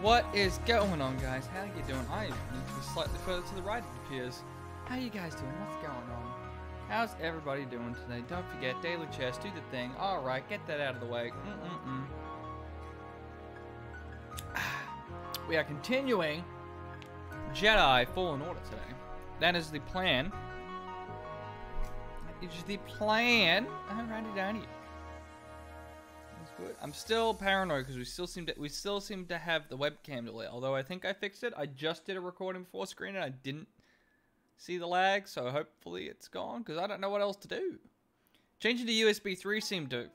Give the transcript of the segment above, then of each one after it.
What is going on, guys? How you doing? I need to be slightly further to the right, it appears. How you guys doing? What's going on? How's everybody doing today? Don't forget, daily chest, do the thing. Alright, get that out of the way. Mm-mm-mm. We are continuing Jedi Fallen Order today. That is the plan. Is the plan. Alrighty, down good. I'm still paranoid because we still seem to we still seem to have the webcam delay. Although I think I fixed it. I just did a recording before screen and I didn't see the lag, so hopefully it's gone because I don't know what else to do. Changing to USB 3 seemed to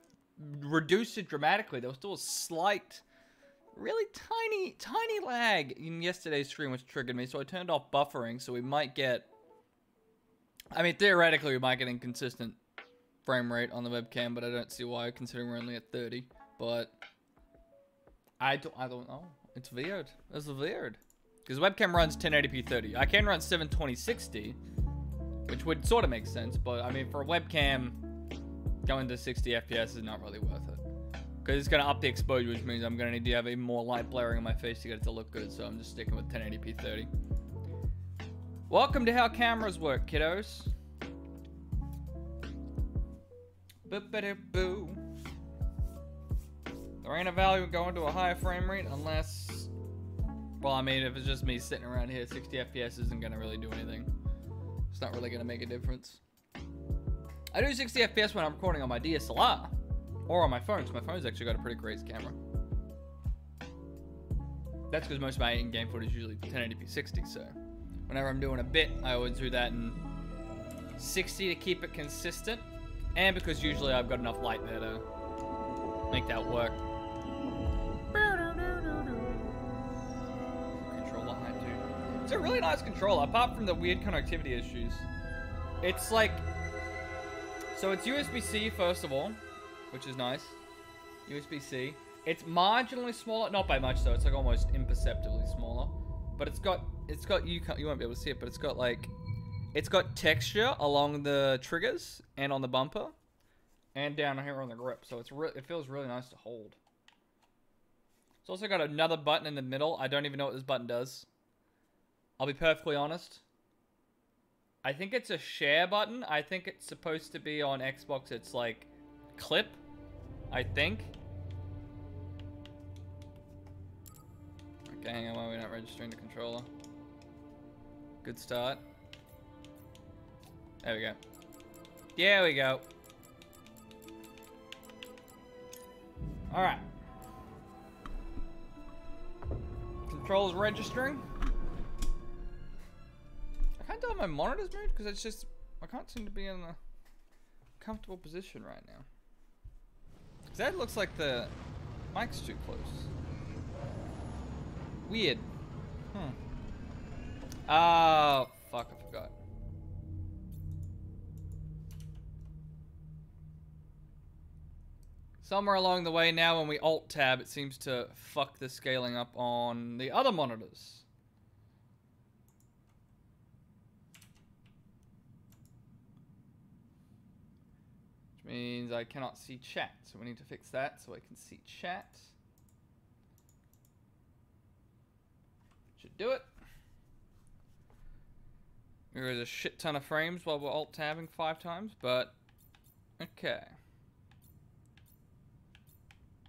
reduce it dramatically. There was still a slight really tiny, tiny lag in yesterday's stream, which triggered me. So I turned off buffering, so we might get. I mean, theoretically, we might get inconsistent frame rate on the webcam, but I don't see why, considering we're only at 30. But I don't, I don't know. It's weird. It's weird. Because webcam runs 1080p 30. I can run 720 60, which would sort of make sense, but I mean, for a webcam, going to 60 FPS is not really worth it. Because it's going to up the exposure, which means I'm going to need to have even more light blaring on my face to get it to look good. So I'm just sticking with 1080p 30. Welcome to how cameras work, kiddos. Boop-a-doo-boo. There ain't a value going to a higher frame rate unless... Well, I mean, if it's just me sitting around here, 60 FPS isn't going to really do anything. It's not really going to make a difference. I do 60 FPS when I'm recording on my DSLR. Or on my phone, because my phone's actually got a pretty great camera. That's because most of my in-game footage is usually 1080p 60, so... Whenever I'm doing a bit, I always do that in 60 to keep it consistent. And because usually I've got enough light there to make that work. A really nice controller, apart from the weird connectivity issues. It's like... So it's USB-C, first of all which is nice. USB-C. It's marginally smaller, not by much though. It's like almost imperceptibly smaller. But it's got, it's got you can't, you won't be able to see it, but it's got like, it's got texture along the triggers and on the bumper, and down here on the grip. So it's it feels really nice to hold. It's also got another button in the middle. I don't even know what this button does. I'll be perfectly honest. I think it's a share button. I think it's supposed to be on Xbox. It's like clip I think. Okay, hang on while we're not registering the controller. Good start. There we go. There we go. Alright. Controls registering. Can't tell if my monitor's moved because it's just I can't seem to be in a comfortable position right now. That looks like the mic's too close. Weird. Hmm. Oh, fuck, I forgot. Somewhere along the way now when we alt-tab, it seems to fuck the scaling up on the other monitors. Means I cannot see chat. So we need to fix that so I can see chat. Should do it. There is a shit ton of frames while we're alt-tabbing five times, but okay.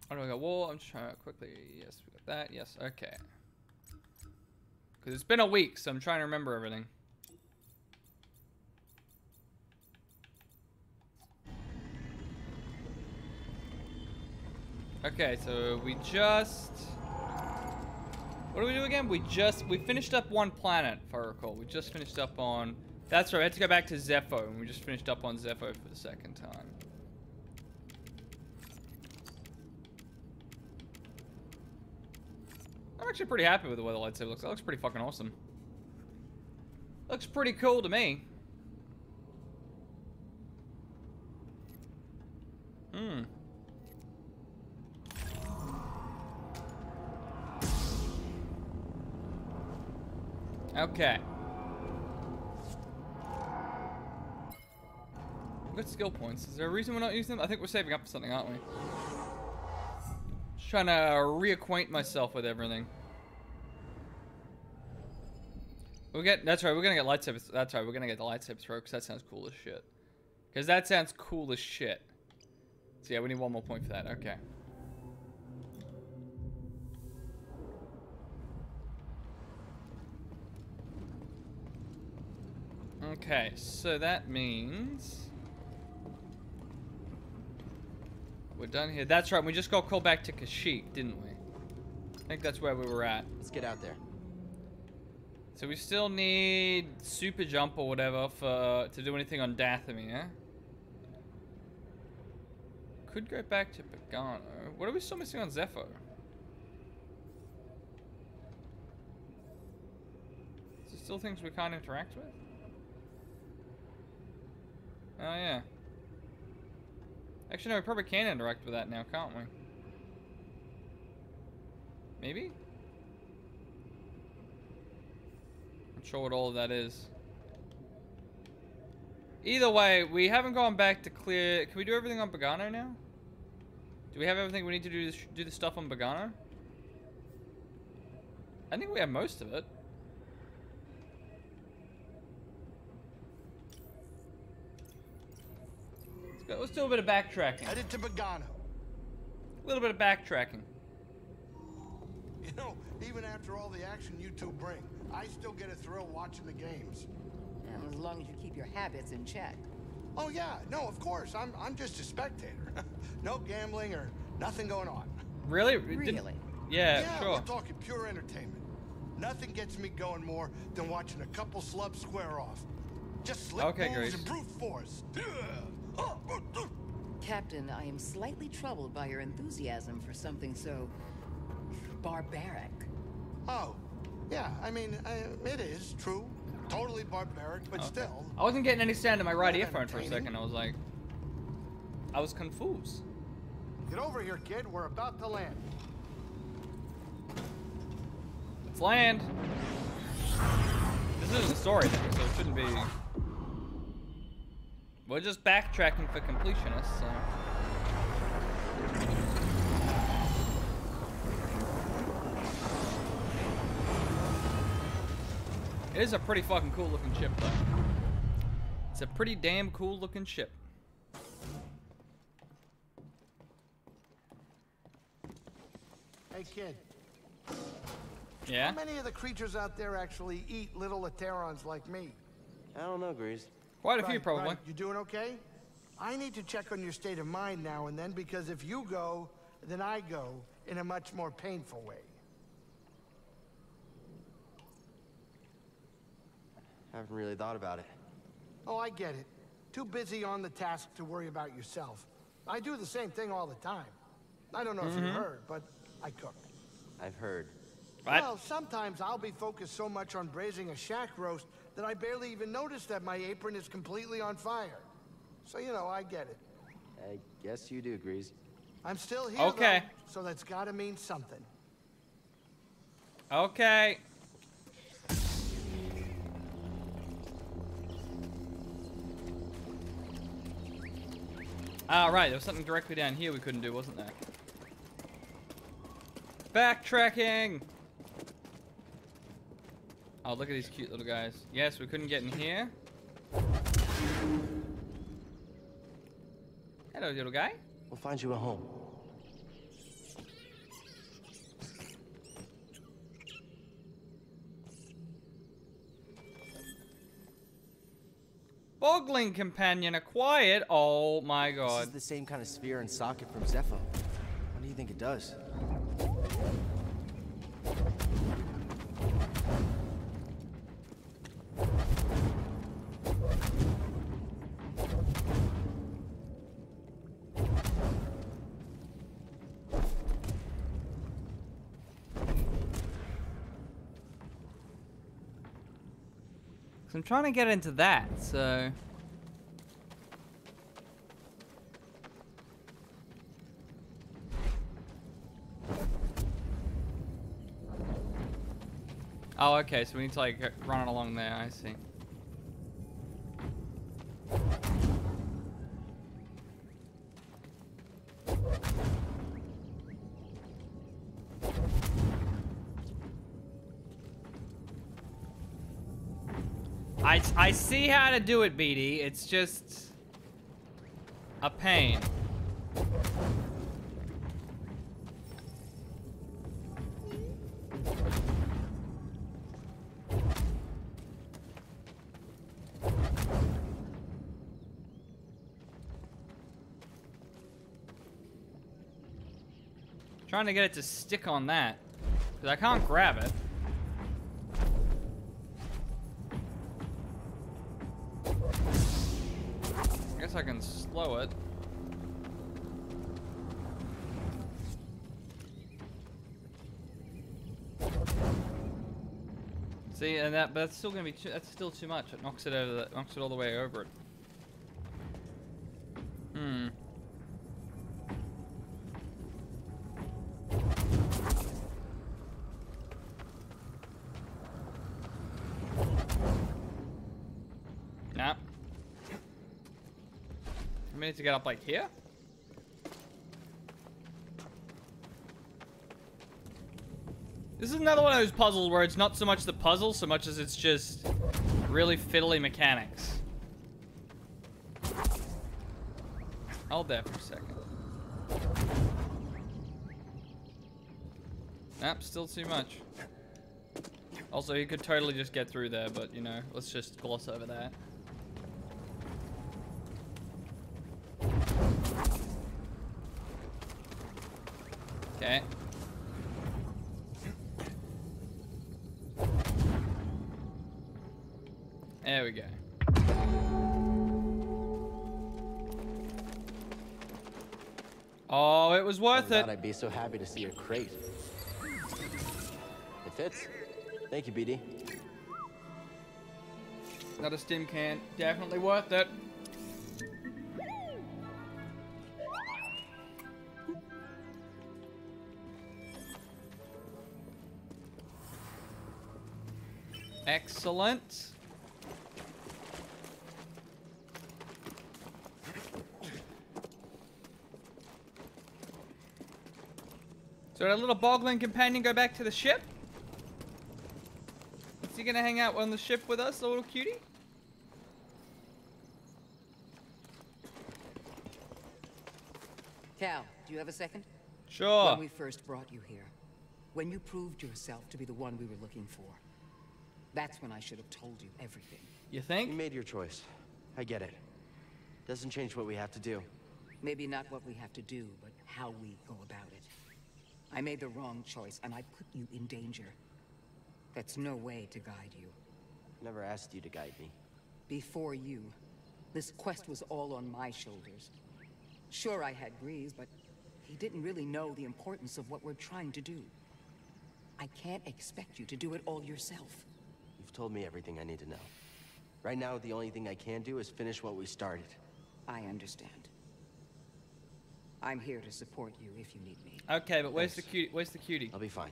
How do I got Wall, I'm just trying to quickly, yes, we got that, yes, okay. Because it's been a week, so I'm trying to remember everything. Okay, so we just... What do we do again? We just... We finished up one planet, if I recall. We just finished up on... That's right, we had to go back to Zeffo, and we just finished up on Zeffo for the second time. I'm actually pretty happy with the way the lightsaber looks. That looks pretty fucking awesome. Looks pretty cool to me. Hmm. Okay. Good skill points. Is there a reason we're not using them? I think we're saving up for something, aren't we? Just trying to reacquaint myself with everything. We'll get, that's right, we're gonna get lightsabers, that's right, we're gonna get the lightsabers throw, because that sounds cool as shit. Because that sounds cool as shit. So yeah, we need one more point for that, okay. Okay, so that means we're done here. That's right. We just got called back to Kashyyyk, didn't we? I think that's where we were at. Let's get out there. So we still need super jump or whatever for to do anything on Dathomir. Could go back to Bogano. What are we still missing on Zeffo? Is there still things we can't interact with? Oh yeah. Actually no, we probably can interact with that now, can't we? Maybe? Not sure what all of that is. Either way, we haven't gone back to clear. Can we do everything on Bogano now? Do we have everything we need to do to do the stuff on Bogano? I think we have most of it. Let's, go, let's do a bit of backtracking. Headed to Bogano. A little bit of backtracking. You know, even after all the action you two bring, I still get a thrill watching the games. Yeah, as long as you keep your habits in check. Oh yeah, no, of course. I'm I'm just a spectator. no gambling or nothing going on. Really? It didn't- Really? Yeah, yeah, sure. we're talking pure entertainment. Nothing gets me going more than watching a couple slubs square off. Just slick Okay, moves Grace. and brute force. Captain, I am slightly troubled by your enthusiasm for something so barbaric. Oh, yeah. I mean, I, it is true. Totally barbaric, but Okay. still. I wasn't getting any sound in my right earphone for a second. I was like, I was confused. Get over here, kid. We're about to land. Let's land. This isn't a story thing, so it shouldn't be. We're just backtracking for completionists, so. It is a pretty fucking cool looking ship, though. It's a pretty damn cool looking ship. Hey, kid. Yeah? How many of the creatures out there actually eat little Aterons like me? I don't know, Greez. Quite a few, probably. right. You doing okay? I need to check on your state of mind now and then because if you go, then I go in a much more painful way. Haven't really thought about it. Oh, I get it. Too busy on the task to worry about yourself. I do the same thing all the time. I don't know if you mm-hmm. heard, but I cook. I've heard. Right? Well, sometimes I'll be focused so much on braising a shaak roast that I barely even notice that my apron is completely on fire. So, you know, I get it. I guess you do, Greez. I'm still here, Okay. though, so that's gotta mean something. Okay. Ah, right. There was something directly down here we couldn't do, wasn't there? Backtracking! Oh, look at these cute little guys. Yes, we couldn't get in here. Hello, little guy. We'll find you a home. Bogling companion acquired. Oh my god. This is the same kind of sphere and socket from Zeffo. What do you think it does? I'm trying to get into that, so. Oh, okay, so we need to like run it along there, I see. See how to do it, BD. It's just a pain. Trying to get it to stick on that. Because I can't grab it. Slow it. See, and that, but that's still gonna be too, that's still too much. It knocks it over, the, knocks it all the way over it. Need to get up like here? This is another one of those puzzles where it's not so much the puzzle so much as it's just really fiddly mechanics. Hold there for a second. Nope, still too much. Also, you could totally just get through there, but you know, let's just gloss over that. It I it. thought I'd be so happy to see your crate. It fits. Thank you, BD. Another stim can. Definitely worth it. Excellent. Our little bogling companion go back to the ship? Is he gonna hang out on the ship with us, the little cutie? Cal, do you have a second? Sure. When we first brought you here, when you proved yourself to be the one we were looking for, that's when I should have told you everything. You think? You made your choice. I get it. Doesn't change what we have to do. Maybe not what we have to do, but how we go about it. I made the wrong choice, and I put you in danger. That's no way to guide you. Never asked you to guide me. Before you, this quest was all on my shoulders. Sure, I had Greez, but he didn't really know the importance of what we're trying to do. I can't expect you to do it all yourself. You've told me everything I need to know. Right now, the only thing I can do is finish what we started. I understand. I'm here to support you if you need me. Okay, but where's the cutie? Where's the cutie? I'll be fine.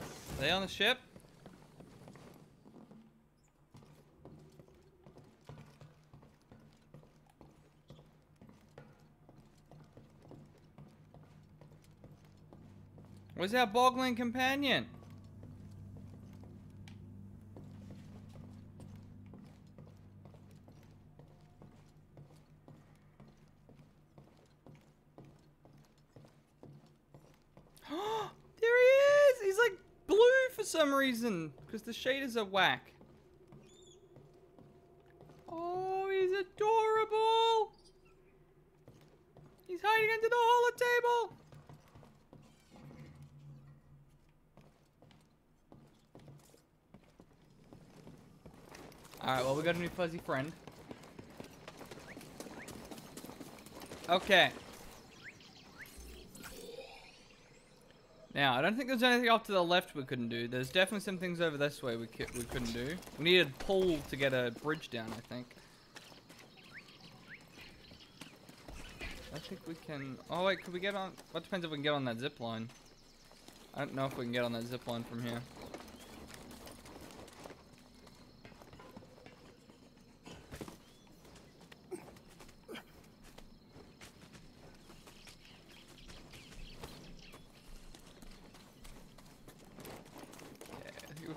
Are they on the ship? Where's our bogling companion? there he is! He's like blue for some reason. Because the shaders are whack. Oh, he's adorable! He's hiding under the holo table! Alright, well, we got a new fuzzy friend. Okay. Now, I don't think there's anything off to the left we couldn't do. There's definitely some things over this way we, we couldn't do. We needed pull to get a bridge down, I think. I think we can... Oh, wait, could we get on... What depends if we can get on that zip line. I don't know if we can get on that zip line from here.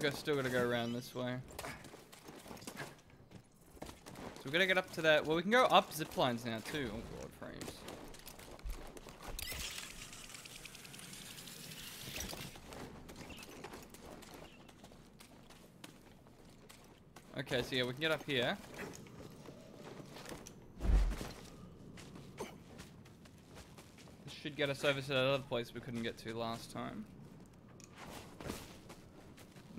Got, still to go around this way. So we're gonna get up to that. Well, we can go up zip lines now too. Oh god, frames. Okay, so yeah, we can get up here. This should get us over to that other place we couldn't get to last time.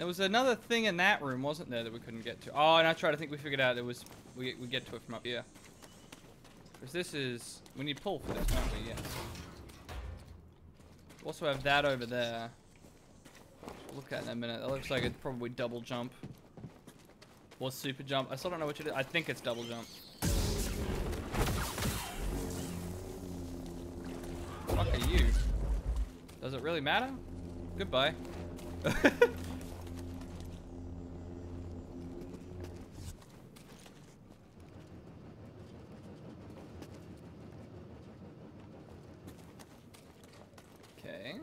There was another thing in that room, wasn't there, that we couldn't get to? Oh, and I tried to think we figured out it was we we get to it from up here. Because this is we need pull for this, don't we? Yes. We also have that over there. Look at in a minute. That looks like it's probably double jump. Or super jump. I still don't know which it is. I think it's double jump. Fuck are you? Does it really matter? Goodbye. Okay.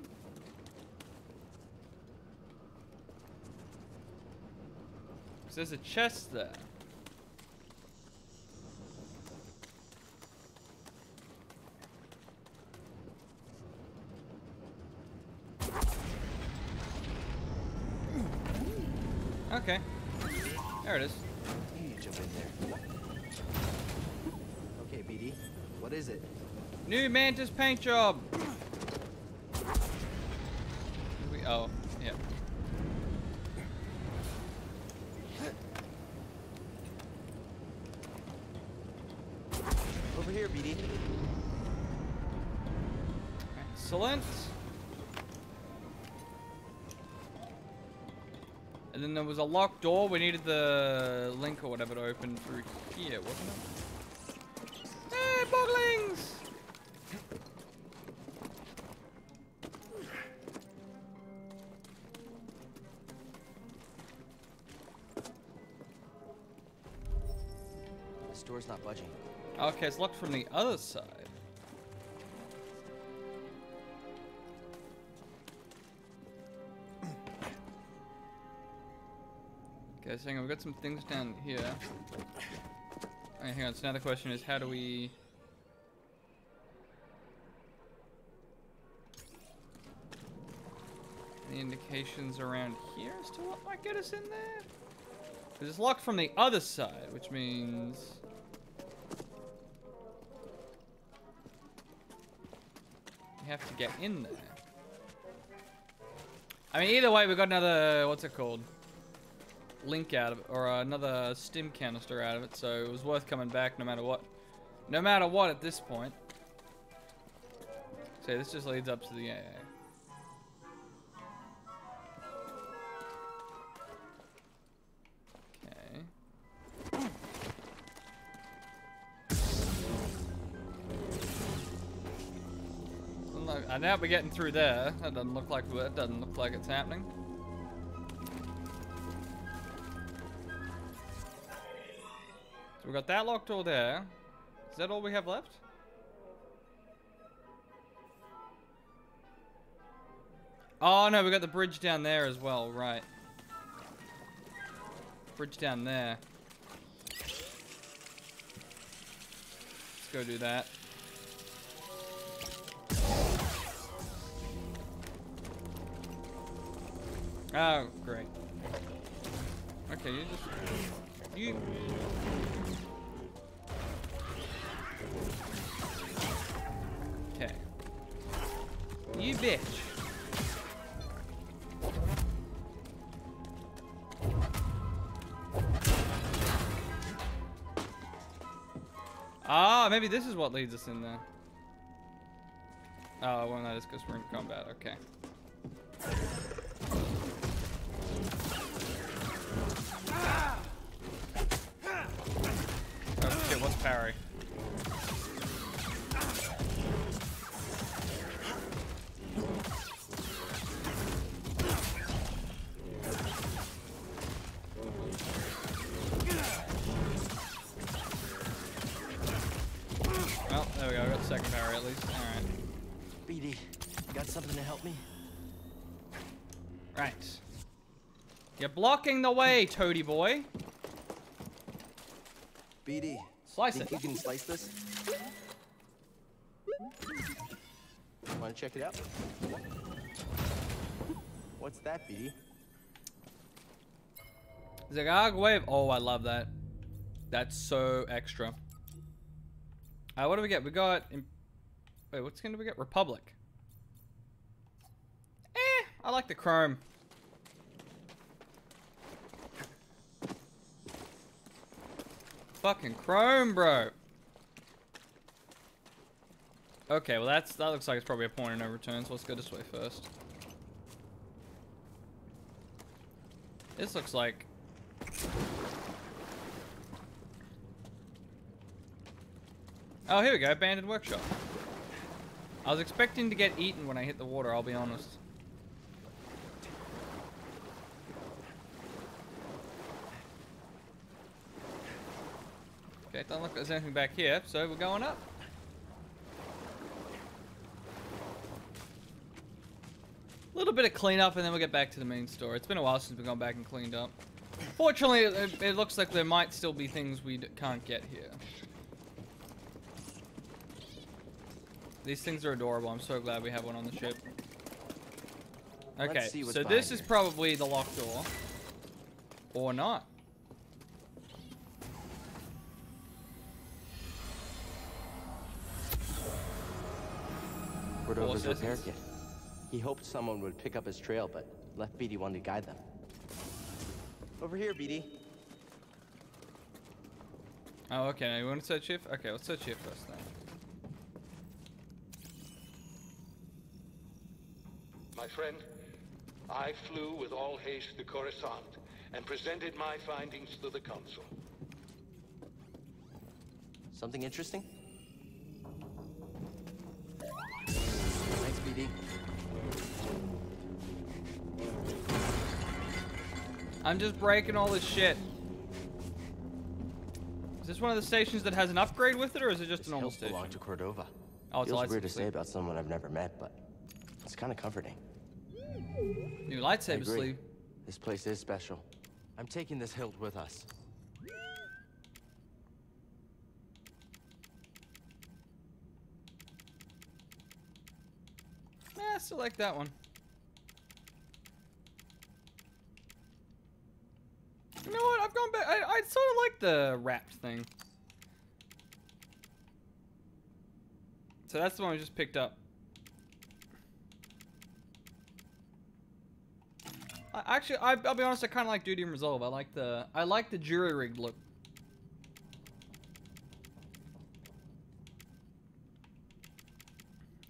So there's a chest there. Okay. There it is. You jump in there. Okay, BD. What is it? New Mantis paint job. Locked door. We needed the link or whatever to open through here, wasn't it? Hey, boglings! This door's not budging. Okay, it's locked from the other side. We've got some things down here. Okay, hang on, so now the question is how do we... Any indications around here as to what might get us in there? Because it's locked from the other side, which means... We have to get in there. I mean, either way, we've got another, what's it called? Link out of it, or another stim canister out of it, so it was worth coming back no matter what. No matter what at this point. So this just leads up to the AA. Okay. I doubt we're getting through there. That doesn't look like that doesn't look like it's happening. We got that locked door there. Is that all we have left? Oh no, we got the bridge down there as well, right. Bridge down there. Let's go do that. Oh, great. Okay, you just... You... You bitch. Ah, maybe this is what leads us in there. Oh, well, that is because we're in combat. Okay. Oh shit, what's parry? Blocking the way, Toady boy. BD, Slice think it. you can slice this? Want to check it out? What's that, BD? Zagag wave. Oh, I love that. That's so extra. Uh, what do we get? We got. Wait, what's going to we get? Republic. Eh, I like the chrome. Fucking chrome, bro. Okay, well that's that looks like it's probably a point of no return, so let's go this way first. This looks like Oh, here we go, abandoned workshop. I was expecting to get eaten when I hit the water, I'll be honest. Okay, don't look like there's anything back here, so we're going up. A little bit of cleanup and then we'll get back to the main store. It's been a while since we've gone back and cleaned up. Fortunately, it, it looks like there might still be things we can't get here. These things are adorable. I'm so glad we have one on the ship. Okay, so this behind is probably the locked door. Or not. Cordova's Cool repair assistance. kit. He hoped someone would pick up his trail, but left BD one to guide them. Over here, BD. Oh, okay. Now you want to search here? Okay, let's search here first then. My friend, I flew with all haste to Coruscant and presented my findings to the Council. Something interesting? BD. I'm just breaking all this shit. Is this one of the stations that has an upgrade with it, or is it just This a normal station? belonged to Cordova. Oh, it's Feels weird to say about someone I've never met, but it's kind of comforting. New lightsaber sleeve. This place is special. I'm taking this hilt with us. Yeah, I still like that one. You know what? I've gone back. I, I sort of like the wrapped thing. So that's the one we just picked up. I, actually, I, I'll be honest. I kind of like Duty and Resolve. I like the I like the jury rigged look.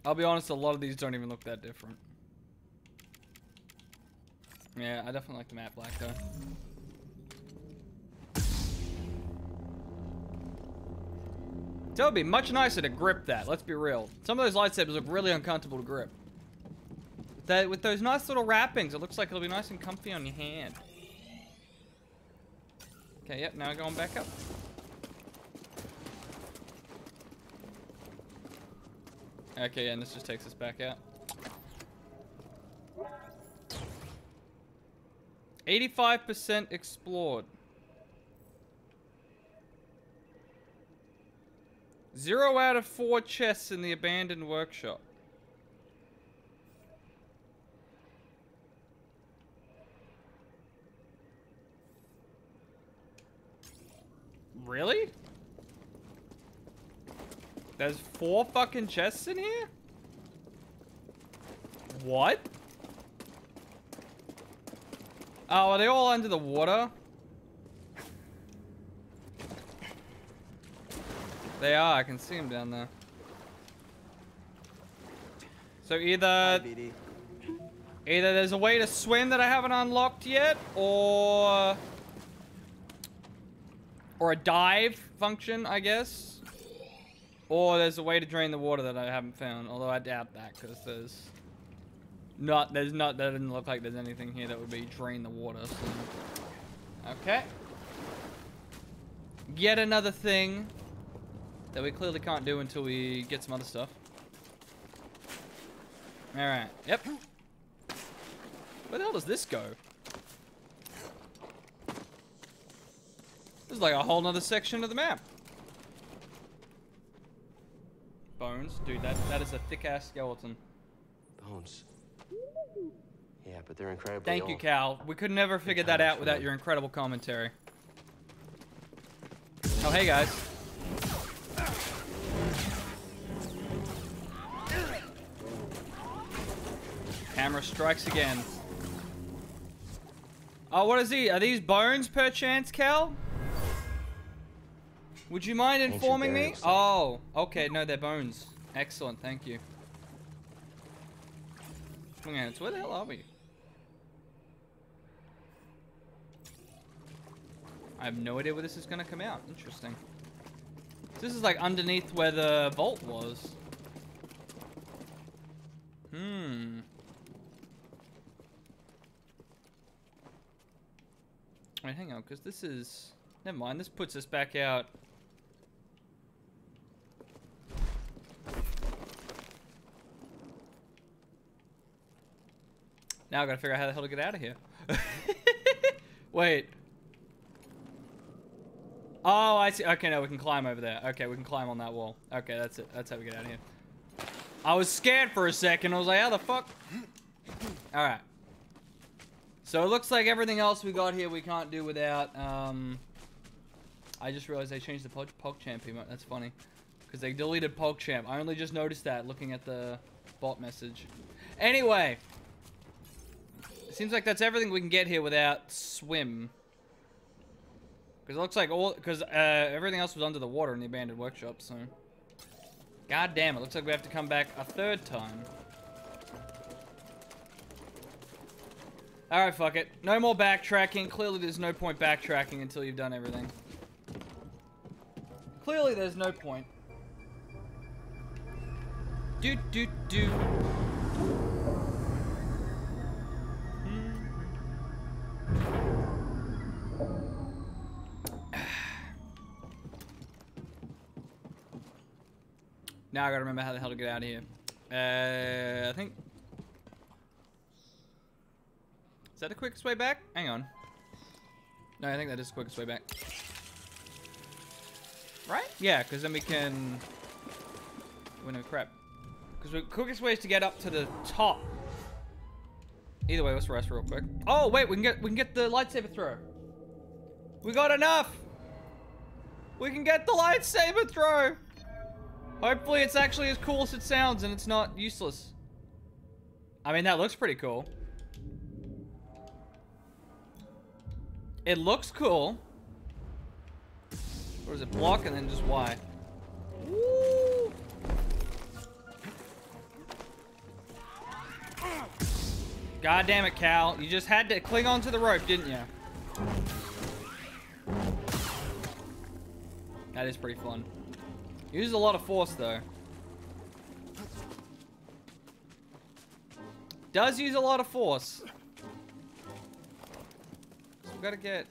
I'll be honest. A lot of these don't even look that different. Yeah, I definitely like the matte black though. So it'd be much nicer to grip that. Let's be real. Some of those lightsabers look really uncomfortable to grip. That with those nice little wrappings, it looks like it'll be nice and comfy on your hand. Okay, yep. Now going back up. Okay, and this just takes us back out. 85% explored. Zero out of four chests in the abandoned workshop. Really? There's four fucking chests in here? What? Oh, are they all under the water? They are, I can see them down there. So either Hi, either there's a way to swim that I haven't unlocked yet, or or a dive function, I guess. Or there's a way to drain the water that I haven't found, although I doubt that because there's not there's not that doesn't look like there's anything here that would be drain the water. So. Okay. Yet another thing that we clearly can't do until we get some other stuff. All right. Yep. Where the hell does this go? This is like a whole nother section of the map. Bones, dude, that that is a thick ass skeleton. Bones. Yeah, but they're incredibly Thank you. Cal. We could never figure that out without your incredible commentary. Oh, hey guys. Camera strikes again. Oh, what is he? Are these bones, perchance, Cal? Would you mind informing me? Oh, okay. No, they're bones. Excellent. Thank you. Hang where the hell are we? I have no idea where this is going to come out. Interesting. This is like underneath where the vault was. Hmm. Wait, hang on, because this is... Never mind, this puts us back out. Now I gotta figure out how the hell to get out of here. Wait. Oh, I see. Okay, no, we can climb over there. Okay, we can climb on that wall. Okay, that's it. That's how we get out of here. I was scared for a second. I was like, how the fuck? Alright. So it looks like everything else we got here we can't do without, um... I just realized they changed the Pog PogChamp emote. That's funny. Because they deleted PogChamp. I only just noticed that looking at the bot message. Anyway. It seems like that's everything we can get here without swim. Because it looks like all... Because uh, everything else was under the water in the abandoned workshop, so... God damn, it looks like we have to come back a third time. Alright, fuck it. No more backtracking. Clearly there's no point backtracking until you've done everything. Clearly there's no point. Do do do. Now I gotta remember how the hell to get out of here. Uh, I think. Is that the quickest way back? Hang on. No, I think that is the quickest way back. Right? Yeah, because then we can. Well, no crap. Because the quickest way is to get up to the top. Either way, let's rest real quick. Oh wait, we can get we can get the lightsaber throw. We got enough. We can get the lightsaber throw. Hopefully it's actually as cool as it sounds and it's not useless. I mean, that looks pretty cool. It looks cool. Or is it block and then just Y? Woo! God damn it, Cal. You just had to cling onto the rope, didn't you? That is pretty fun. Uses a lot of force, though. Does use a lot of force. So we gotta get...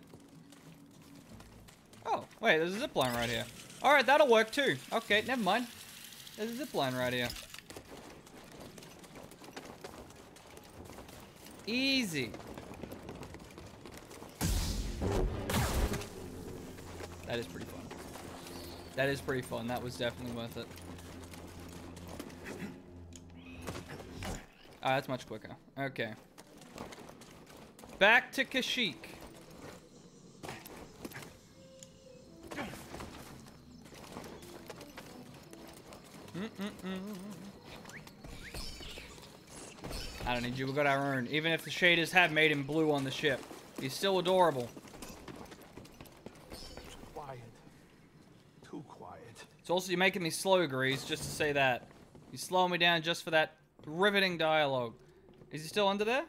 Oh, wait, there's a zip line right here. Alright, that'll work too. Okay, never mind. There's a zip line right here. Easy. That is pretty fun. That is pretty fun. That was definitely worth it. Ah, that's much quicker. Okay. Back to Kashyyyk. Mm-mm-mm. I don't need you. We got our own. Even if the shaders have made him blue on the ship, he's still adorable. Quiet. Too quiet. It's also you're making me slow, Greez, just to say that. You're slowing me down just for that riveting dialogue. Is he still under there?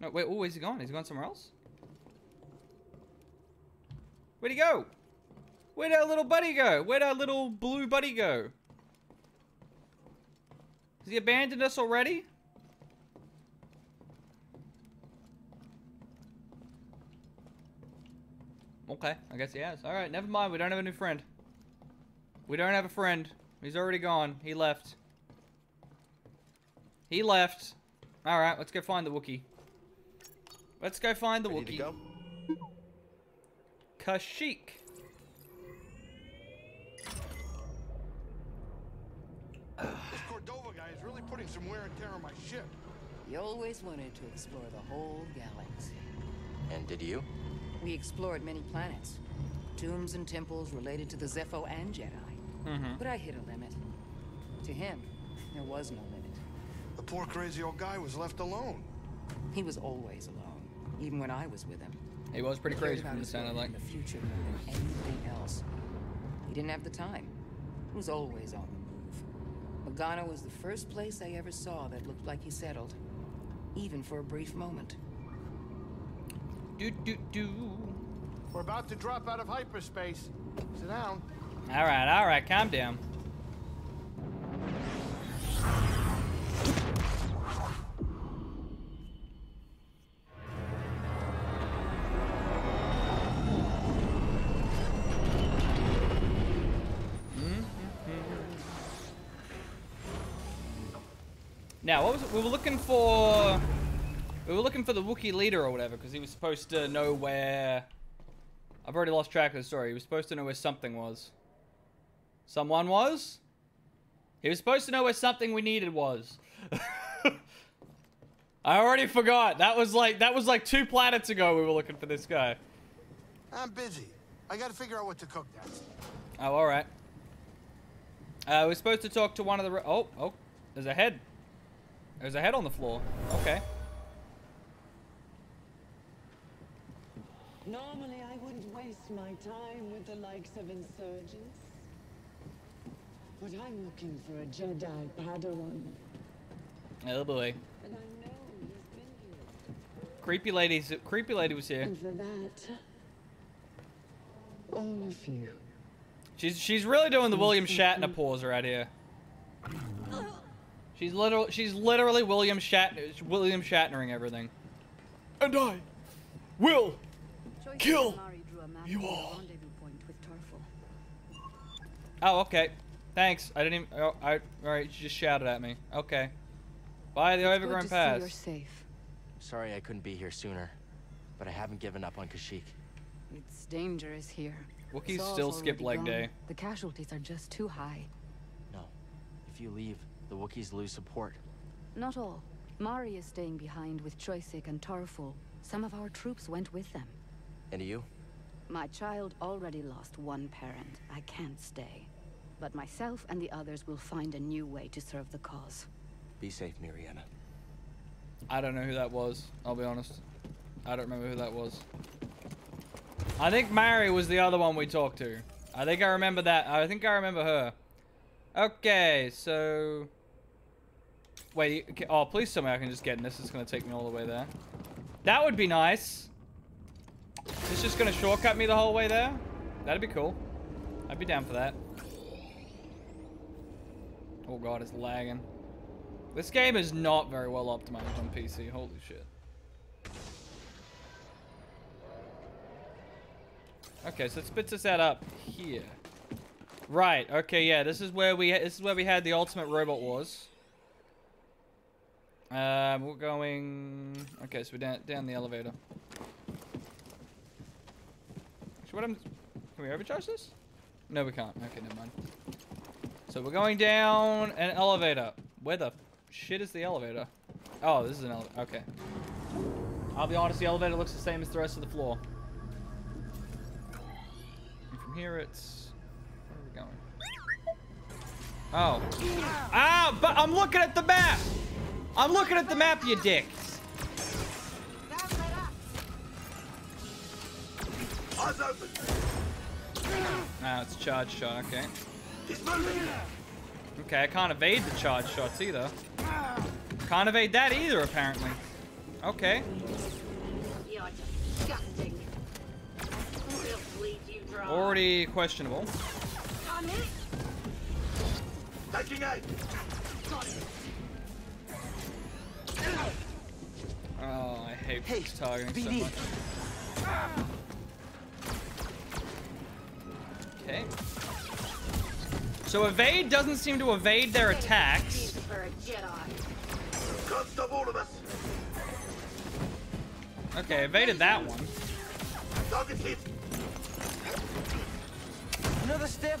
No, wait, oh, is he gone? Is he gone somewhere else? Where'd he go? Where'd our little buddy go? Where'd our little blue buddy go? Has he abandoned us already? Okay, I guess he has. Alright, never mind. We don't have a new friend. We don't have a friend. He's already gone. He left. He left. Alright, let's go find the Wookiee. Let's go find the Ready to Wookiee. go? Kashyyyk. This Cordova guy is really putting some wear and tear on my ship. He always wanted to explore the whole galaxy. And did you? We explored many planets. Tombs and temples related to the Zeffo and Jedi. Mm-hmm. But I hit a limit. To him, there was no limit. The poor crazy old guy was left alone. He was always alone, even when I was with him. He was pretty crazy about from the sound work like. and The future more than anything else. He didn't have the time. He was always on the move. Was the first place I ever saw that looked like he settled, even for a brief moment. Do do do. We're about to drop out of hyperspace. Sit down. All right, all right, calm down. We were looking for. We were looking for the Wookiee leader or whatever, because he was supposed to know where. I've already lost track of the story. He was supposed to know where something was. Someone was? He was supposed to know where something we needed was. I already forgot. That was like that was like two planets ago we were looking for this guy. I'm busy. I gotta figure out what to cook next. Oh, all right. Uh, we're supposed to talk to one of the. Oh, oh, there's a head. There's a head on the floor. Okay. Normally, I wouldn't waste my time with the likes of insurgents. But I'm looking for a Jedi Padawan. Oh boy. And I know he's been here. Creepy lady's creepy lady was here. And for that, all of you. She's she's really doing the William Shatner pause right here. Ah! She's literal she's literally William Shatner William Shatnering everything. And I will Kill you all. Oh, okay. Thanks. I didn't even. Oh, I. All right. She just shouted at me. Okay. Bye, the overgrown Good to pass. you're safe. Sorry I couldn't be here sooner, but I haven't given up on Kashyyyk. It's dangerous here. Wookiees still skip leg gone. day. The casualties are just too high. No. If you leave, the Wookiees lose support. Not all. Mari is staying behind with Choyyssyk and Tarfful. Some of our troops went with them. And you? My child already lost one parent. I can't stay. But myself and the others will find a new way to serve the cause. Be safe, Mariana. I don't know who that was. I'll be honest. I don't remember who that was. I think Mary was the other one we talked to. I think I remember that. I think I remember her. Okay, so... Wait, okay- oh, please tell me I can just get in this. It's going to take me all the way there. That would be nice. Is this just going to shortcut me the whole way there? That'd be cool. I'd be down for that. Oh god, it's lagging. This game is not very well optimized on PC. Holy shit. Okay, so it spits us out up here. Right. Okay. Yeah. This is where we. This is where we had the ultimate robot wars. Um, we're going. Okay, so we're down down the elevator. Actually, what happens? Can we overcharge this? No, we can't. Okay, never mind. So we're going down an elevator. Where the shit is the elevator? Oh, this is an elevator. Okay. I'll be honest, the elevator looks the same as the rest of the floor. And from here, it's... Where are we going? Oh. Ah, but I'm looking at the map! I'm looking at the map, you dick! Ah, it's a charge shot, okay. Okay, I can't evade the charge shots either. Can't evade that either, apparently. Okay. You're disgusting. Who else leads you dry? Already questionable. Taking aim. Got it. Oh, I hate Hey, this targeting so BD. much. Okay. So evade doesn't seem to evade their attacks. Excuse for a Jedi. Can't stop all of us. Okay, evaded that one. Another step.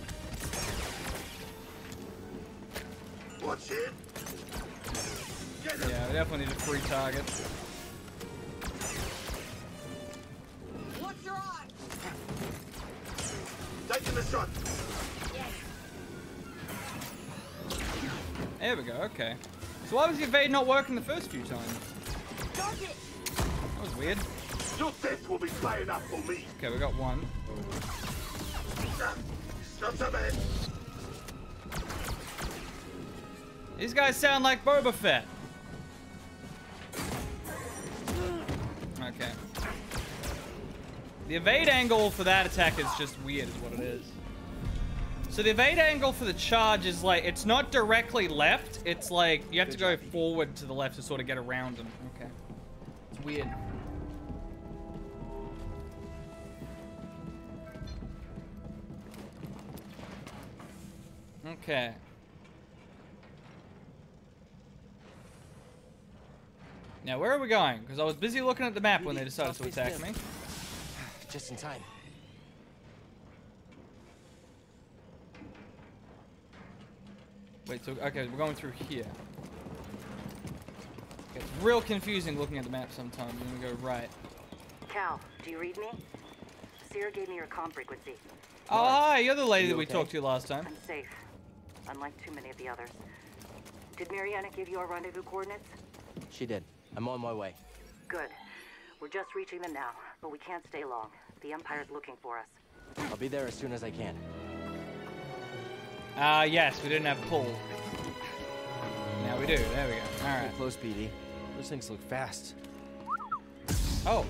Watch it. Get him. Yeah, we definitely need a free target. Watch your eye! Taking the shot. There we go, okay. So why was the evade not working the first few times? Dodge! That was weird. Your death will be playing enough for me. Okay, we got one. Shut up, man. These guys sound like Boba Fett. Okay. The evade angle for that attack is just weird is what it is. So the evade angle for the charge is like, it's not directly left, it's like, you have to go forward to the left to sort of get around them. Okay. It's weird. Okay. Now, where are we going? Because I was busy looking at the map when they decided to attack me. Just in time. Wait, so, okay, we're going through here. Okay, it's real confusing looking at the map sometimes. I'm gonna go right. Cal, do you read me? Sierra gave me your comm frequency. Oh, hi, you're the lady You that we okay? talked to last time. I'm safe, unlike too many of the others. Did Mariana give you our rendezvous coordinates? She did. I'm on my way. Good. We're just reaching them now, but we can't stay long. The Empire's looking for us. I'll be there as soon as I can. Ah, yes, we didn't have pull. Now we do. There we go. All right. Close, BD. Those things look fast. Oh.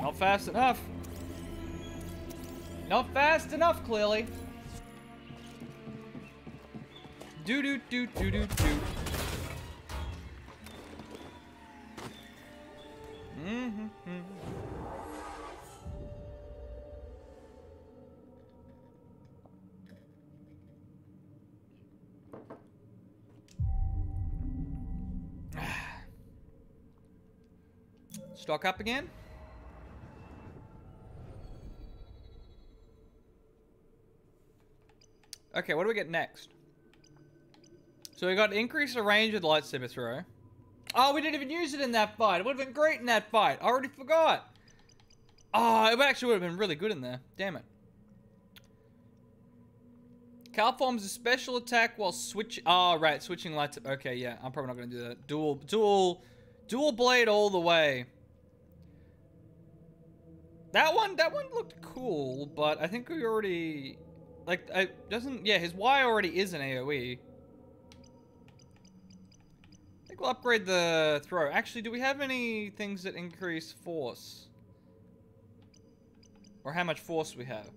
Not fast enough. Not fast enough, clearly. Do do do do do do. Mm-hmm. Stock up again? Okay, what do we get next? So we got increase the range of the lightsaber throw. Oh, we didn't even use it in that fight. It would have been great in that fight. I already forgot. Oh, it actually would have been really good in there. Damn it. Cal forms a special attack while switch. Oh, right, switching lightsaber. Okay, yeah, I'm probably not gonna do that. Dual, dual, dual blade all the way. That one, that one looked cool, but I think we already, like, I doesn't. Yeah, his Y already is an AOE. We'll upgrade the throw. Actually, do we have any things that increase force? Or how much force we have?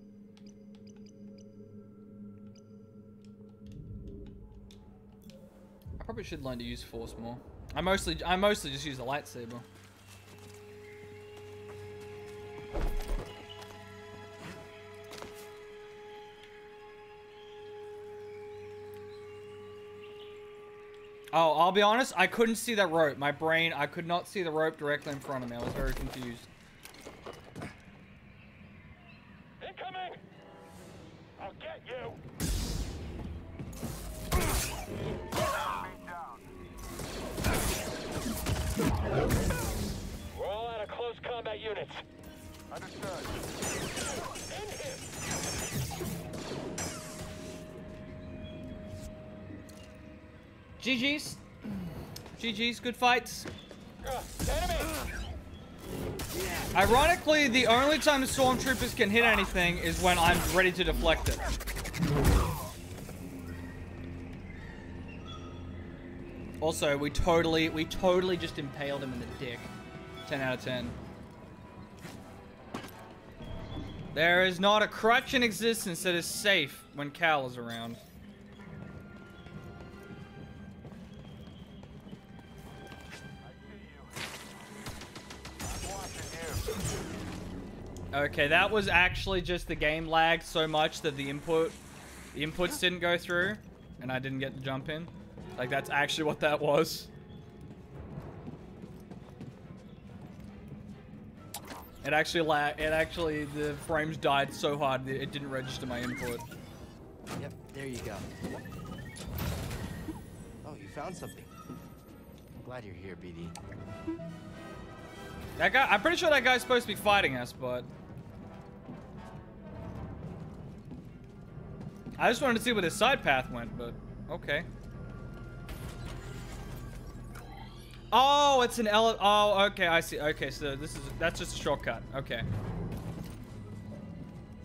I probably should learn to use force more. I mostly, I mostly just use the lightsaber. Oh, I'll be honest, I couldn't see that rope. My brain, I could not see the rope directly in front of me. I was very confused. GG's. GG's, good fights. Ironically, the only time the stormtroopers can hit anything is when I'm ready to deflect it. Also, we totally, we totally just impaled him in the dick. 10 out of 10. There is not a crutch in existence that is safe when Cal is around. Okay, that was actually just the game lagged so much that the input, the inputs didn't go through, and I didn't get the jump in. Like that's actually what that was. It actually la it actually the frames died so hard that it didn't register my input. Yep, there you go. Oh, you found something. I'm glad you're here, BD. That guy I'm pretty sure that guy's supposed to be fighting us, but I just wanted to see where this side path went, but okay. Oh, it's an ele- Oh, okay, I see. Okay, so this is that's just a shortcut. Okay.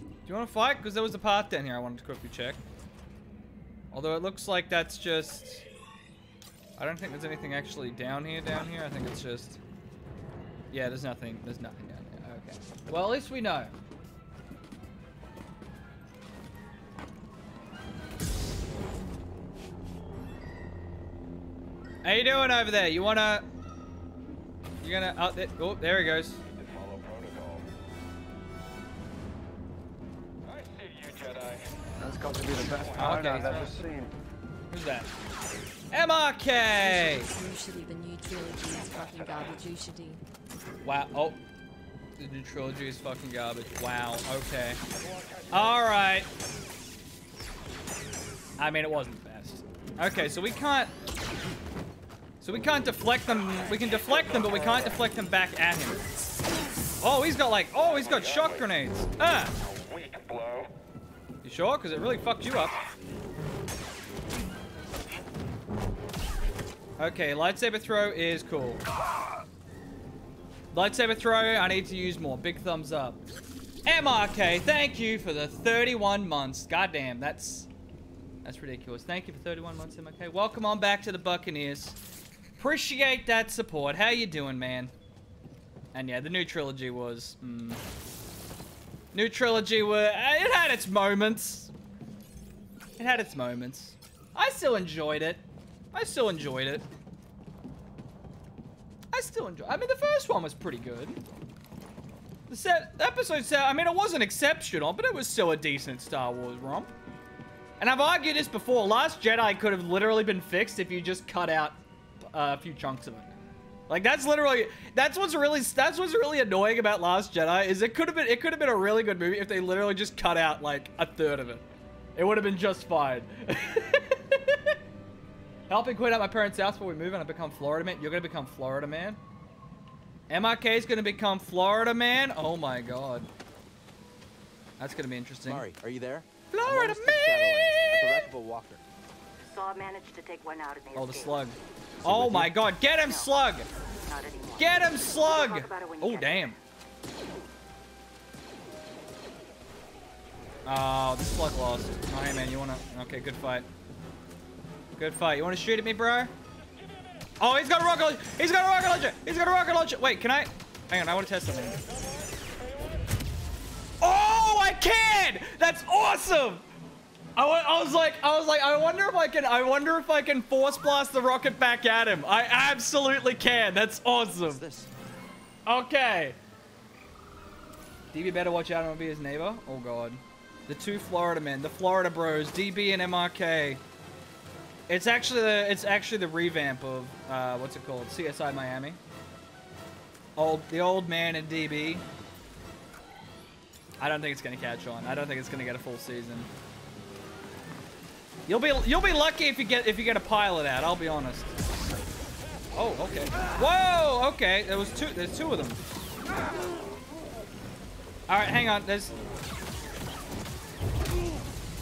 Do you want to fight? Because there was a path down here I wanted to quickly check. Although it looks like that's just... I don't think there's anything actually down here, down here. I think it's just... Yeah, there's nothing. There's nothing down there. Okay. Well, at least we know. How you doing over there? You wanna... You're gonna... Oh, there, oh, there he goes. I see you, Jedi. That's got to be the best Oh, power okay. I've ever seen. Who's that? MRK! Usually the new trilogy is fucking garbage. Usually. Wow. Oh. The new trilogy is fucking garbage. Wow. Okay. Alright. I mean, it wasn't the best. Okay, so we can't... So we can't deflect them. We can deflect them, but we can't deflect them back at him. Oh, he's got like... Oh, he's got shock grenades. Ah! You sure? Because it really fucked you up. Okay, lightsaber throw is cool. Lightsaber throw, I need to use more. Big thumbs up. MRK, thank you for the 31 months. Goddamn, that's that's ridiculous. Thank you for 31 months, MRK. Welcome on back to the Buccaneers. Appreciate that support. How you doing, man? And yeah, the new trilogy was. Mm, new trilogy were. uh, It had its moments. It had its moments. I still enjoyed it. I still enjoyed it. I still enjoy. I mean, the first one was pretty good. The set episode set. I mean, it wasn't exceptional, but it was still a decent Star Wars romp. And I've argued this before. Last Jedi could have literally been fixed if you just cut out Uh, a few chunks of it. Like that's literally that's what's really that's what's really annoying about Last Jedi is it could have been it could have been a really good movie if they literally just cut out like a third of it. It would have been just fine. Helping clean out my parents' house before we move and I become Florida man. You're gonna become Florida man. MRK is gonna become Florida man. Oh my god. That's gonna be interesting. Mari, are you there? Florida I'm almost at Shadowlands, at the wreck of a walker. Saw managed to take one out of the Oh, the slug. Oh my god. Get him, slug. Get him, slug. talk about it when you Oh, damn. Oh, the slug lost. Oh, hey, man, you wanna... Okay, good fight. Good fight. You wanna shoot at me, bro? Oh, he's got a rocket launcher. He's got a rocket launcher. He's got a rocket launcher. Wait, can I... Hang on, I want to test something. Oh, I can! That's awesome! I, I was like, I was like, I wonder if I can, I wonder if I can force blast the rocket back at him. I absolutely can. That's awesome. this? Okay. DB better watch out and be his neighbor. Oh god. The two Florida men, the Florida Bros, DB and MRK. It's actually the it's actually the revamp of uh, what's it called? CSI Miami. Old the old man and DB. I don't think it's gonna catch on. I don't think it's gonna get a full season. You'll be you'll be lucky if you get if you get a pilot out. I'll be honest. Oh, okay. Whoa, okay. There was two. There's two of them. All right, hang on. There's.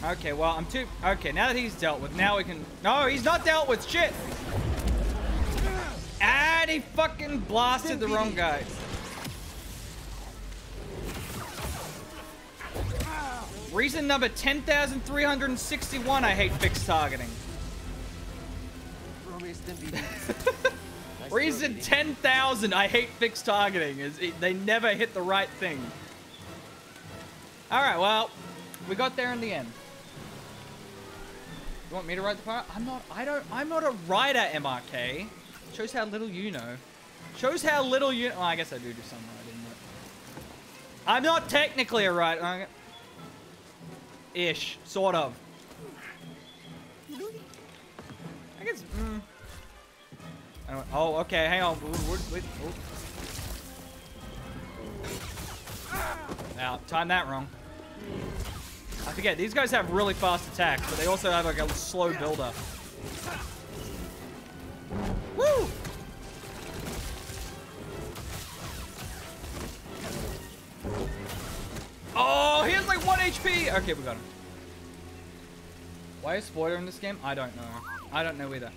Okay, well, I'm too. Okay, now that he's dealt with, now we can. No, he's not dealt with. Shit. And he fucking blasted the wrong guy. Reason number 10,361 I hate fixed targeting. Romeo Stimpy. Nice Reason 10,000 I hate fixed targeting is it, they never hit the right thing. All right, well, we got there in the end. You want me to write the part? I'm not. I don't. I'm not a writer, MRK. Shows how little you know. Shows how little you. Oh, I guess I do do some writing. But I'm not technically a writer. Ish, sort of. I guess. Mm, oh, okay. Hang on. Wait, wait, oh. Now, time that wrong. I forget, these guys have really fast attacks, but they also have like a slow build-up. Woo! Oh, he has like 1 HP! Okay, we got him. Why is spoiler in this game? I don't know. I don't know either.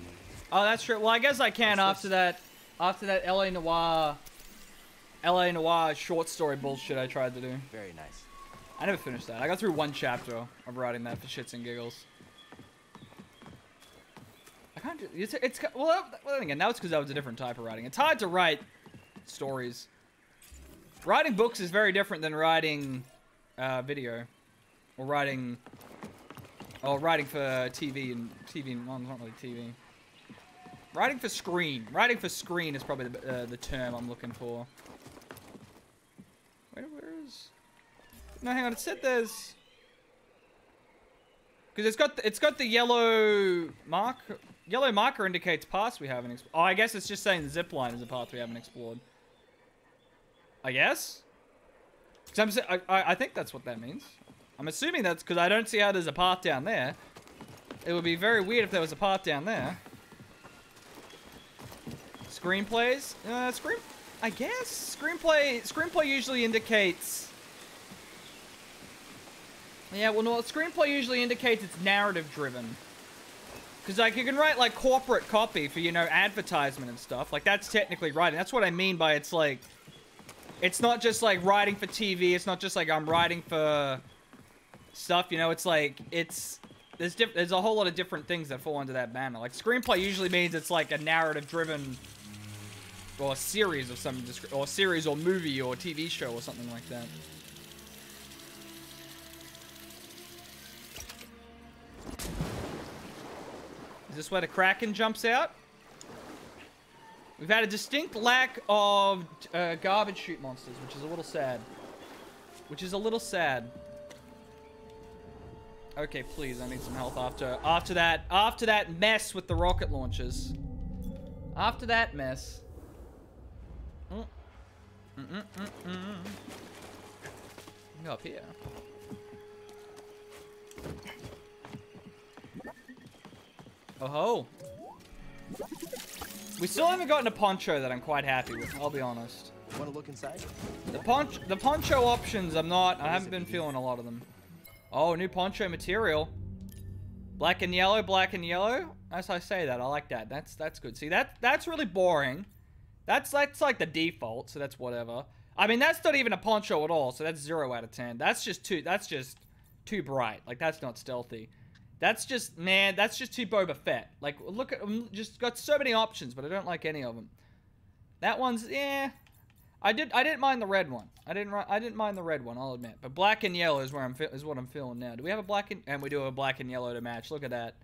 Oh, that's true. Well, I guess I can after that, after that LA Noir, LA Noir short story bullshit I tried to do. Very nice. I never finished that. I got through one chapter of writing that for shits and giggles. I can't. Do, it's, it's well, well, again, now it's because that was a different type of writing. It's hard to write stories. Writing books is very different than writing uh, video or writing or writing for TV and TV. Well, not really TV. Writing for screen. Writing for screen is probably the, uh, the term I'm looking for. Where, where is? No, hang on. It said there's because it's got the, it's got the yellow mark. Yellow marker indicates paths we haven't explored. Oh, I guess it's just saying the zip line is a path we haven't explored. I guess. I'm, I, I think that's what that means. I'm assuming that's because I don't see how there's a path down there. It would be very weird if there was a path down there. Screenplays? Uh, screen... I guess? Screenplay... Screenplay usually indicates... Yeah, well, no, screenplay usually indicates it's narrative-driven. Because, like, you can write, like, corporate copy for, you know, advertisement and stuff. Like, that's technically writing. That's what I mean by it's, like... It's not just, like, writing for TV. It's not just, like, I'm writing for stuff, you know? It's, like, it's... There's, diff there's a whole lot of different things that fall under that banner. Like, screenplay usually means it's, like, a narrative-driven... Or a series of some... Or series or movie or TV show or something like that. Is this where the Kraken jumps out? We've had a distinct lack of uh, garbage chute monsters, which is a little sad. Which is a little sad. Okay, please, I need some health after after that after that mess with the rocket launchers. After that mess. Mm. Mm -mm -mm -mm. Go up here. Oh ho. We still haven't gotten a poncho that I'm quite happy with, I'll be honest. Want to look inside? The poncho, the poncho options, I'm not, I haven't been feeling a lot of them. Oh, new poncho material. Black and yellow, black and yellow. As I say that, I like that. That's that's good. See, that that's really boring. That's that's like the default, so that's whatever. I mean, that's not even a poncho at all, so that's zero out of ten. That's just too. That's just too bright. Like that's not stealthy. That's just man. That's just too Boba Fett. Like look at um, just got so many options, but I don't like any of them. That one's yeah. I did I didn't mind the red one. I didn't I didn't mind the red one. I'll admit. But black and yellow is where I'm is what I'm feeling now. Do we have a black and and we do have a black and yellow to match? Look at that.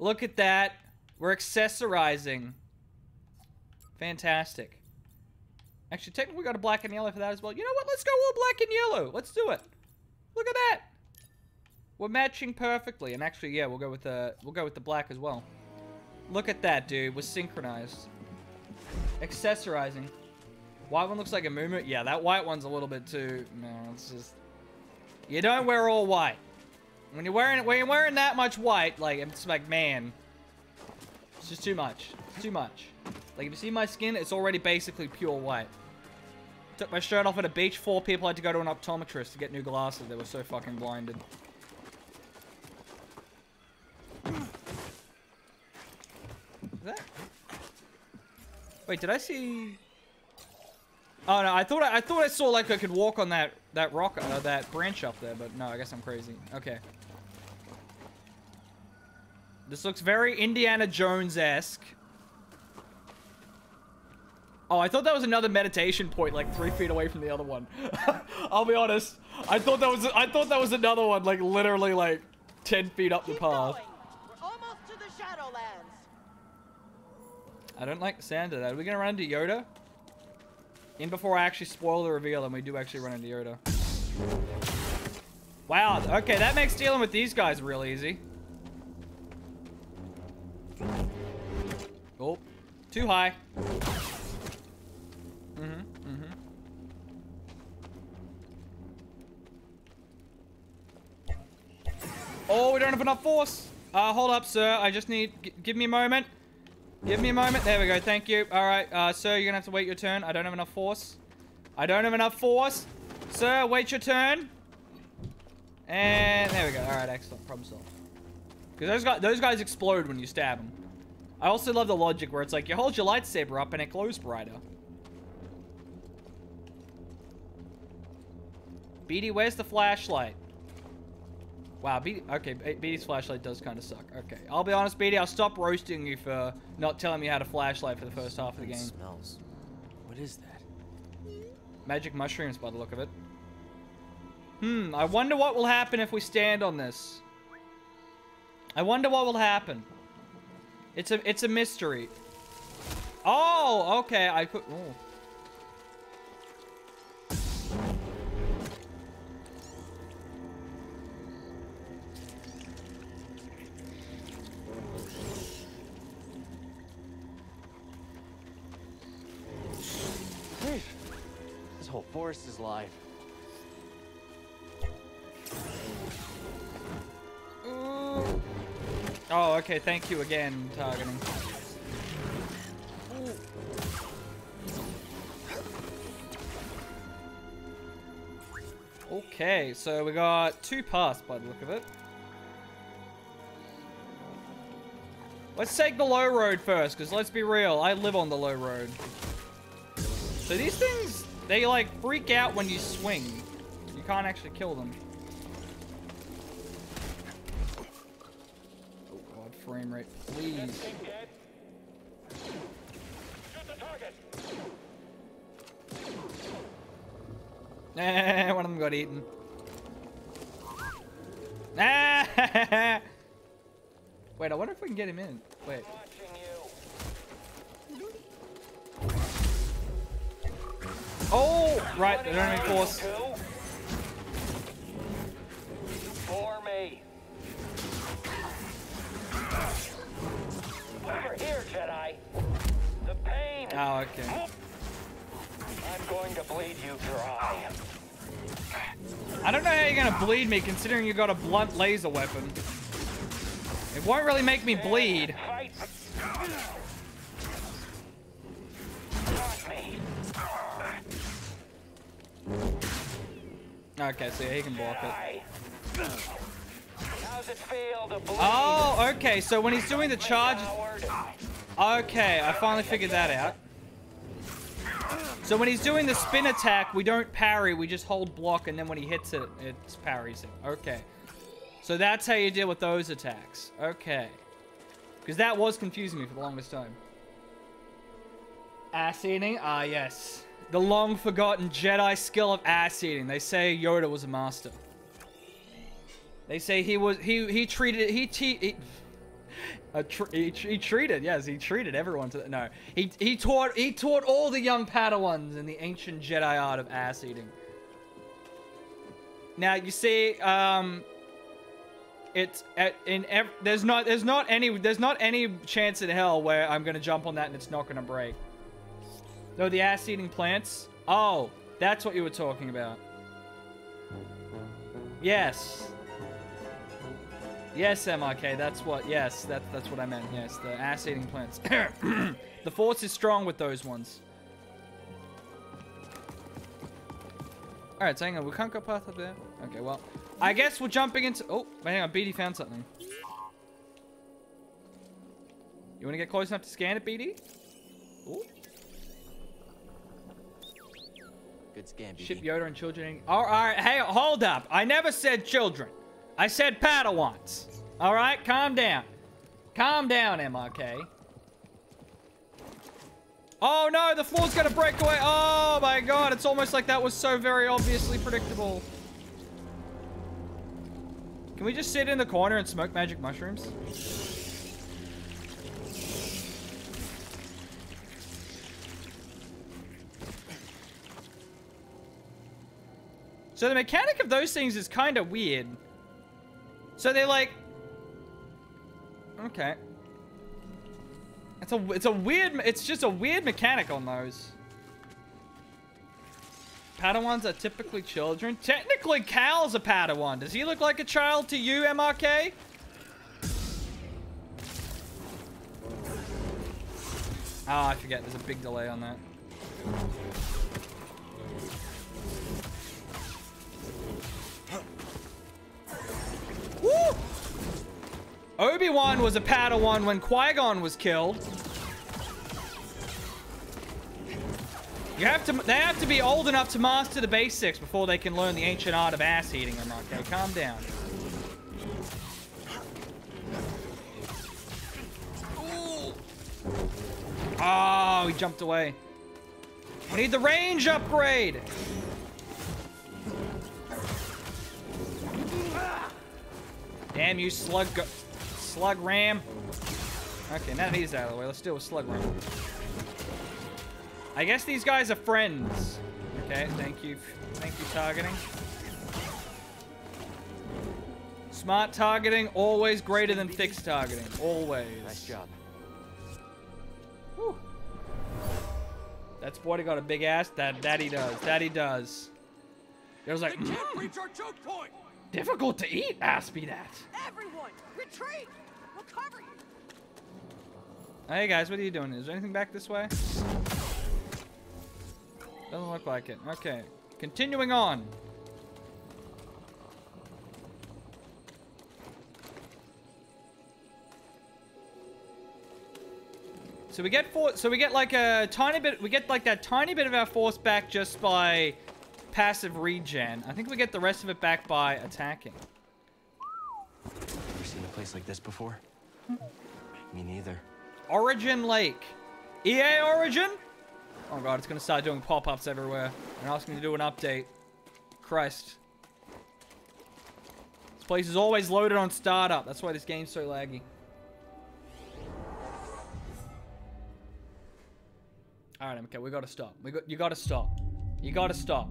Look at that. We're accessorizing. Fantastic. Actually, technically, we got a black and yellow for that as well. You know what? Let's go all black and yellow. Let's do it. Look at that. We're matching perfectly. And actually, yeah, we'll go with the we'll go with the black as well. Look at that, dude. We're synchronized. Accessorizing. White one looks like a moo Yeah, that white one's a little bit too. No, it's just. You don't wear all white. When you're wearing when you're wearing that much white, like it's like man, it's just too much. It's too much. Like if you see my skin, it's already basically pure white. Took my shirt off at a beach. Four people had to go to an optometrist to get new glasses. They were so fucking blinded. That? Wait, did I see? Oh no, I thought I, I thought I saw like I could walk on that that rock uh, that branch up there, but no, I guess I'm crazy. Okay. This looks very Indiana Jones-esque. Oh, I thought that was another meditation point, like three feet away from the other one. I'll be honest. I thought that was I thought that was another one, like literally like ten feet up the path. I don't like the sound of that. Are we going to run into Yoda? In before I actually spoil the reveal and we do actually run into Yoda. Wow, okay, that makes dealing with these guys real easy. Oh, too high. Mm-hmm, mm-hmm. Oh, we don't have enough force. Uh, hold up, sir. I just need... give me a moment. Give me a moment. There we go. Thank you. All right, uh, sir, you're gonna have to wait your turn. I don't have enough force. I don't have enough force. Sir, wait your turn. And there we go. All right, excellent. Problem solved. Because those guys, those guys explode when you stab them. I also love the logic where it's like you hold your lightsaber up and it glows brighter. BD, where's the flashlight? Wow, BD, okay, B- BD's flashlight does kind of suck. Okay, I'll be honest, BD, I'll stop roasting you for not telling me how to flashlight for the first half of the game. smells. What is that? Magic mushrooms by the look of it. Hmm, I wonder what will happen if we stand on this. I wonder what will happen. It's a it's a mystery. Oh, okay. I could. Oh. Whole forest is live. Mm. Oh, okay. Thank you again, targeting. Okay, so we got two paths by the look of it. Let's take the low road first, because let's be real, I live on the low road. So these things, they like freak out when you swing. You can't actually kill them. Oh god, frame rate, please. Eh, one of them got eaten. Wait, I wonder if we can get him in. Wait. Oh, right, they don't have any force. For me. Over here, Jedi. The pain. Oh, okay. I'm going to bleed you dry. I don't know how you're gonna bleed me considering you got a blunt laser weapon. It won't really make me bleed. Okay, so yeah, he can block it. How's it feel to? Oh, okay, so when he's doing the charge... Okay, I finally figured that out. So when he's doing the spin attack, we don't parry, we just hold block, and then when he hits it, it parries it. Okay. So that's how you deal with those attacks. Okay. Because that was confusing me for the longest time. Ass eating? Ah, yes. The long forgotten Jedi skill of ass eating. They say Yoda was a master. They say he was he he treated he te- he, tr- he, he treated yes he treated everyone to that. no he he taught he taught all the young Padawans in the ancient Jedi art of ass eating. Now you see um it's at, in ev- there's not there's not any there's not any chance in hell where I'm gonna jump on that and it's not gonna break. No, the ass eating plants. Oh, that's what you were talking about. Yes. Yes, MRK, that's what, yes, that, that's what I meant, yes, the ass-eating plants. the force is strong with those ones. Alright, so hang on, we can't go past up there? Okay, well, I guess we're jumping into, oh, hang on, BD found something. You want to get close enough to scan it, BD? Ooh. Good scan. Ship Yoda and children. All right, hey, hold up. I never said children. I said Padawans. All right, calm down. Calm down, MRK. Oh no, the floor's gonna break away. Oh my god, it's almost like that was so very obviously predictable. Can we just sit in the corner and smoke magic mushrooms? So the mechanic of those things is kind of weird. So they're like, okay. It's a it's a weird it's just a weird mechanic on those. Padawans are typically children. Technically, Cal's a Padawan. Does he look like a child to you, MRK? Oh, ah, I forget. There's a big delay on that. Obi-Wan was a Padawan when Qui-Gon was killed. You have to. They have to be old enough to master the basics before they can learn the ancient art of ass eating. I'm not okay. Calm down. Ooh. Oh, he jumped away. We need the range upgrade. Damn you, slug, slug ram. Okay, now that he's out of the way, let's deal with slug ram. I guess these guys are friends. Okay, thank you. Thank you, targeting. Smart targeting, always greater than fixed targeting. Always. Nice job. Whew. That's what he got a big ass. That that he does. That he does. It was like They can't "Mm, reach our choke point. Difficult to eat. Ask me that. Everyone, retreat! We'll cover you! Hey guys, what are you doing? Is there anything back this way? Doesn't look like it. Okay. Continuing on. So we get for so we get like a tiny bit we get like that tiny bit of our force back just by passive regen. I think we get the rest of it back by attacking. Ever seen a place like this before? Hmm. Me neither. Origin Lake. EA Origin? Oh god, it's gonna start doing pop-ups everywhere. And asking to do an update. Christ. This place is always loaded on startup. That's why this game's so laggy. Alright, okay, we gotta stop. We got you gotta stop. You gotta stop.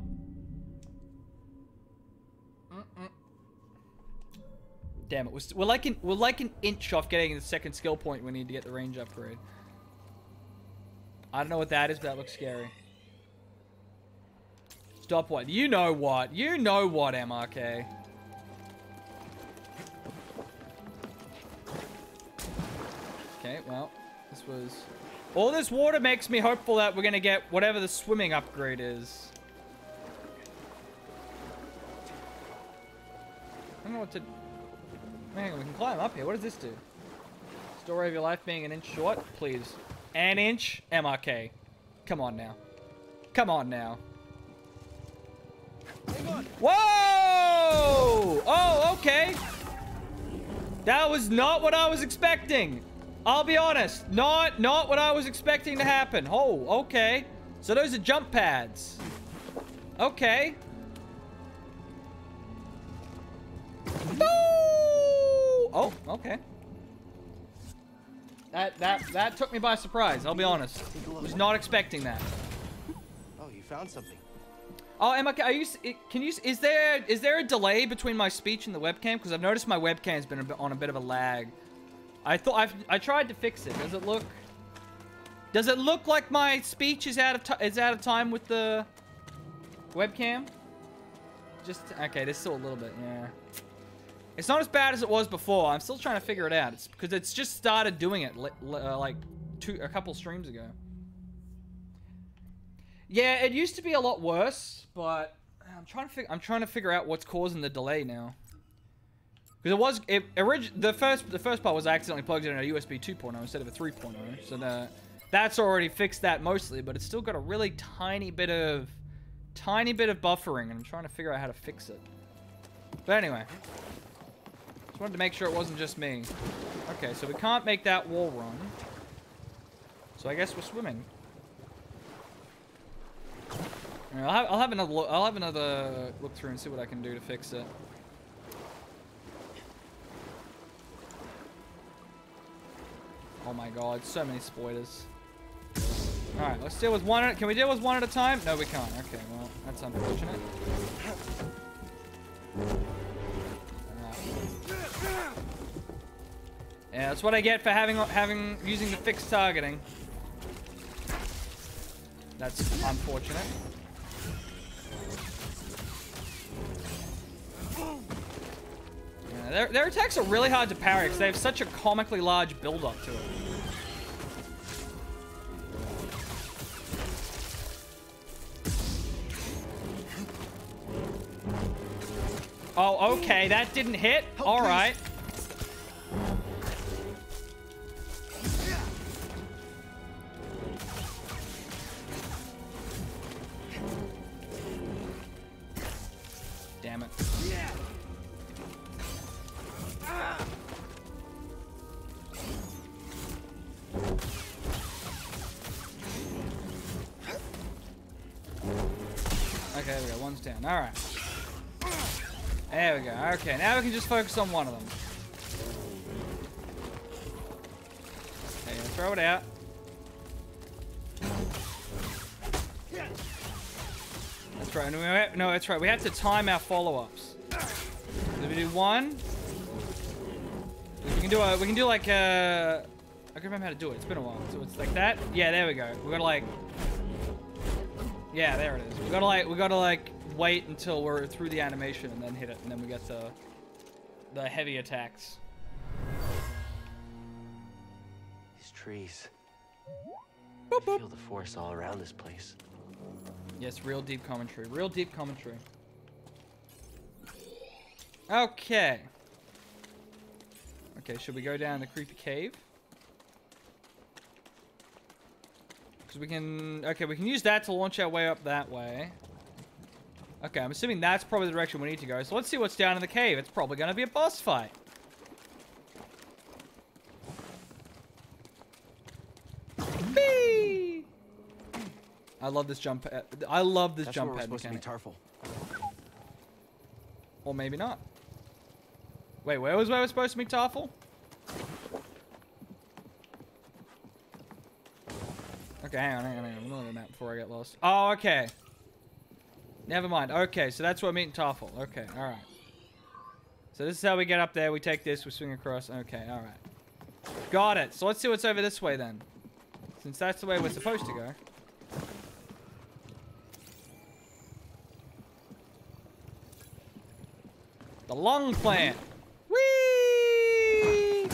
Damn it, we're, like an we're like an inch off getting the second skill point. We need to get the range upgrade. I don't know what that is, but that looks scary. Stop what? You know what? You know what, MRK. Okay, well, this was... All this water makes me hopeful that we're gonna get whatever the swimming upgrade is. I don't know what to... On, we can climb up here. What does this do? Story of your life being an inch short? Please. An inch? MRK. Come on now. Come on now. Whoa! Oh, okay. That was not what I was expecting. I'll be honest. Not, not what I was expecting to happen. Oh, okay. So those are jump pads. Okay. Oh, okay. That that that took me by surprise. I'll be honest. Was not expecting that. Oh, you found something. Oh, Emma, are you? Can you? Is there is there a delay between my speech and the webcam? Because I've noticed my webcam's been a bit, on a bit of a lag. I thought I've I tried to fix it. Does it look? Does it look like my speech is out of is out of time with the webcam? Just okay. There's still a little bit. Yeah. It's not as bad as it was before. I'm still trying to figure it out. It's because it's just started doing it uh, like two a couple streams ago. Yeah, it used to be a lot worse, but I'm trying to figure I'm trying to figure out what's causing the delay now. Because it was it orig the first the first part was I accidentally plugged in a USB 2.0 instead of a 3.0, so the that's already fixed that mostly, but it's still got a really tiny bit of tiny bit of buffering, and I'm trying to figure out how to fix it. But anyway, just wanted to make sure it wasn't just me. Okay, so we can't make that wall run. So I guess we're swimming. I'll have, I'll have another look, I'll have another look through and see what I can do to fix it. Oh my god, so many spoilers. Alright, let's deal with one at, can we deal with one at a time? No, we can't. Okay, well, that's unfortunate. Yeah, that's what I get for having having using the fixed targeting. That's unfortunate. Yeah, their, their attacks are really hard to parry because they have such a comically large build-up to it. Oh, okay, that didn't hit. All right. Damn it. Okay, there we go. One's down. All right. There we go. Okay, now we can just focus on one of them. Okay, throw it out. That's right. Have- no, that's right. We have to time our follow-ups. So we do one. We can do a. We can do like a. I can remember how to do it. It's been a while. So it's like that. Yeah, there we go. We gotta like. Yeah, there it is. We gotta like. We gotta like wait until we're through the animation and then hit it, and then we get the the heavy attacks. These trees. I feel the force all around this place. Yes, real deep commentary. Real deep commentary. Okay. Okay, should we go down the creepy cave? Because we can... Okay, we can use that to launch our way up that way. Okay, I'm assuming that's probably the direction we need to go. So let's see what's down in the cave. It's probably going to be a boss fight. Whee! I love this jump. pad- I love this That's jump pad supposed mechanic. to be Tarfful. Or maybe not. Wait, where was where we're supposed to be Tarfful? Okay, hang on, hang on, hang on. I'm looking at the map before I get lost. Oh, okay. Never mind. Okay, so that's where I'm meeting Tarfful. Okay, alright. So this is how we get up there. We take this, we swing across. Okay, alright. Got it. So let's see what's over this way then. Since that's the way we're supposed to go. The lung plant. Whee!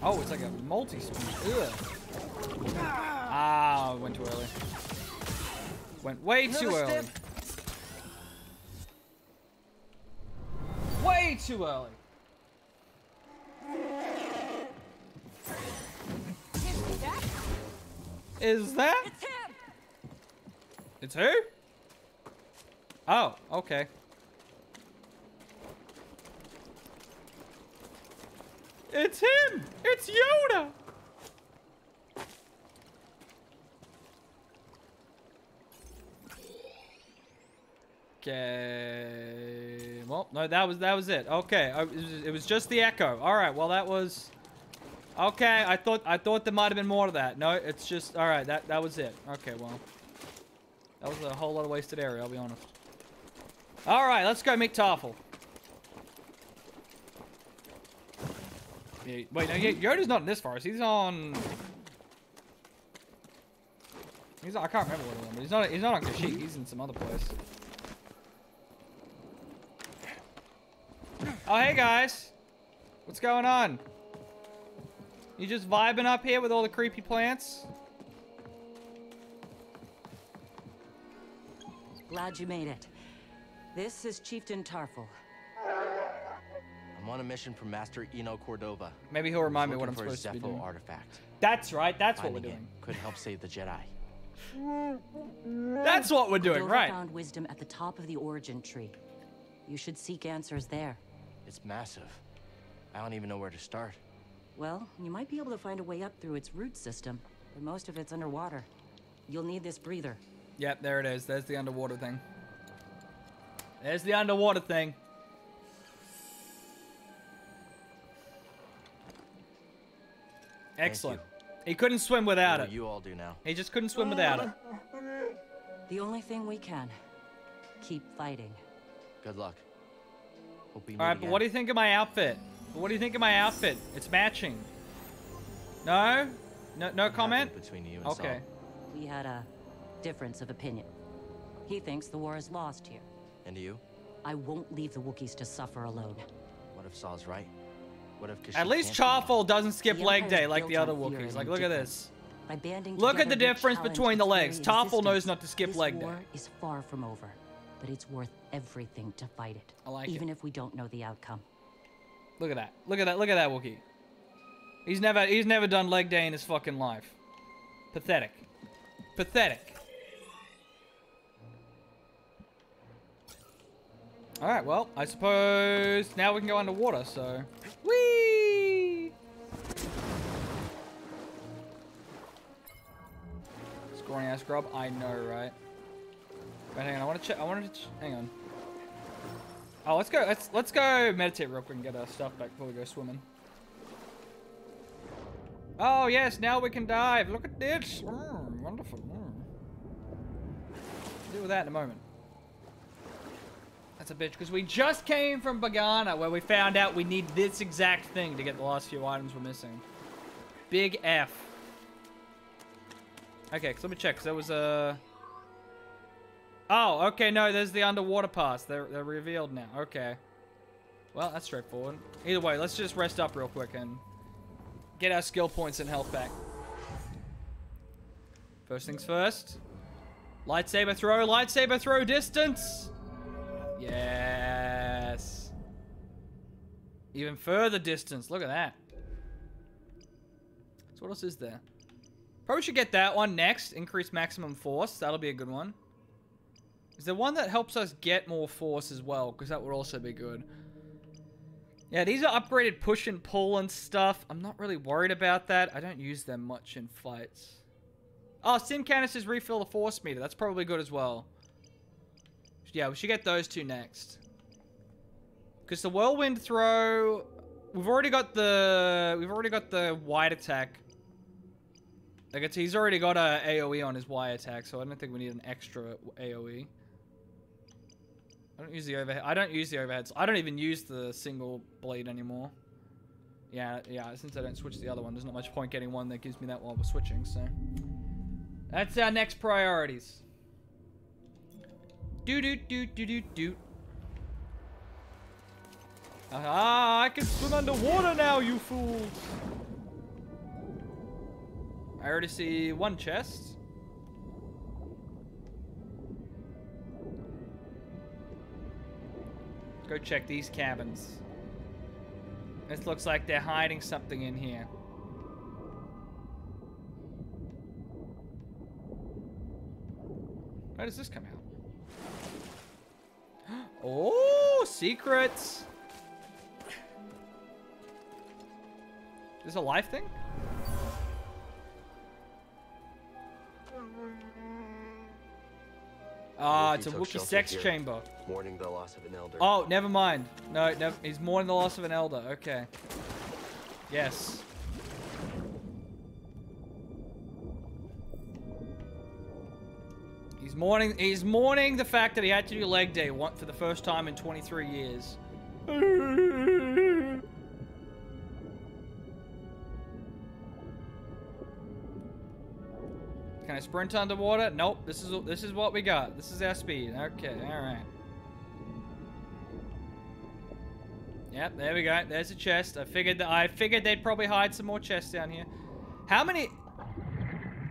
Oh, it's like a multi-speed. Ugh. Ah, went too early. Went way too Another early. step. Way too early. Is that? It's him! It's who? Oh, okay. It's him! It's Yoda! Okay. Well, no, that was that was it. Okay, uh, it, was, it was just the echo. All right. Well, that was. Okay, I thought I thought there might have been more to that. No, it's just all right. That that was it. Okay, well, that was a whole lot of wasted area. I'll be honest. All right, let's go meet Tarfful. Yeah, wait, no, Yo- Yoda's not in this forest. He's on. He's I can't remember what he's on, he's not. He's not on Kashyyyk. He's in some other place. Oh, hey guys, what's going on? You just vibing up here with all the creepy plants? Glad you made it. This is Chieftain Tarfful. I'm on a mission from Master Eno Cordova. Maybe he'll remind me He's what I'm looking for a supposed to be Zeffo doing. artifact. That's right. That's what we're doing. it could help save the Jedi. That's what we're doing, Cordova right? found wisdom at the top of the origin tree. You should seek answers there. It's massive. I don't even know where to start. Well, you might be able to find a way up through its root system, but most of it's underwater. You'll need this breather. Yep, there it is. There's the underwater thing. There's the underwater thing. Excellent. He couldn't swim without it. you all do now? He just couldn't swim without it. The only thing we can. Keep fighting. Good luck. Hope we meet All right, but what do you think of my outfit? What do you think of my outfit? It's matching. No? No, no comment? Between you and Okay. We had a difference of opinion. He thinks the war is lost here. And you? I won't leave the Wookiees to suffer alone. What if Saw's right? What if At least can't be Tarfful doesn't skip leg day like the other Wookiees. Like, look at this. By banding Look at the difference between the legs. very Tarfful knows not to skip this leg day. war is far from over, but it's worth everything to fight it. I like even if we don't know the outcome. Look at that. Look at that. Look at that Wookiee. He's never he's never done leg day in his fucking life. Pathetic. Pathetic. Alright, well, I suppose now we can go underwater, so. Whee! Scoring ass grub, I know, right? Wait, hang on, I wanna check I wanna hang on. Oh, let's go. Let's let's go meditate real quick and get our stuff back before we go swimming. Oh yes, now we can dive. Look at this. Mm, wonderful. Mm. Deal with that in a moment. That's a bitch because we just came from Bogano where we found out we need this exact thing to get the last few items we're missing. Big F. Okay, so let me check. 'cause there was a. Oh, okay, no, there's the underwater pass. They're, they're revealed now. Okay. Well, that's straightforward. Either way, let's just rest up real quick and get our skill points and health back. First things first. Lightsaber throw, lightsaber throw distance. Yes. Even further distance. Look at that. So what else is there? Probably should get that one next. Increase maximum force. That'll be a good one. Is there one that helps us get more force as well? Because that would also be good. Yeah, these are upgraded push and pull and stuff. I'm not really worried about that. I don't use them much in fights. Oh, Stim canisters refill the force meter. That's probably good as well. Yeah, we should get those two next. Because the whirlwind throw, we've already got the we've already got the wide attack. Like it's, he's already got a AOE on his Y attack, so I don't think we need an extra AOE. I don't use the overhead. I don't use the overheads. I don't even use the single blade anymore. Yeah, yeah. Since I don't switch the other one, there's not much point getting one that gives me that while we're switching. So that's our next priorities. Do do do do do do. Ah, I can swim underwater now, you fools! I already see one chest. Go check these cabins. This looks like they're hiding something in here. Where does this come out? Oh, secrets! Is this a life thing? Ah, it's a took Wookiee sex here, chamber. Mourning the loss of an elder. Oh, never mind. No, never, he's mourning the loss of an elder. Okay. Yes. He's mourning. He's mourning the fact that he had to do leg day one for the first time in 23 years. Can I sprint underwater? Nope. This is this is what we got. This is our speed. Okay. All right. Yep, there we go. There's a chest. I figured that I figured they'd probably hide some more chests down here. How many?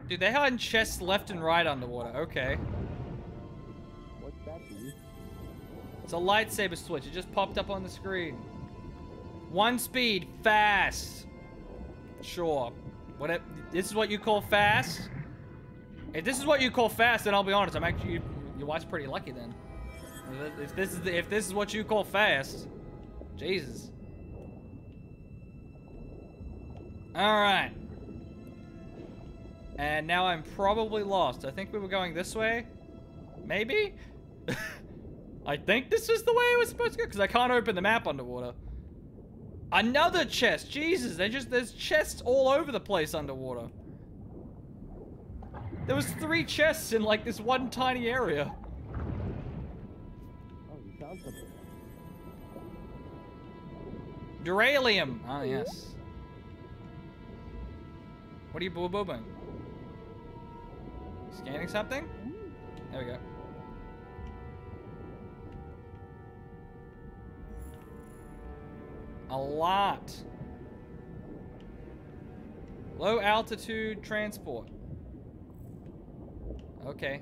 Dude, they hide chests left and right underwater. Okay. What's that do? It's a lightsaber switch. It just popped up on the screen. One speed, fast. Sure. What? This is what you call fast? If this is what you call fast, then I'll be honest. I'm actually your wife's pretty lucky then. If this is the, if this is what you call fast, Jesus. All right. And now I'm probably lost. I think we were going this way. Maybe? I think this is the way it was supposed to go because I can't open the map underwater. Another chest. Jesus, they just there's chests all over the place underwater. There was three chests in like this one tiny area. Oh, you found something. Duralium. Ah, yes. What are you boo boobing? Scanning something? There we go. A lot. Low altitude transport. Okay.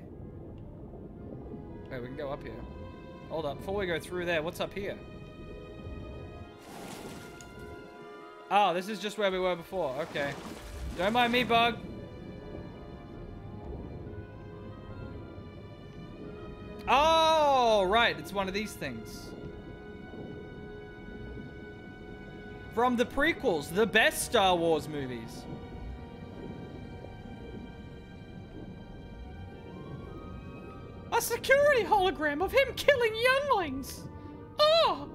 Wait, we can go up here. Hold up, before we go through there, what's up here? Oh, this is just where we were before. Okay. Don't mind me, bug. Oh, right. It's one of these things. From the prequels, the best Star Wars movies. A security hologram of him killing younglings. Oh!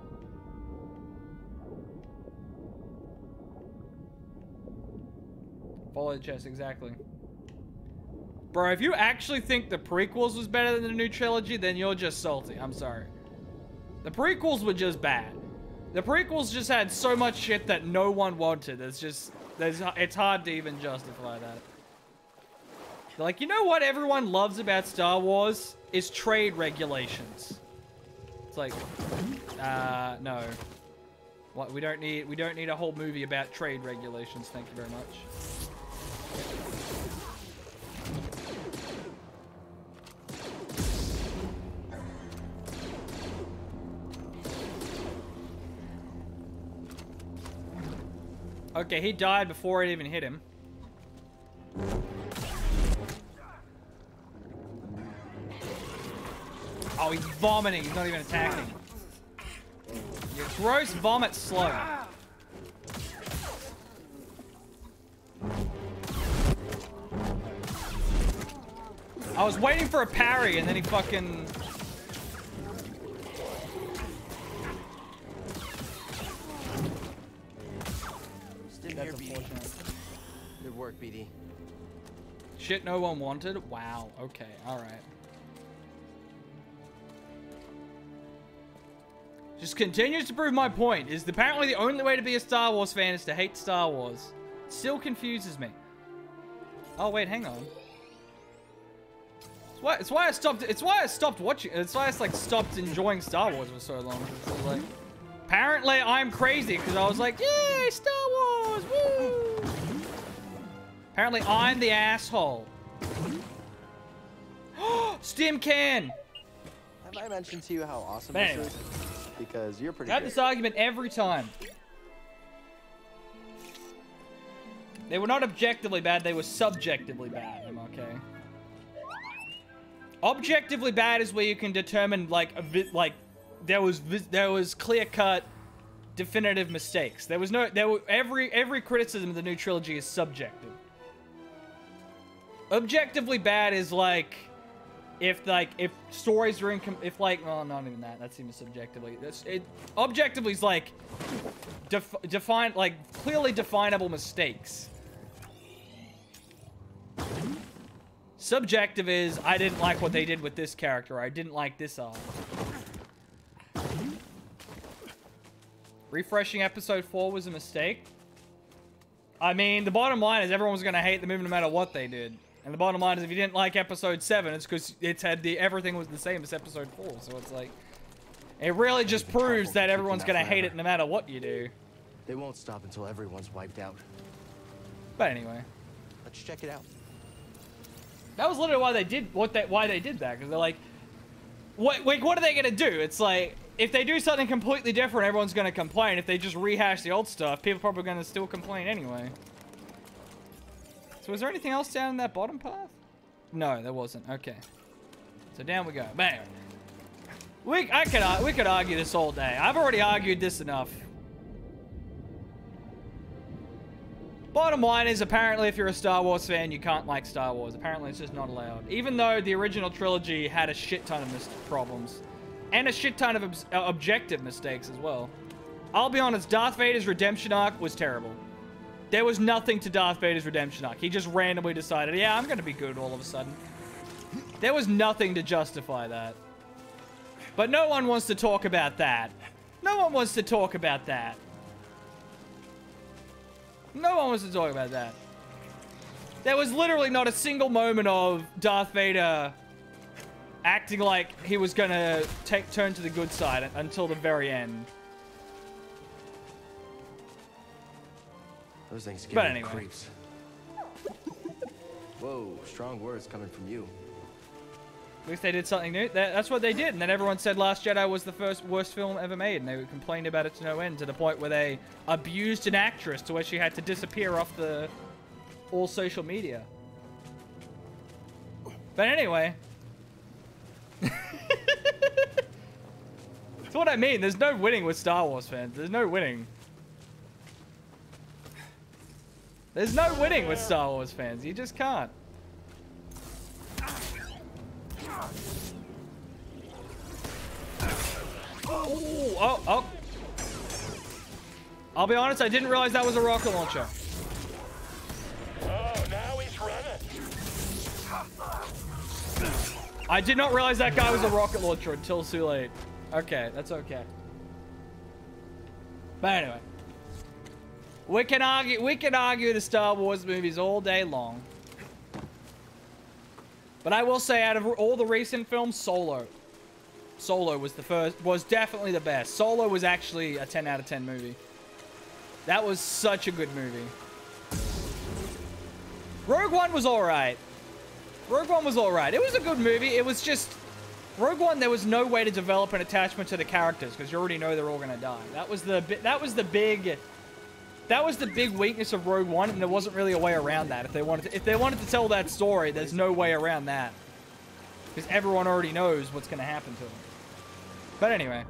Follow the chest, exactly. Bro, if you actually think the prequels was better than the new trilogy, then you're just salty. I'm sorry. The prequels were just bad. The prequels just had so much shit that no one wanted. It's just, there's, it's hard to even justify that. Like, you know what everyone loves about Star Wars? Is trade regulations. It's like, uh, no. What, we don't need, we don't need a whole movie about trade regulations. Thank you very much. Okay, he died before it even hit him. Oh, he's vomiting. He's not even attacking. You gross vomit slow. I was waiting for a parry and then he fucking... That's here, BD. unfortunate. Good work, BD. Shit no one wanted? Wow. Okay. Alright. Just continues to prove my point. Is apparently the only way to be a Star Wars fan is to hate Star Wars. Still confuses me. Oh wait, hang on. It's why, it's why I stopped. It's why I stopped watching. It's why I like stopped enjoying Star Wars for so long. It's like, apparently I'm crazy because I was like, yay, Star Wars, woo! Apparently I'm the asshole. Stim can. Have I mentioned to you how awesome this is? Because you're pretty I have great. this argument every time. They were not objectively bad, they were subjectively bad, okay? Objectively bad is where you can determine like a bit like there was there was clear-cut definitive mistakes. There was no there were every every criticism of the new trilogy is subjective. Objectively bad is like if like if stories are incom if like well not even that. That seems subjectively this it objectively is like def define like clearly definable mistakes. Subjective is i didn't like what they did with this character. I didn't like this arc refreshing episode 4 was a mistake. I mean the bottom line is everyone's gonna hate the movie no matter what they did and the bottom line is, if you didn't like episode seven, it's because it's had the everything was the same as episode four. So it's like, it really just proves that everyone's gonna hate it no matter what you do. They won't stop until everyone's wiped out. But anyway, Let's check it out. that was literally why they did what they why they did that because they're like, what like what are they gonna do? It's like if they do something completely different, everyone's gonna complain. If they just rehash the old stuff, people are probably gonna still complain anyway. So was there anything else down in that bottom path? No, there wasn't. Okay. So down we go. Bam. We I could we could argue this all day. I've already argued this enough. Bottom line is apparently if you're a Star Wars fan, you can't like Star Wars. Apparently it's just not allowed. Even though the original trilogy had a shit ton of problems and a shit ton of obs- uh, objective mistakes as well. I'll be honest, Darth Vader's redemption arc was terrible. There was nothing to Darth Vader's redemption arc. He just randomly decided, yeah, I'm going to be good all of a sudden. There was nothing to justify that. But no one wants to talk about that. No one wants to talk about that. No one wants to talk about that. There was literally not a single moment of Darth Vader acting like he was gonna take turn to the good side until the very end. Those things give But me anyway. creeps. Whoa, strong words coming from you. At least they did something new. That's what they did. And then everyone said Last Jedi was the first worst film ever made, and they complained about it to no end, to the point where they abused an actress to where she had to disappear off the all social media. But anyway. That's what I mean. There's no winning with Star Wars fans. There's no winning. There's no winning with Star Wars fans. You just can't. Oh, oh, oh. I'll be honest, I didn't realize that was a rocket launcher. Oh, now he's running. I did not realize that guy was a rocket launcher until too late. Okay, that's okay. But anyway. We can argue we can argue the Star Wars movies all day long. But I will say out of all the recent films, Solo. Solo was the first was definitely the best. Solo was actually a 10 out of 10 movie. That was such a good movie. Rogue One was alright. Rogue One was alright. It was a good movie. It was just Rogue One. There was no way to develop an attachment to the characters because you already know they're all gonna die. That was the that was the big that was the big weakness of Rogue One, and there wasn't really a way around that. If they wanted to, if they wanted to tell that story, there's no way around that because everyone already knows what's gonna happen to them. But anyway.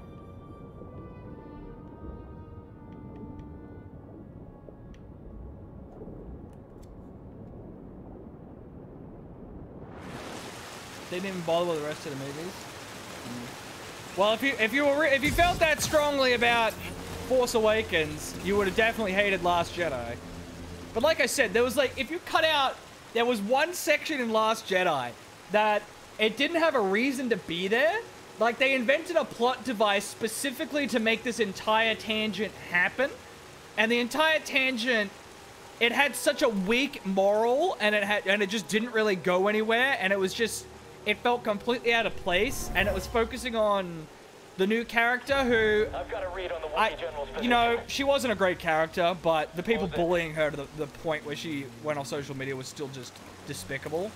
They didn't even bother with the rest of the movies. Mm. Well, if you if you were if you felt that strongly about Force Awakens, you would have definitely hated Last Jedi. But like I said, there was like if you cut out, there was one section in Last Jedi that it didn't have a reason to be there. Like they invented a plot device specifically to make this entire tangent happen, and the entire tangent it had such a weak moral and it had and it just didn't really go anywhere and it was just it felt completely out of place and it was focusing on the new character who I've got a read on the I, General's you know she wasn't a great character but the people bullying her to the, the point where she went on social media was still just despicable.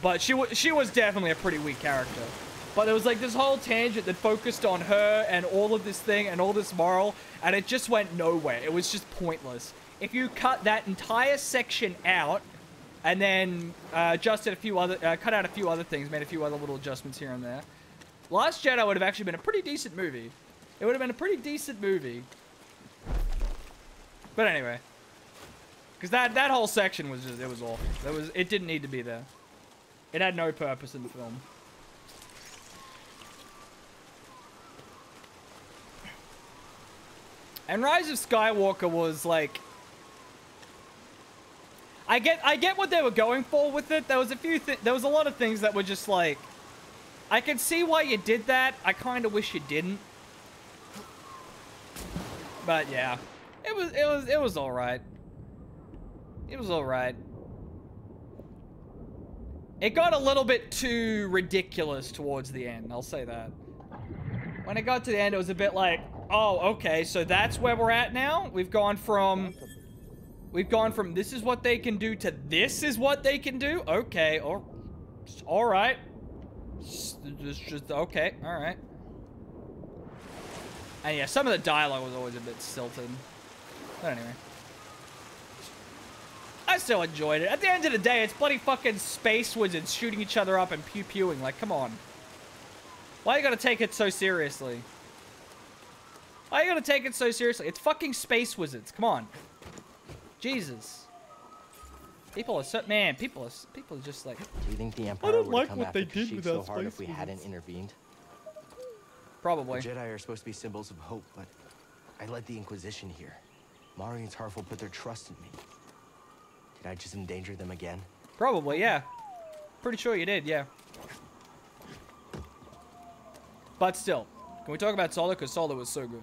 But she was she was definitely a pretty weak character. But there was like this whole tangent that focused on her and all of this thing and all this moral and it just went nowhere. It was just pointless. If you cut that entire section out and then uh, adjusted a few other, uh, cut out a few other things, made a few other little adjustments here and there. Last Jedi would have actually been a pretty decent movie. It would have been a pretty decent movie. But anyway, because that that whole section was just it was awful. It was it didn't need to be there. It had no purpose in the film. And Rise of Skywalker was like I get I get what they were going for with it. There was a few there was a lot of things that were just like I can see why you did that. I kind of wish you didn't. But yeah. It was it was it was all right. It was all right. It got a little bit too ridiculous towards the end. I'll say that. When it got to the end, it was a bit like, oh, okay, so that's where we're at now. We've gone from We've gone from this is what they can do to this is what they can do. Okay, or all right. Just, just, okay, all right. And yeah, some of the dialogue was always a bit stilted. But anyway. I still enjoyed it. At the end of the day, it's bloody fucking space wizards shooting each other up and pew-pewing. Like, come on. Why you gotta take it so seriously? Why you gotta take it so seriously? It's fucking space wizards. Come on. Jesus. People are so man. People are people are just like. Do you think the Empire don't would like come what after they did Kashyyyk so hard if we space hadn't intervened? Probably. The Jedi are supposed to be symbols of hope, but I led the Inquisition here. Mari and Tarfful put their trust in me. Did I just endanger them again? Probably, yeah. Pretty sure you did, yeah. But still, can we talk about Solo? Because Solo was so good.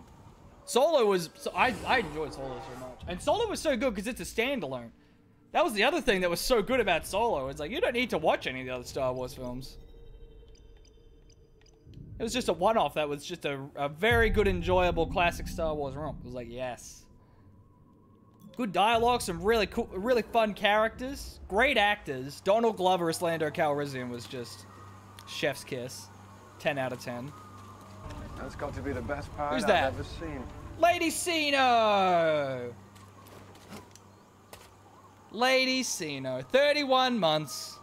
Solo was, so I, I enjoyed Solo so much. And Solo was so good because it's a standalone. That was the other thing that was so good about Solo. It's like, you don't need to watch any of the other Star Wars films. It was just a one-off that was just a, a very good, enjoyable classic Star Wars romp. It was like, yes. Good dialogue, some really cool, really fun characters, great actors. Donald Glover as Lando Calrissian was just chef's kiss. 10 out of 10. That's got to be the best part Who's I've that? ever seen. Lady Sino! Lady Sino, 31 months.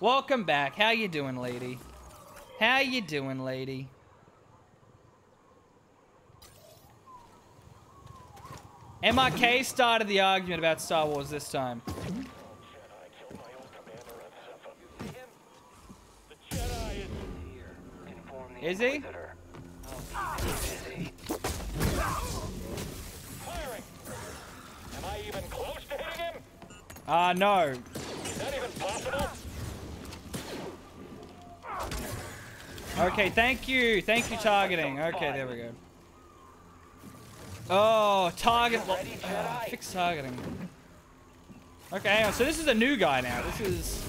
Welcome back. How you doing, lady? How you doing, lady? MRK started the argument about Star Wars this time. Is he? Am I even close to hitting him? Ah, no. Even possible? Okay, thank you. Thank you, targeting. Okay, there we go. Oh, target. uh, fix targeting. Okay, hang on. So this is a new guy now. This is.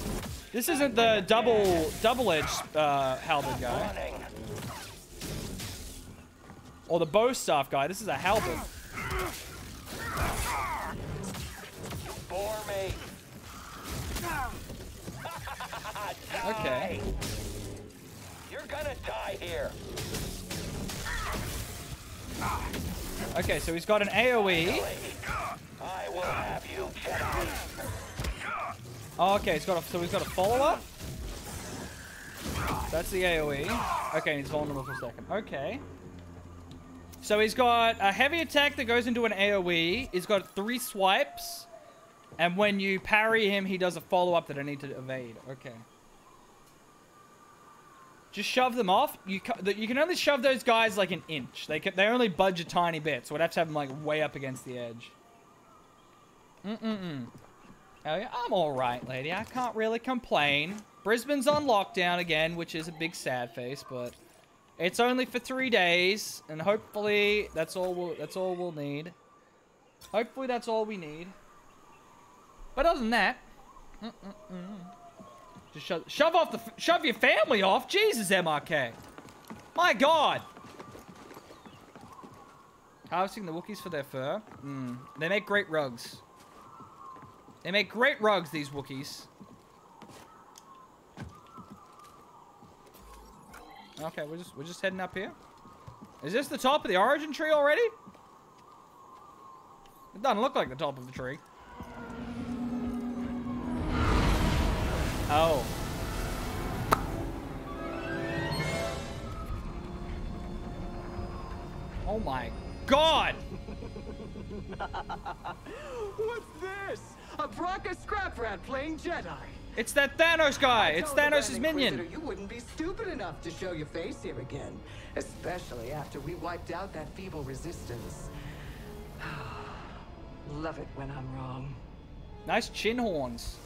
This isn't the double double-edged uh, halberd guy. Or the bow staff guy. This is a halberd. For me. Okay. You're gonna die here. Okay, so he's got an AOE. I will have you, Oh, okay, he's got a, so he's got a follow-up. That's the AoE. Okay, he's vulnerable for a second. Okay. So he's got a heavy attack that goes into an AoE. He's got three swipes. And when you parry him, he does a follow-up that I need to evade. Okay. Just shove them off. You you can only shove those guys like an inch. They can, they only budge a tiny bit, so I'd have to have them like way up against the edge. Mm-mm-mm. Oh yeah, I'm all right, lady. I can't really complain. Brisbane's on lockdown again, which is a big sad face, but it's only for three days, and hopefully that's all we'll that's all we'll need. Hopefully that's all we need. But other than that, mm-mm-mm. just shove, shove off the shove your family off. Jesus, MRK. My God. Harvesting the Wookiees for their fur. Mm. They make great rugs. They make great rugs, these Wookiees. Okay, we're just we're just heading up here. Is this the top of the origin tree already? It doesn't look like the top of the tree. Oh. Oh my god! What's this? A Bracca scrap rat playing Jedi. It's that Thanos guy! It's Thanos' minion! You wouldn't be stupid enough to show your face here again. Especially after we wiped out that feeble resistance. Love it when I'm wrong. Nice chin horns.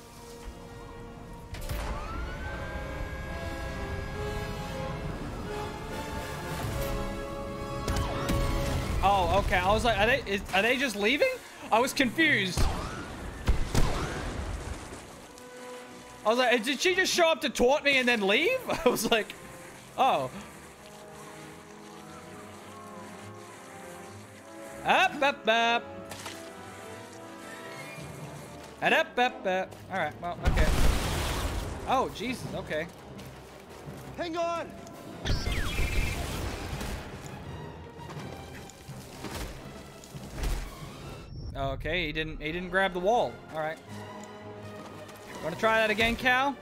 Oh, okay. I was like, are they is, are they just leaving? I was confused. I was like, eh, did she just show up to taunt me and then leave? I was like, oh. Up, up, up. Up, up, up. All right. Well, okay. Oh, Jesus. Okay. Hang on! Okay, he didn't. He didn't grab the wall. All right. Want to try that again, Cal?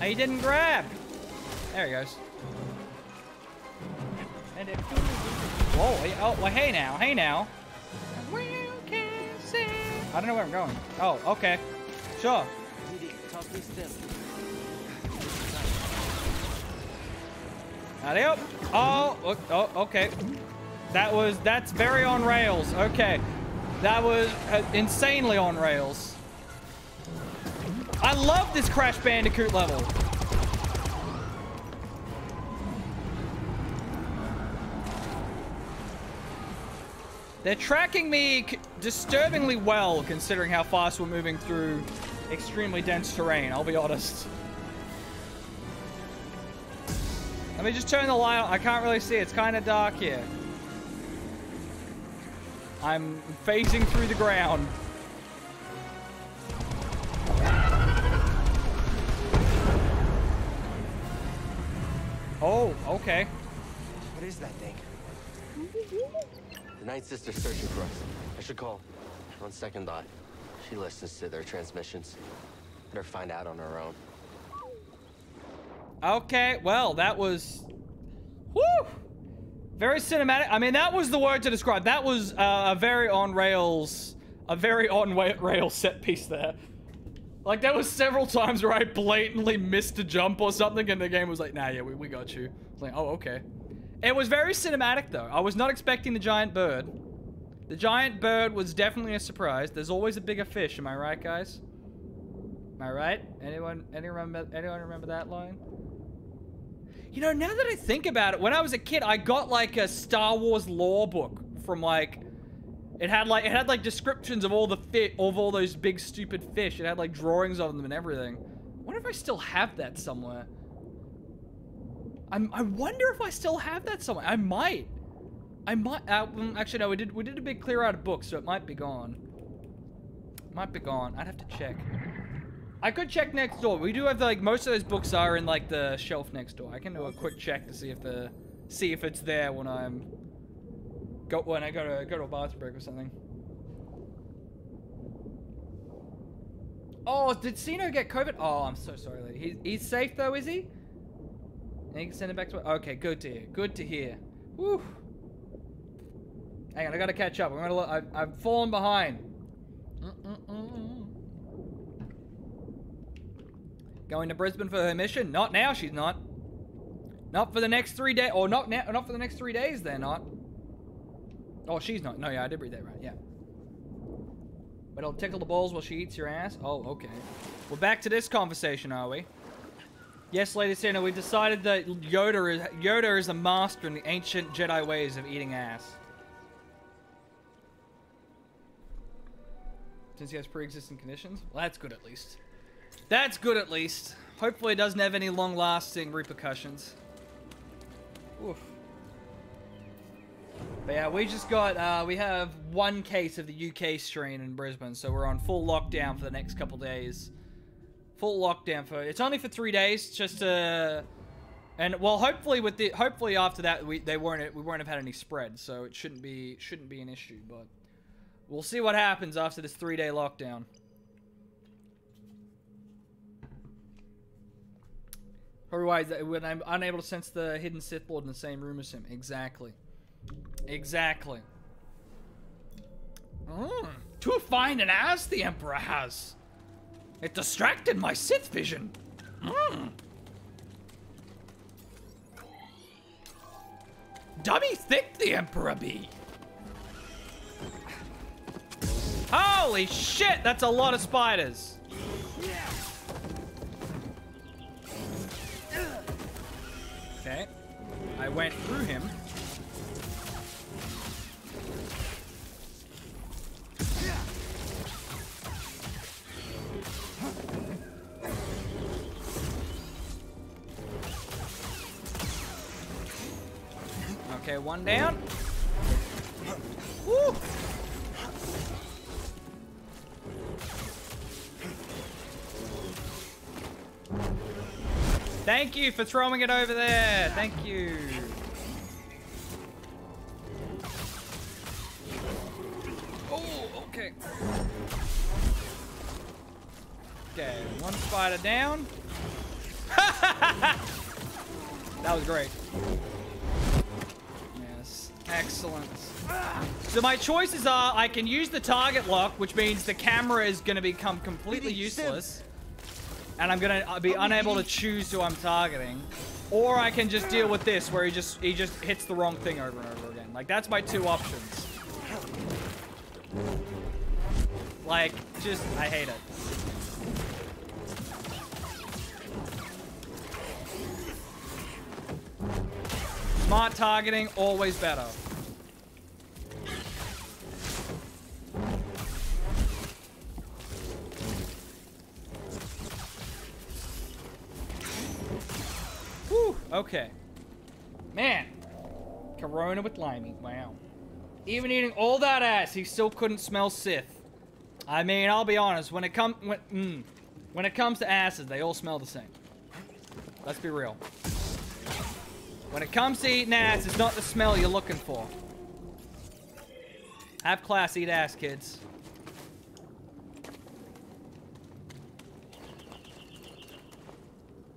He didn't grab. There he goes. And it- Whoa! Oh, well, hey now, hey now. I don't know where I'm going. Oh, okay. Sure. Adios. Oh, oh, oh, okay. That was, that's very on rails. Okay. That was uh, insanely on rails. I love this Crash Bandicoot level. They're tracking me disturbingly well considering how fast we're moving through extremely dense terrain, I'll be honest. Let me just turn the light on. I can't really see. It's kind of dark here. I'm phasing through the ground. Oh, okay. What is that thing? The Ninth Sister's searching for us. I should call. On second thought, she listens to their transmissions. Better find out on her own. Okay, well, that was... Woo! Very cinematic. I mean, that was the word to describe. That was uh, a very on-rails... A very on-rails set piece there. Like, there was several times where I blatantly missed a jump or something, and the game was like, nah, yeah, we, we got you. It's like, oh, okay. It was very cinematic, though. I was not expecting the giant bird. The giant bird was definitely a surprise. There's always a bigger fish, am I right, guys? Am I right? Anyone, anyone remember, anyone remember that line? You know, now that I think about it, when I was a kid, I got like a Star Wars lore book from like, it had like, it had like descriptions of all the fit, of all those big stupid fish. It had like drawings of them and everything. I wonder if I still have that somewhere. I'm, I wonder if I still have that somewhere. I might. I might. Uh, mm, actually, no. We did. We did a big clear out of books, so it might be gone. Might be gone. I'd have to check. I could check next door. We do have like most of those books are in like the shelf next door. I can do a quick check to see if the see if it's there when I'm go when I go to go to a bathroom break or something. Oh, did Sino get COVID? Oh, I'm so sorry, lady. He's, he's safe though, is he? And you can send him back to. Okay, good to hear. Good to hear. Whew. Hang on, I gotta catch up. I'm gonna. Look, I've fallen behind. Mm -mm -mm. Going to Brisbane for her mission? Not now. She's not. Not for the next three days. Or not now. Not for the next three days. They're not. Oh, she's not. No, yeah, I did read that right. Yeah. But it'll tickle the balls while she eats your ass. Oh, okay. We're back to this conversation, are we? Yes, Lady Santa, we decided that Yoda is Yoda is a master in the ancient Jedi ways of eating ass. Since he has pre-existing conditions? Well, that's good at least. That's good at least. Hopefully it doesn't have any long-lasting repercussions. Oof. But yeah, we just got, uh, we have one case of the UK strain in Brisbane, so we're on full lockdown for the next couple days. Full lockdown for, it's only for three days, just to, and well, hopefully with the, hopefully after that, we, they weren't, we won't have had any spread, so it shouldn't be, shouldn't be an issue, but we'll see what happens after this three-day lockdown. Otherwise, when I'm unable to sense the hidden Sith Lord in the same room as him. Exactly. Exactly. Mm, too fine an ass the Emperor has. It distracted my Sith vision. Mm. Dummy thick the Emperor be. Holy shit, that's a lot of spiders. Okay. I went through him. Okay, one down. Woo! Thank you for throwing it over there. Thank you. Oh, okay. Okay, one spider down. that was great. Yes, excellent. So my choices are I can use the target lock, which means the camera is going to become completely useless and I'm gonna be unable to choose who I'm targeting. Or I can just deal with this, where he just he just hits the wrong thing over and over again. Like that's my two options. Like, just I hate it. Smart targeting, always better. Okay. Man. Corona with Limey. Wow. Even eating all that ass, he still couldn't smell Sith. I mean, I'll be honest. When it comes when, mm, when it comes to asses, they all smell the same. Let's be real. When it comes to eating ass, it's not the smell you're looking for. Have class, eat ass, kids.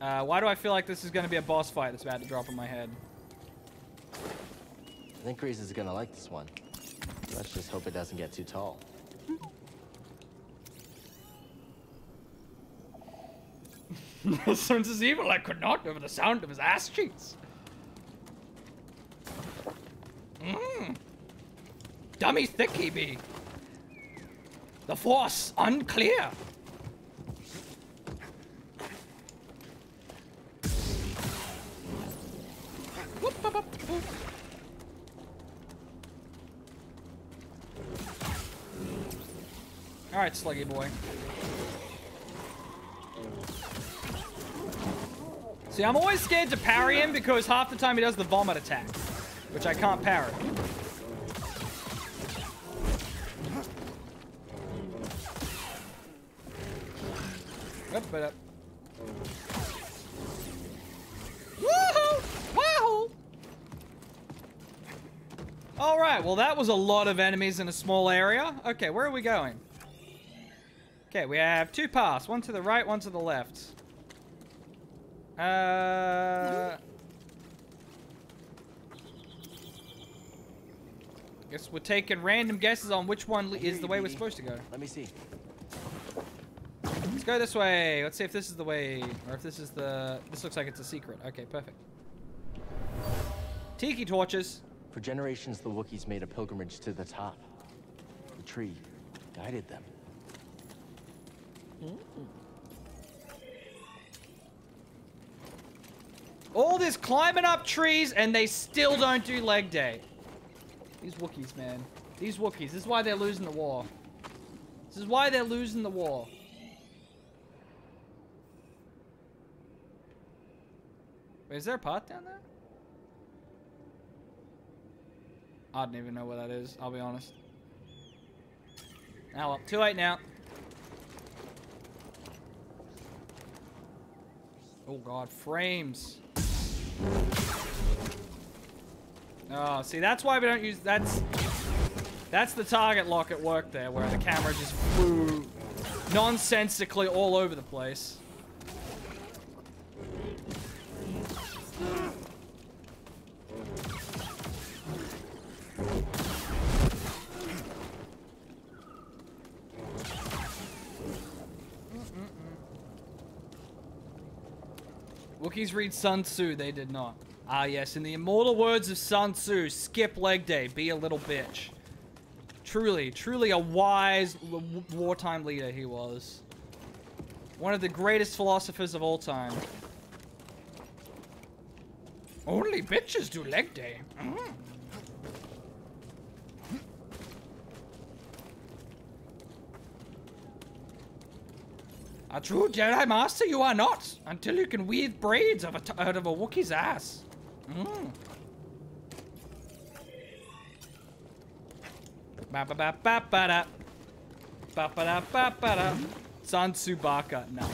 Uh, why do I feel like this is going to be a boss fight that's about to drop on my head? I think Greez is gonna like this one. Let's just hope it doesn't get too tall. Sounds as evil I could not over the sound of his ass cheeks. Mmm. Dummy thick he be. The force unclear. Whoop, whoop, whoop, whoop. All right, Sluggy boy. See, I'm always scared to parry him because half the time he does the vomit attack, which I can't parry. Up, but up. Woohoo! Wahoo! All right, well that was a lot of enemies in a small area. Okay, where are we going? Okay, we have two paths, one to the right, one to the left. Uh... Guess we're taking random guesses on which one is the way we're supposed to go. Let me see. Let's go this way. Let's see if this is the way, or if this is the... This looks like it's a secret. Okay, perfect. Tiki torches. For generations, the Wookiees made a pilgrimage to the top. The tree guided them. Hmm. All this climbing up trees, and they still don't do leg day. These Wookiees, man. These Wookiees. This is why they're losing the war. This is why they're losing the war. Wait, is there a path down there? I don't even know where that is, I'll be honest. Now, well, too late now. Oh god, frames. Oh, see, that's why we don't use, that's, that's the target lock at work there, where the camera just flew nonsensically all over the place. Wookiees read Sun Tzu, they did not. Ah yes, in the immortal words of Sun Tzu, skip leg day, be a little bitch. Truly, truly a wise wartime leader he was. One of the greatest philosophers of all time. Only bitches do leg day. Mm. A true Jedi Master you are not, until you can weave braids of out of a Wookiee's ass. Mm. Ba ba ba ba ba da. Ba ba da ba ba da. San Subaka. No,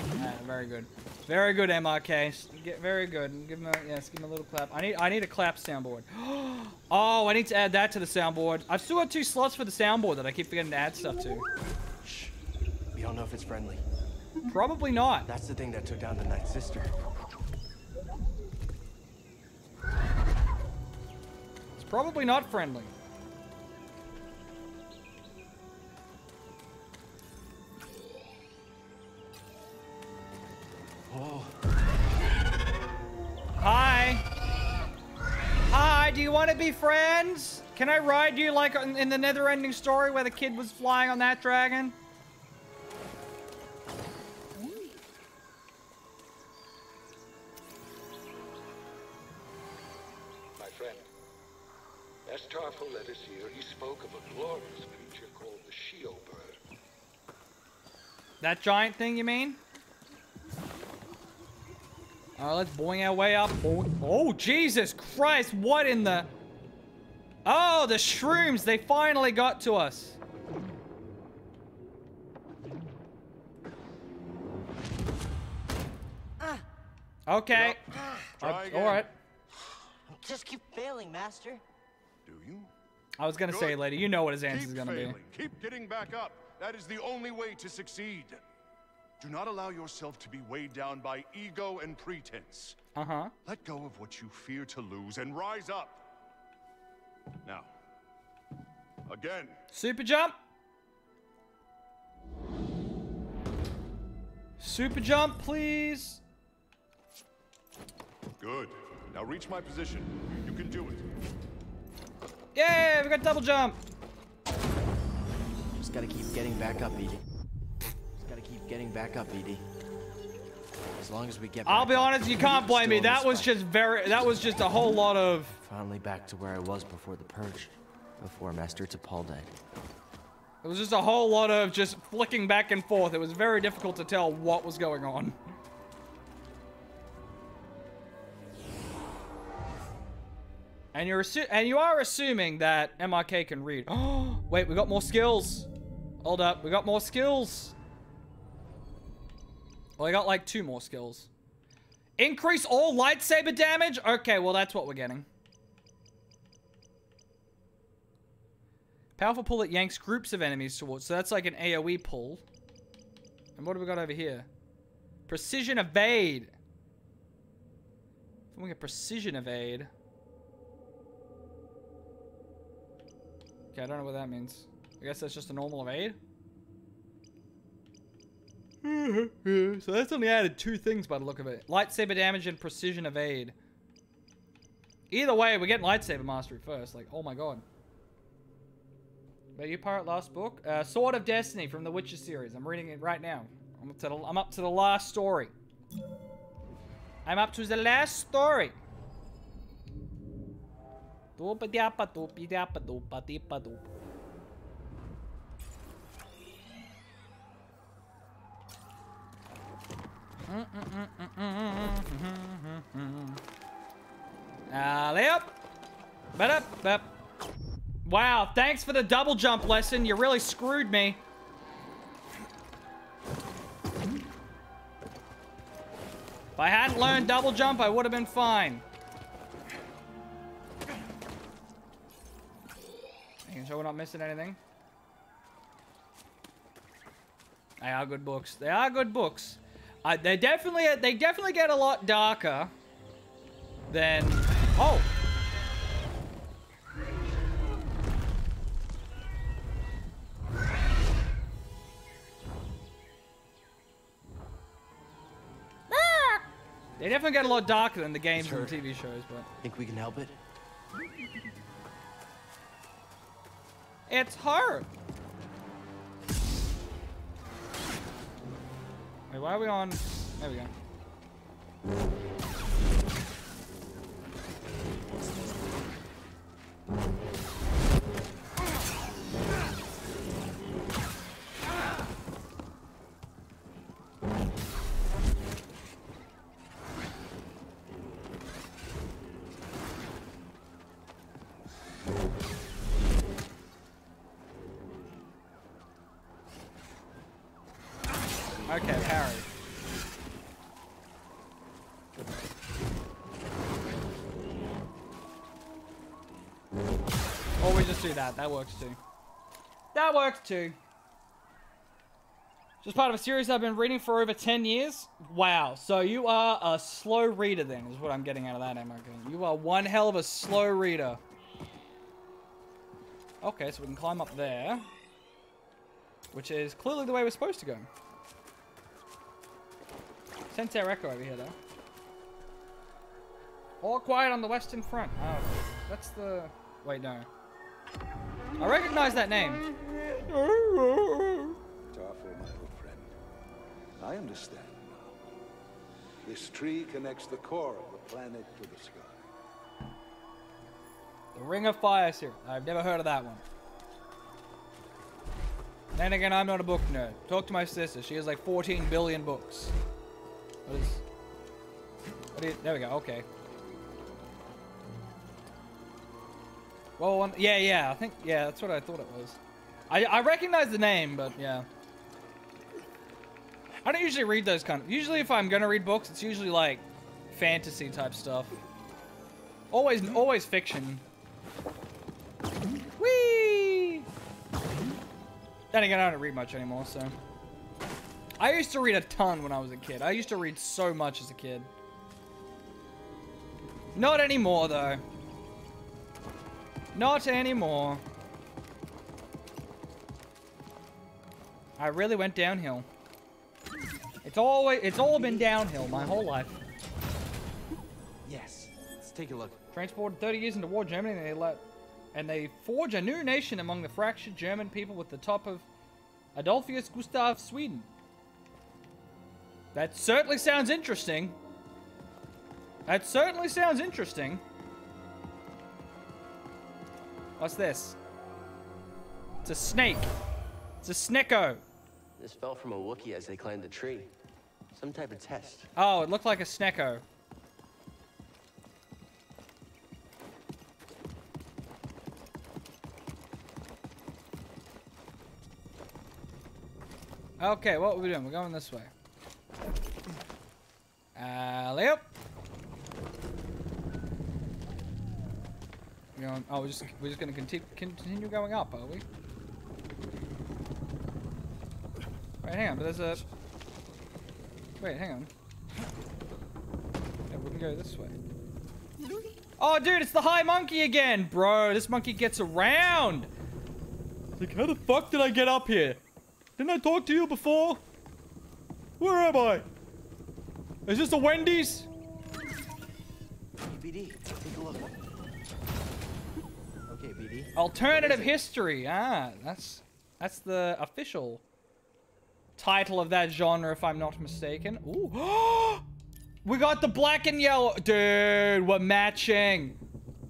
very good. Very good, MRK. Get very good. Give him a yes. Give him a little clap. I need I need a clap soundboard. oh, I need to add that to the soundboard. I've still got two slots for the soundboard that I keep forgetting to add stuff to. Shh. We don't know if it's friendly. Probably not. That's the thing that took down the Ninth Sister. It's probably not friendly. Hi. Hi, do you want to be friends? Can I ride you like in in the NeverEnding story where the kid was flying on that dragon? As Tarfful led us here, he spoke of a glorious creature called the Shyyyo bird. That giant thing, you mean? All right, let's boing our way up. Boing. Oh, Jesus Christ. What in the... Oh, the shrooms. They finally got to us. Okay. Try Uh, all right. Just keep failing, Master. Do you? I was going to say, lady, you know what his answer is going to be. failing. Keep getting back up. That is the only way to succeed. Do not allow yourself to be weighed down by ego and pretense. Uh-huh. Let go of what you fear to lose and rise up. Now, again. Super jump. Super jump, please. Good. Now reach my position. You can do it. Yay, we got double jump. Just gotta keep getting back up, Edie. Just gotta keep getting back up, Edie. As long as we get I'll be up, honest, you can't blame me. That was just very, that was just a whole lot of, Finally back to where I was before the purge. Before Master Tapal died. it was just a whole lot of just flicking back and forth. It was very difficult to tell what was going on. And you're and you are assuming that MRK can read. Oh, wait, we got more skills. Hold up, we got more skills. Well, I got like two more skills. Increase all lightsaber damage? Okay, well, that's what we're getting. Powerful pull that yanks groups of enemies towards. So that's like an AoE pull. And what have we got over here? Precision evade. If we get precision evade. Okay, I don't know what that means. I guess that's just a normal evade. so that's only added two things by the look of it. Lightsaber damage and precision evade. Either way, we're getting lightsaber mastery first. Like, oh my god. Wait, you pirate last book? Uh, Sword of Destiny from the Witcher series. I'm reading it right now. I'm up to the, I'm up to the last story. I'm up to the last story. Doopa-dappa, doopi-dappa, doopa-deepa-doop. Alley up. But up, up. Wow, thanks for the double jump lesson. You really screwed me. If I hadn't learned double jump, I would have been fine. Sure we're not missing anything. They are good books. They are good books. Uh, they definitely they definitely get a lot darker than oh. They definitely get a lot darker than the games and TV shows, but Think we can help it? It's hard. Wait, why are we on? There we go. That. That works too. That works too. Just part of a series I've been reading for over 10 years. Wow. So you are a slow reader then, is what I'm getting out of that, MRK. You are one hell of a slow reader. Okay, so we can climb up there. Which is clearly the way we're supposed to go. Sense our Echo over here, though. All quiet on the western front. Oh, that's the... Wait, no. I recognize that name. Oh, my old friend. I understand now. This tree connects the core of the planet to the sky. The Ring of Fire series. I've never heard of that one. Then again, I'm not a book nerd. Talk to my sister. She has like 14 billion books. What is... What do you- there we go. Okay. Well, one, yeah, yeah. I think yeah, that's what I thought it was. I I recognize the name, but yeah. I don't usually read those kind of. Usually, if I'm gonna read books, it's usually like fantasy type stuff. Always, always fiction. Whee! Then again, I don't read much anymore, so. I used to read a ton when I was a kid. I used to read so much as a kid. Not anymore, though. Not anymore. I really went downhill. It's always it's all been downhill my whole life. Yes. Let's take a look. Transported 30 years into war, Germany, and they let and they forge a new nation among the fractured German people with the top of Adolphus Gustav Sweden. That certainly sounds interesting. That certainly sounds interesting. What's this? It's a snake. It's a snecko. This fell from a Wookiee as they climbed the tree. Some type of test. Oh, it looked like a snecko. Okay, what are we doing? We're going this way. Uh, Alley up. We're oh, we're just, we're just gonna continue, continue going up, are we? Wait, hang on, but there's a... Wait, hang on. Yeah, we can go this way. Oh, dude, it's the high monkey again! Bro, this monkey gets around! Like, how the fuck did I get up here? Didn't I talk to you before? Where am I? Is this a Wendy's? Take a look. Alternative history. Ah, that's that's the official title of that genre, if I'm not mistaken. Ooh. we got the black and yellow. Dude, we're matching.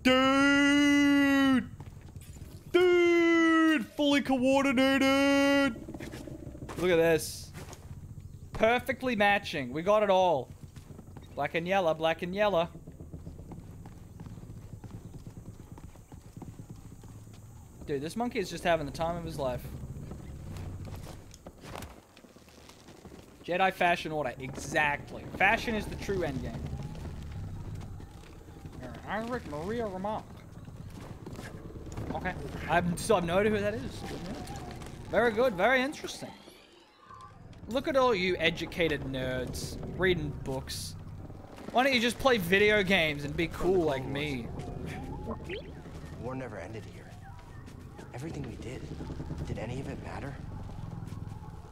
Dude. Dude. Fully coordinated. Look at this. Perfectly matching. We got it all. Black and yellow, black and yellow. Dude, this monkey is just having the time of his life. Jedi fashion order. Exactly. Fashion is the true endgame. Erich Maria Remarque. Okay. I still have no idea who that is. Very good. Very interesting. Look at all you educated nerds reading books. Why don't you just play video games and be cool like me? War never ended here. Everything we did, did any of it matter?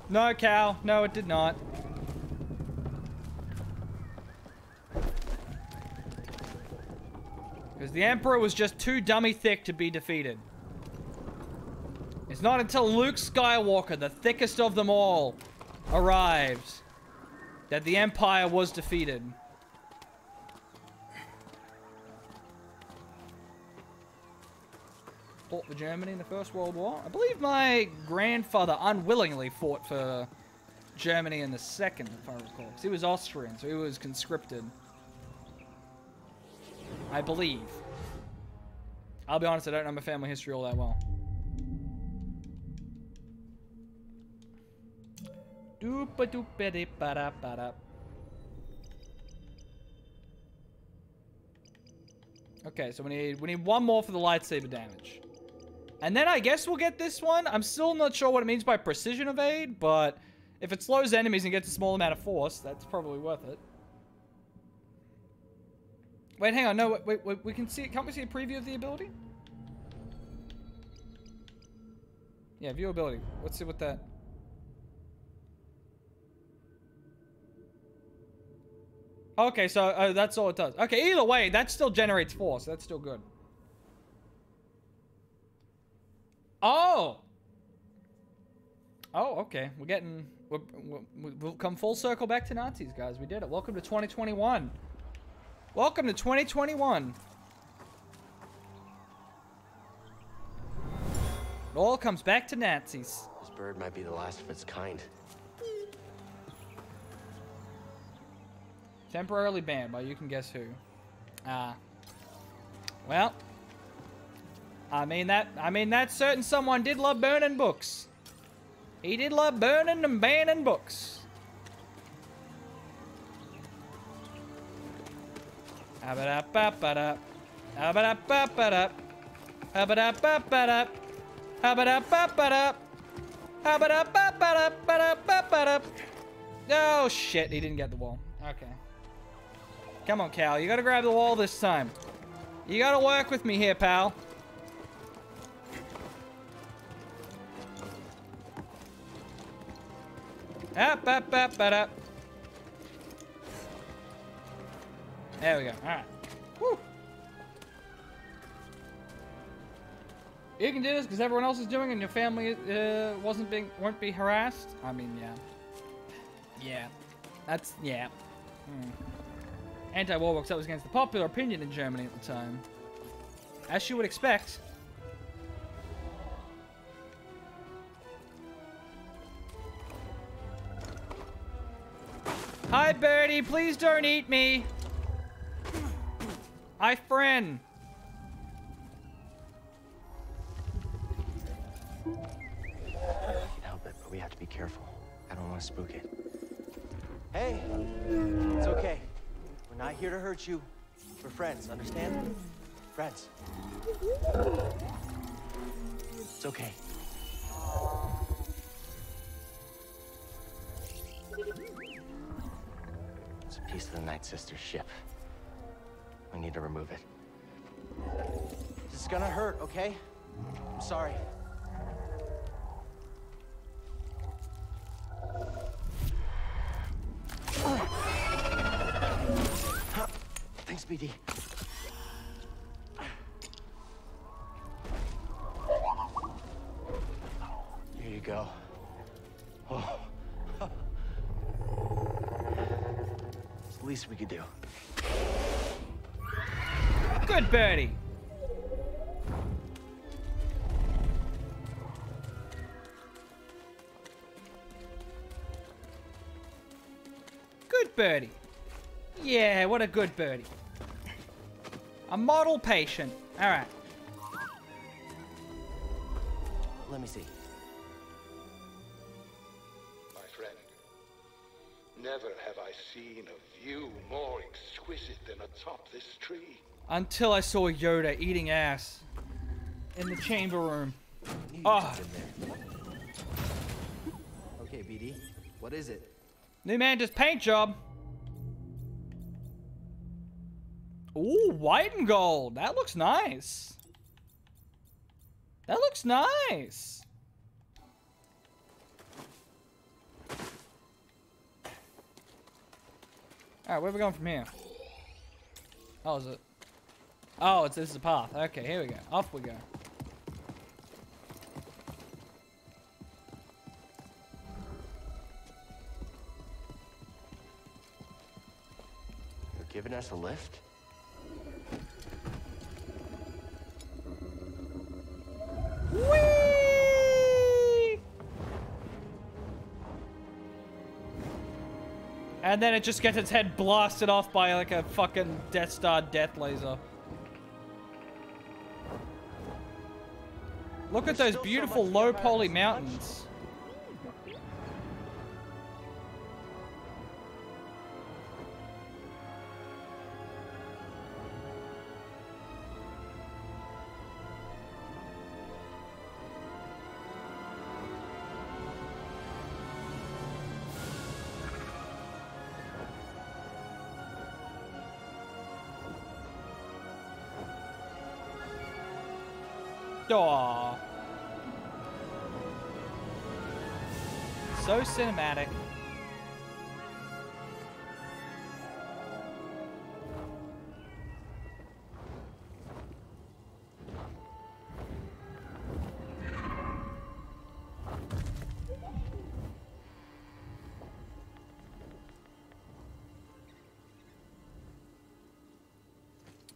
No, Cal. No, it did not. Because the Emperor was just too dummy thick to be defeated. It's not until Luke Skywalker, the thickest of them all, arrives that the Empire was defeated. Fought for Germany in the First World War. I believe my grandfather unwillingly fought for Germany in the Second, if I recall. 'Cause he was Austrian, so he was conscripted. I believe. I'll be honest, I don't know my family history all that well. Doopa ba da ba da. Okay, so we need we need one more for the lightsaber damage. And then I guess we'll get this one. I'm still not sure what it means by precision evade, but if it slows enemies and gets a small amount of force, that's probably worth it. Wait, hang on. No, wait, wait, we can see. it. Can't we see a preview of the ability? Yeah, view ability. Let's see what that. Okay, so uh, that's all it does. Okay, either way, that still generates force. That's still good. Oh. Oh, okay. We're getting. We're, we're, we'll come full circle back to Nazis, guys. We did it. Welcome to 2021. Welcome to 2021. It all comes back to Nazis. This bird might be the last of its kind. Temporarily banned. by you can guess who. Ah. well. I mean that. I mean that certain someone did love burning books. He did love burning and banning books. Oh shit, he didn't get the wall. Okay. Come on, Cal. You gotta grab the wall this time. You gotta work with me here, pal. Up, up, up, up, up. There we go. All right. Woo. You can do this because everyone else is doing and your family uh, wasn't being won't be harassed. I mean, yeah. Yeah. That's yeah. Hmm. Anti-war that was against the popular opinion in Germany at the time. As you would expect. Hi, Birdie. Please don't eat me. Hi, friend. can't help it, but we have to be careful. I don't want to spook it. Hey, it's okay. We're not here to hurt you. We're friends, understand? Friends. It's okay. Piece of the Ninth Sister's ship. We need to remove it. This is gonna hurt, okay? I'm sorry. Thanks, BD. Here you go. Oh. It's the least we could do. Good birdie. Good birdie. Yeah, what a good birdie. A model patient. All right. Let me see. My friend, never have I seen a view more exquisite than atop this tree. Until I saw Yoda eating ass in the chamber room. Oh, Okay, BD. What is it? new man just paint job. Ooh, white and gold. That looks nice. That looks nice. Alright, where are we going from here? Oh, is it? Oh, it's this is a path. Okay, here we go. Off we go. You're giving us a lift? Whee! And then it just gets its head blasted off by like a fucking Death Star death laser. Look at those beautiful low poly mountains. Cinematic.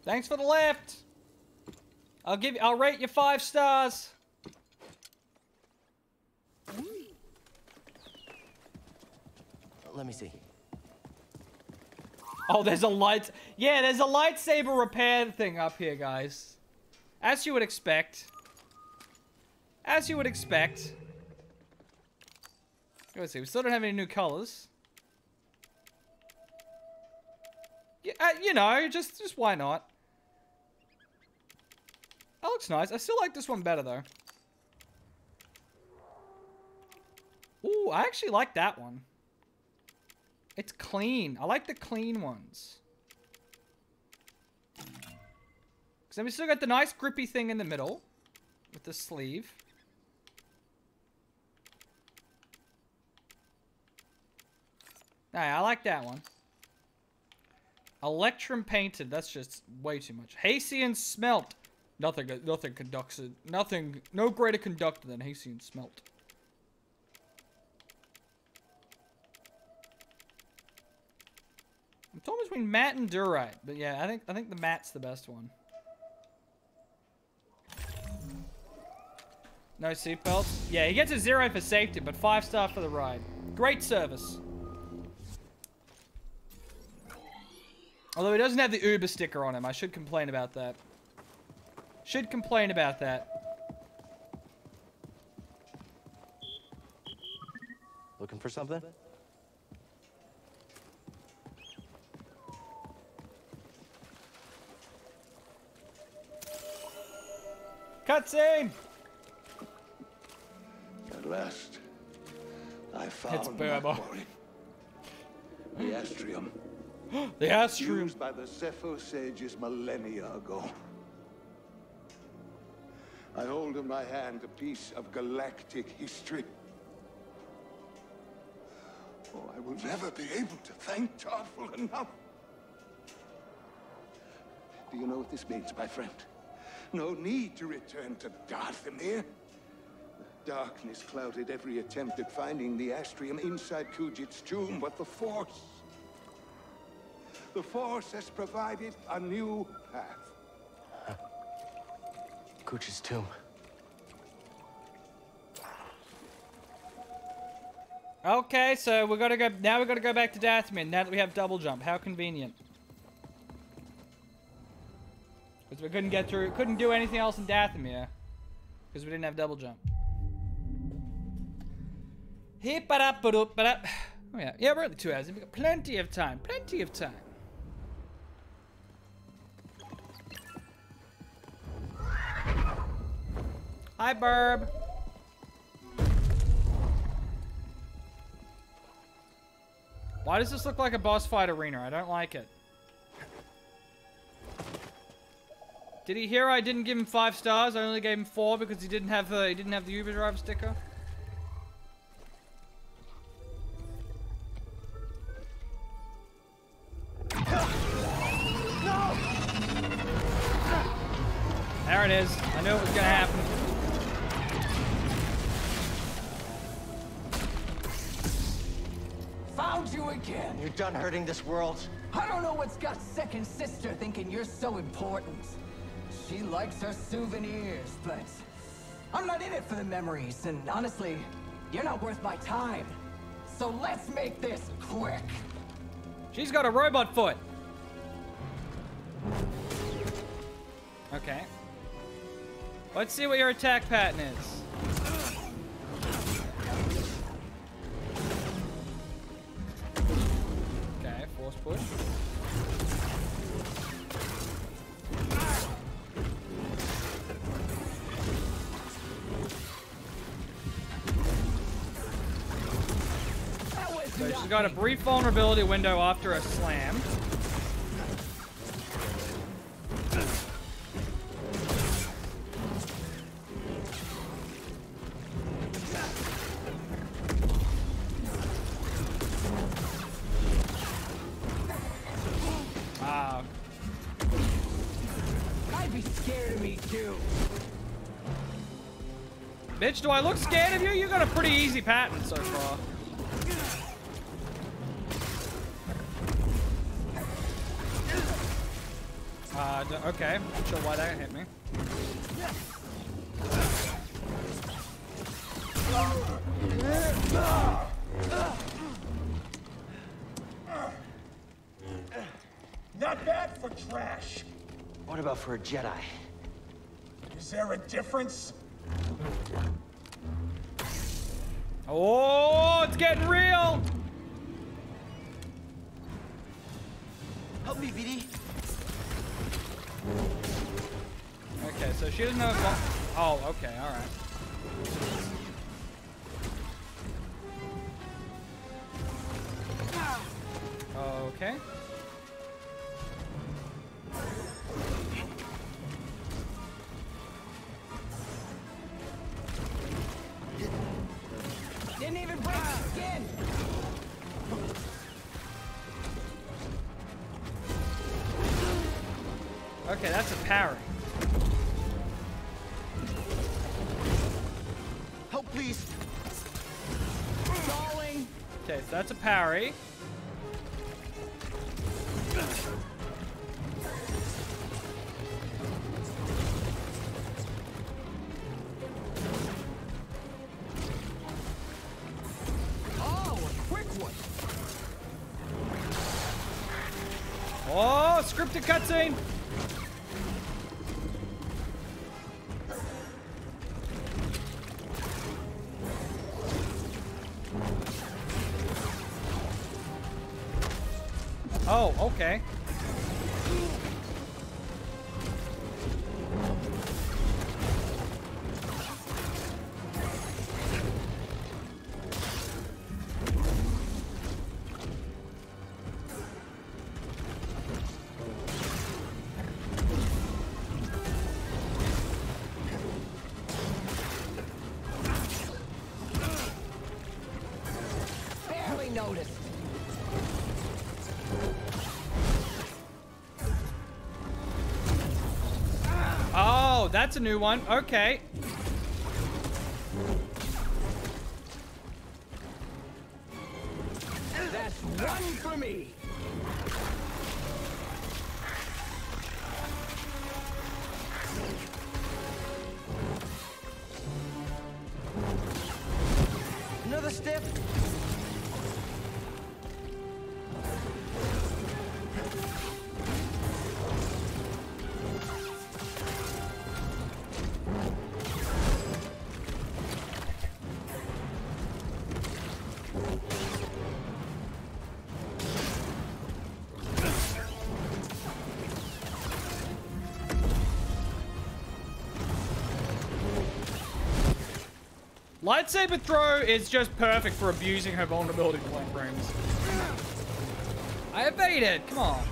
Thanks for the lift. I'll give you, I'll rate you five stars. Me see. Oh, there's a light. Yeah, there's a lightsaber repair thing up here, guys. As you would expect. As you would expect. Let's see. We still don't have any new colors. Yeah, uh, you know, just just why not? That looks nice. I still like this one better though. Ooh, I actually like that one. It's clean. I like the clean ones. Because then we still got the nice grippy thing in the middle. With the sleeve. Nah, I like that one. Electrum painted. That's just way too much. Hacian smelt. Nothing. Nothing conducts it. Nothing. No greater conductor than Hacian smelt. I'm torn between matte and durite, but yeah, I think I think the matte's the best one. No seatbelts. Yeah, he gets a zero for safety, but five star for the ride. Great service. Although he doesn't have the Uber sticker on him. I should complain about that. Should complain about that. Looking for something? Cutscene! At last, I found It's Burma. The Astrium. the Astrium. Used by the Zeffo sages millennia ago. I hold in my hand a piece of galactic history. Oh, I will never be able to thank Tarfful enough. Do you know what this means, my friend? No need to return to Dathomir. Darkness clouded every attempt at finding the Astrium inside Kujet's tomb, but the Force... The Force has provided a new path. Kujet's tomb. Okay, so we're gonna go. Now we're gonna go back to Dathomir. Now that we have double jump, how convenient. Because we couldn't get through, couldn't do anything else in Dathomir, because we didn't have double jump. Hip ba da ba ba da. Oh yeah, yeah, we're only two hours. We've got plenty of time. Plenty of time. Hi, Burb. Why does this look like a boss fight arena? I don't like it. Did he hear I didn't give him five stars? I only gave him four because he didn't have the he didn't have the Uber driver sticker. There it is. I knew it was gonna happen. Found you again. You're done hurting this world. I don't know what's got second sister thinking you're so important. She likes her souvenirs, but I'm not in it for the memories, and honestly, you're not worth my time. So let's make this quick. She's got a robot foot. Okay. Let's see what your attack pattern is. Okay, force push. Got a brief vulnerability window after a slam. I'd be scared of me too. bitch, do I look scared of you? You got a pretty easy pattern so far. Uh, d- okay. Not sure why that hit me. Not bad for trash. What about for a Jedi? Is there a difference? Oh, it's getting real. Help me, BD. Okay, so she doesn't know. If oh, okay, all right. Okay. Didn't even break skin. Okay, that's a parry. Help, please. Stalling. Okay, so that's a parry. Oh, quick one. Oh, scripted cutscene. Oh, okay. That's a new one. Okay. Lightsaber throw is just perfect for abusing her vulnerability point brings. I evaded. Come on.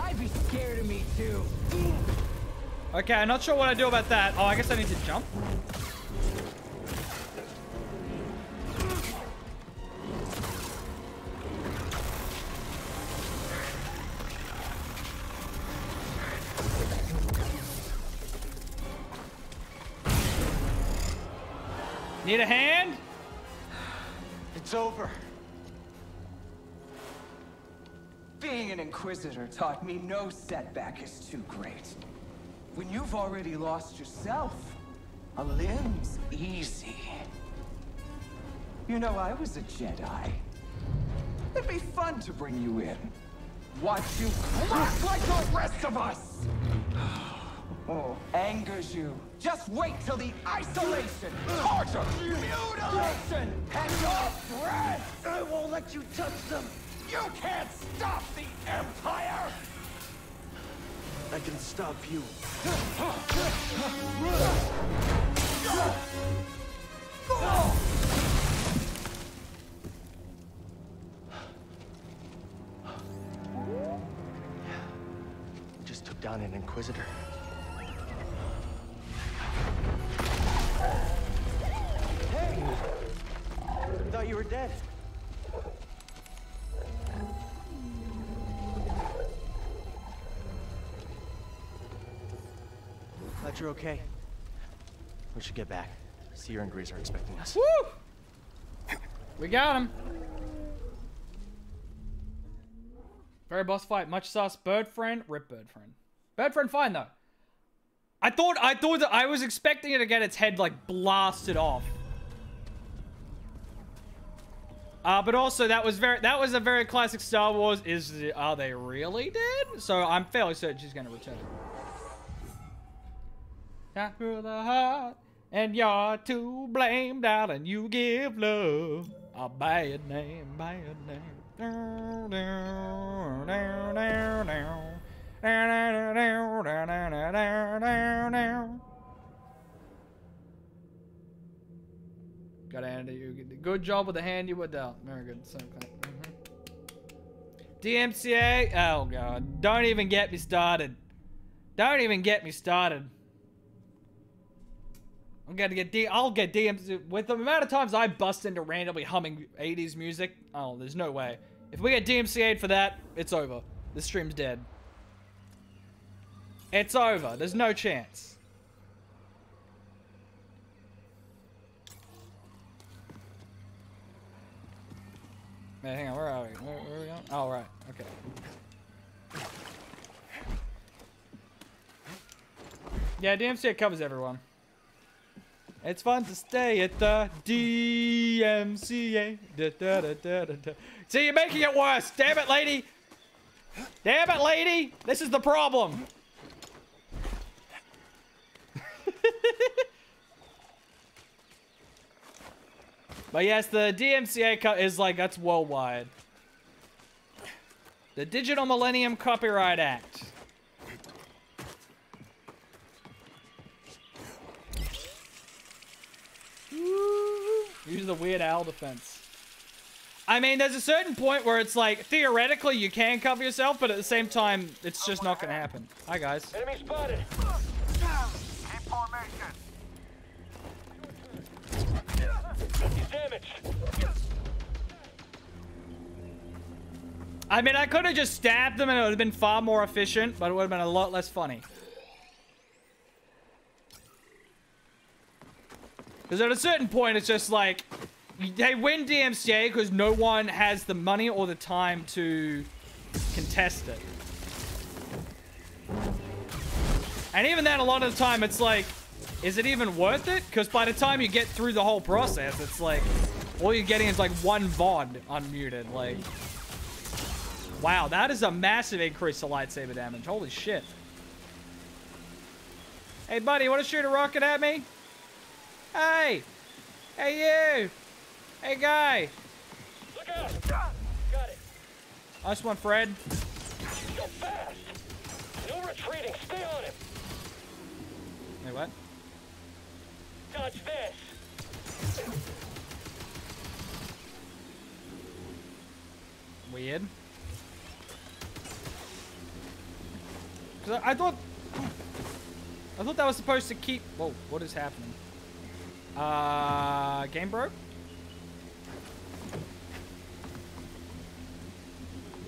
I'd be scared of me too. Okay, I'm not sure what I do about that. Oh, I guess I need to jump. Inquisitor taught me no setback is too great. When you've already lost yourself, a limb's easy. You know, I was a Jedi. It'd be fun to bring you in. Watch you crack like the rest of us! Oh, angers you. Just wait till the isolation, torture, mutilation, and your breath! I won't let you touch them! You can't stop the Empire! I can stop you. Just took down an Inquisitor. Hey! I thought you were dead. Glad you're okay. We should get back. Cere and Greez are expecting us. Woo! We got him. Very boss fight. Much sus. Bird friend. Rip bird friend. Bird friend fine though. I thought I thought that I was expecting it to get its head like blasted off. Uh, but also that was very that was a very classic Star Wars. Is the- are they really dead? So I'm fairly certain she's gonna return. Shot through the heart, and you're to blame, darling. You give love a bad name, bad name. Got you. Good job with the hand you were dealt. Very good. So, mhm. DMCA. Oh god. Don't even get me started. Don't even get me started. I'm gonna get D. I'll get DMCA with the amount of times I bust into randomly humming 80s music. Oh, there's no way. If we get DMCA'd for that, it's over. The stream's dead. It's over. There's no chance. Man, hang on. Where are we? Where, where are we going? Oh, right. Okay. Yeah, DMCA covers everyone. It's fun to stay at the DMCA. Da, da, da. See, you're making it worse. Damn it, lady. Damn it, lady. This is the problem. but yes, the DMCA co- is like, that's worldwide. The Digital Millennium Copyright Act. Use the Weird Al defense. I mean, there's a certain point where it's like, theoretically, you can cover yourself, but at the same time, it's just not going to happen. Hi, guys. Enemy spotted. Keep He's damaged. I mean, I could have just stabbed them and it would have been far more efficient, but it would have been a lot less funny. Because at a certain point, it's just like, they win DMCA because no one has the money or the time to contest it. And even then, a lot of the time, it's like, is it even worth it? Because by the time you get through the whole process, it's like, all you're getting is like one VOD unmuted. Like, wow, that is a massive increase to lightsaber damage. Holy shit. Hey, buddy, want to shoot a rocket at me? Hey! Hey, you! Hey, guy! Look out! Got it. Nice one, Fred. Go fast. No retreating. Stay on him. Wait, what? Dodge this. Weird. 'Cause I, I thought... I thought that was supposed to keep... Whoa, what is happening? Uh, game broke?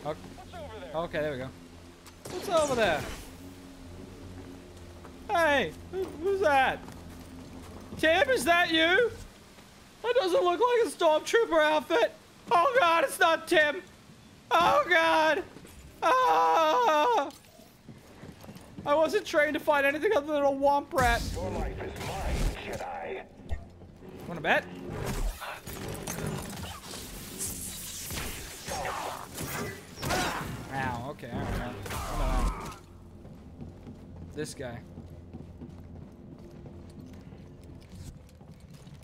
Okay. okay, there we go. What's over there? Hey, who- who's that? Tim, is that you? That doesn't look like a stormtrooper outfit. Oh god, it's not Tim. Oh god. Ah! I wasn't trained to fight anything other than a womp rat. Your life is mine. Wanna bet? Ow, okay, alright. This guy.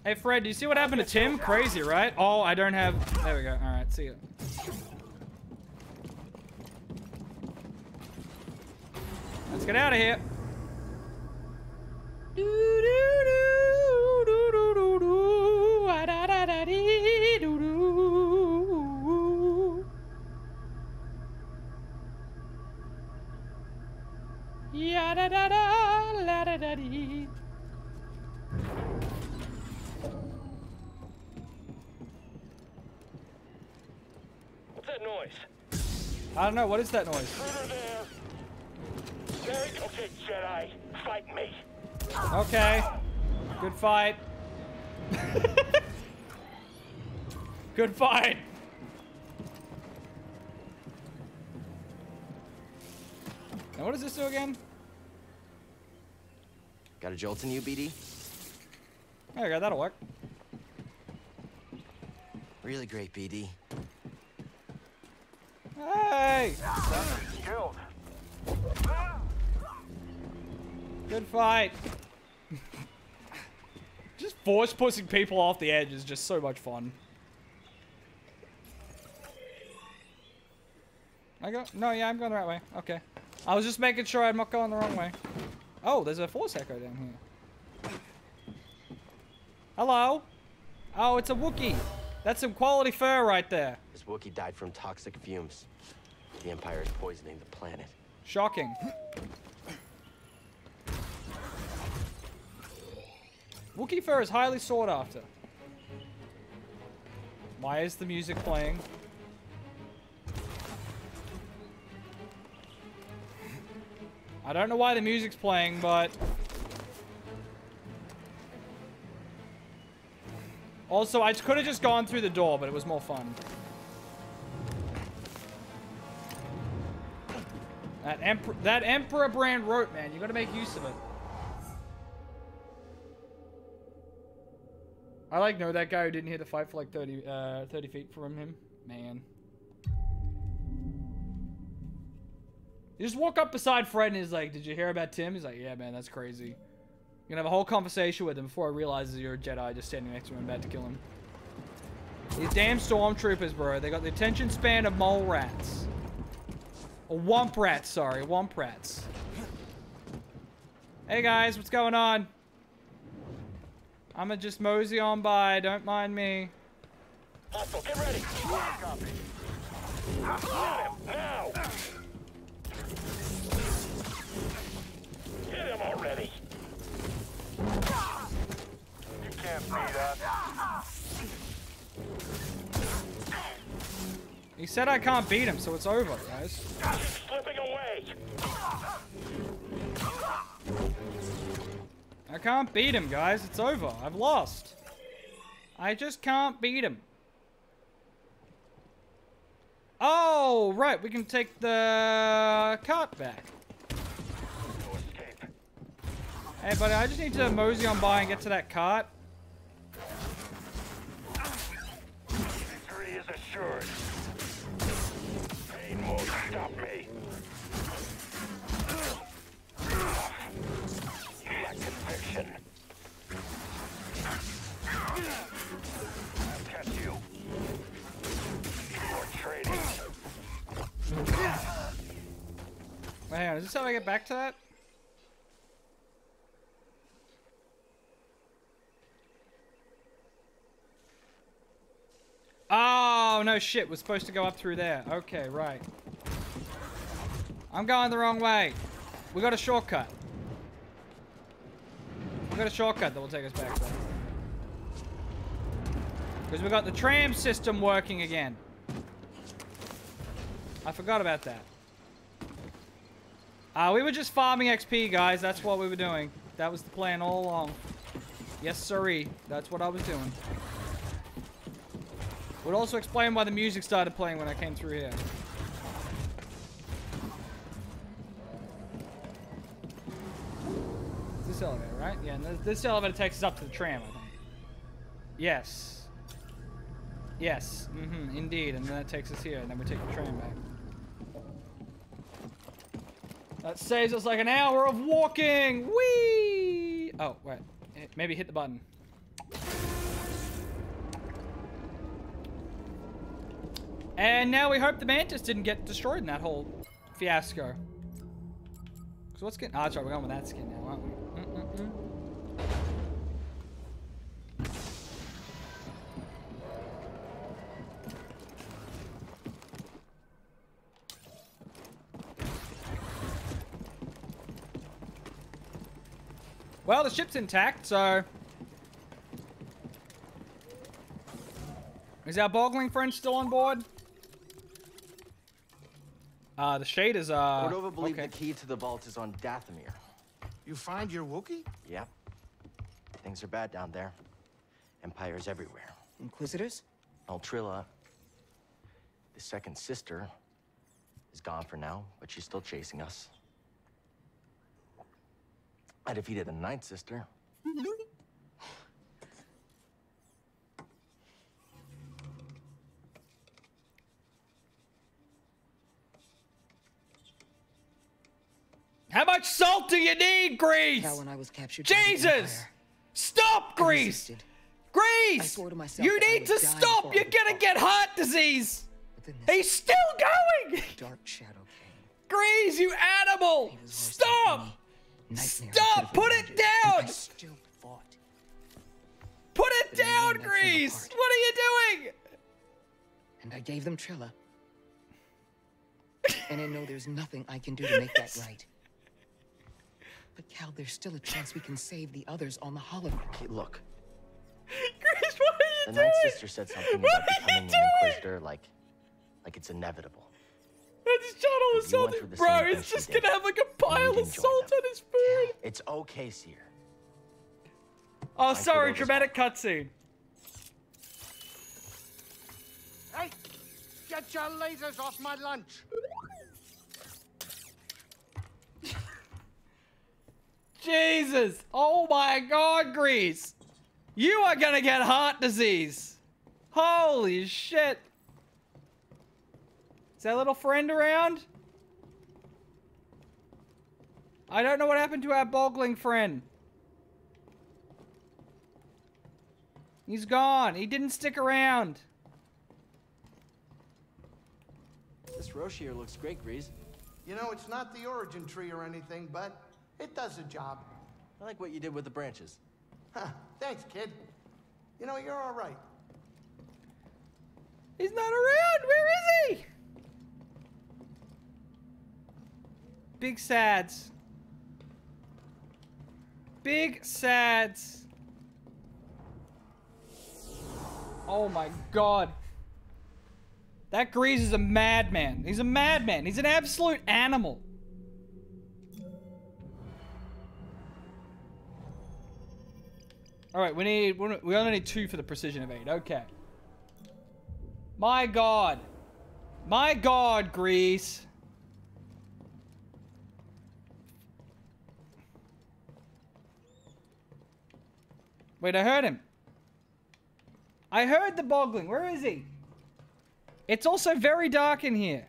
Hey Fred, do you see what happened to Tim? Crazy, right? Oh, I don't have... There we go. Alright, see ya. Let's get out of here. Yada-da-da-la-da-da-dee. What's that noise? I don't know. What is that noise? Intruder there. Derek, okay, Jedi. Fight me. Okay. Good fight. Good fight. Now what does this do again? Got a jolt in you, BD? There go. That'll work. Really great, BD. Hey! Killed. Good fight. just force pushing people off the edge is just so much fun. I go. No, yeah, I'm going the right way. Okay. I was just making sure I'm not going the wrong way. Oh, there's a force echo down here. Hello? Oh, it's a Wookiee. That's some quality fur right there. This Wookiee died from toxic fumes. The Empire is poisoning the planet. Shocking. Wookiee fur is highly sought after. Why is the music playing? I don't know why the music's playing, but... Also, I could have just gone through the door, but it was more fun. That, Emperor, that Emperor brand rope, man. You gotta make use of it. I like know that guy who didn't hear the fight for like 30, uh, 30 feet from him. Man. You just walk up beside Fred and he's like, did you hear about Tim? He's like, yeah, man, that's crazy. You're gonna have a whole conversation with him before he realizes you're a Jedi just standing next to him about to kill him. These damn stormtroopers, bro. They got the attention span of mole rats. Or womp rats, sorry. Womp rats. Hey guys, what's going on? I'ma just mosey on by, don't mind me. Hostile, get ready. Copy. Now! Can't. He said I can't beat him, so it's over, guys. Slipping away! I can't beat him, guys. It's over. I've lost. I just can't beat him. Oh, right. We can take the cart back. Hey, buddy, I just need to mosey on by and get to that cart. Assured. Pain won't stop me. Lack conviction. Catch you. More training. On. Is this how I get back to that? Oh, no shit. We're supposed to go up through there. Okay, right. I'm going the wrong way. We got a shortcut. We got a shortcut that will take us back. Because we got the tram system working again. I forgot about that. Uh, we were just farming XP, guys. That's what we were doing. That was the plan all along. Yes, sirree. That's what I was doing. Would also explain why the music started playing when I came through here. This elevator, right? Yeah, and this, elevator takes us up to the tram, I think. Yes. Yes, mm-hmm, indeed. And then that takes us here, and then we take the tram back. That saves us like an hour of walking! Whee! Oh, wait. Maybe hit the button. And now we hope the Mantis didn't get destroyed in that whole fiasco. Because what's getting... Ah, oh, sorry, we're going with that skin now, aren't we? Mm -mm -mm. Well, the ship's intact, so... Is our bogling friend still on board? Uh, the shade is, uh... Cordova believed okay. the key to the vault is on Dathomir. You find your Wookiee? Yep. Things are bad down there. Empires everywhere. Inquisitors? Altrilla, the second sister, is gone for now, but she's still chasing us. I defeated the ninth sister. How much salt do you need, Greez? And I was captured. Jesus! Stop, Greez! Greez! I swore to myself You need to stop! You're gonna get heart disease! He's still going! dark shadow came. Greez, you animal! He was worse than Stop! any nightmare I could Stop! Put it imagined. And I down! Put it down, Greez! What are you doing? And I gave them Trilla. and I know there's nothing I can do to make that right. But Cal, there's still a chance we can save the others on the holocron. Okay, look. Greez, what are The you Night doing? Sister said something What about becoming an? Inquisitor like, like it's inevitable. This channel is You went salty. Bro, he's just gonna have like a pile of salt them. on his food. It's okay, Cere. Oh, Find sorry, Cordova's dramatic cutscene. Hey, get your lasers off my lunch. Jesus! Oh my God, Greez! You are gonna get heart disease. Holy shit! Is that little friend around? I don't know what happened to our bogling friend. He's gone. He didn't stick around. This Roshier looks great, Greez. You know, it's not the origin tree or anything, but it does the job. I like what you did with the branches. Huh, thanks, kid. You know, you're all right. He's not around. Where is he? Big sads. Big sads. Oh my god. That Greez is a madman. He's a madman. He's an absolute animal. All right, we need we only need two for the precision evade. Okay. My god. My god, Greez. Wait, I heard him. I heard the bogling. Where is he? It's also very dark in here.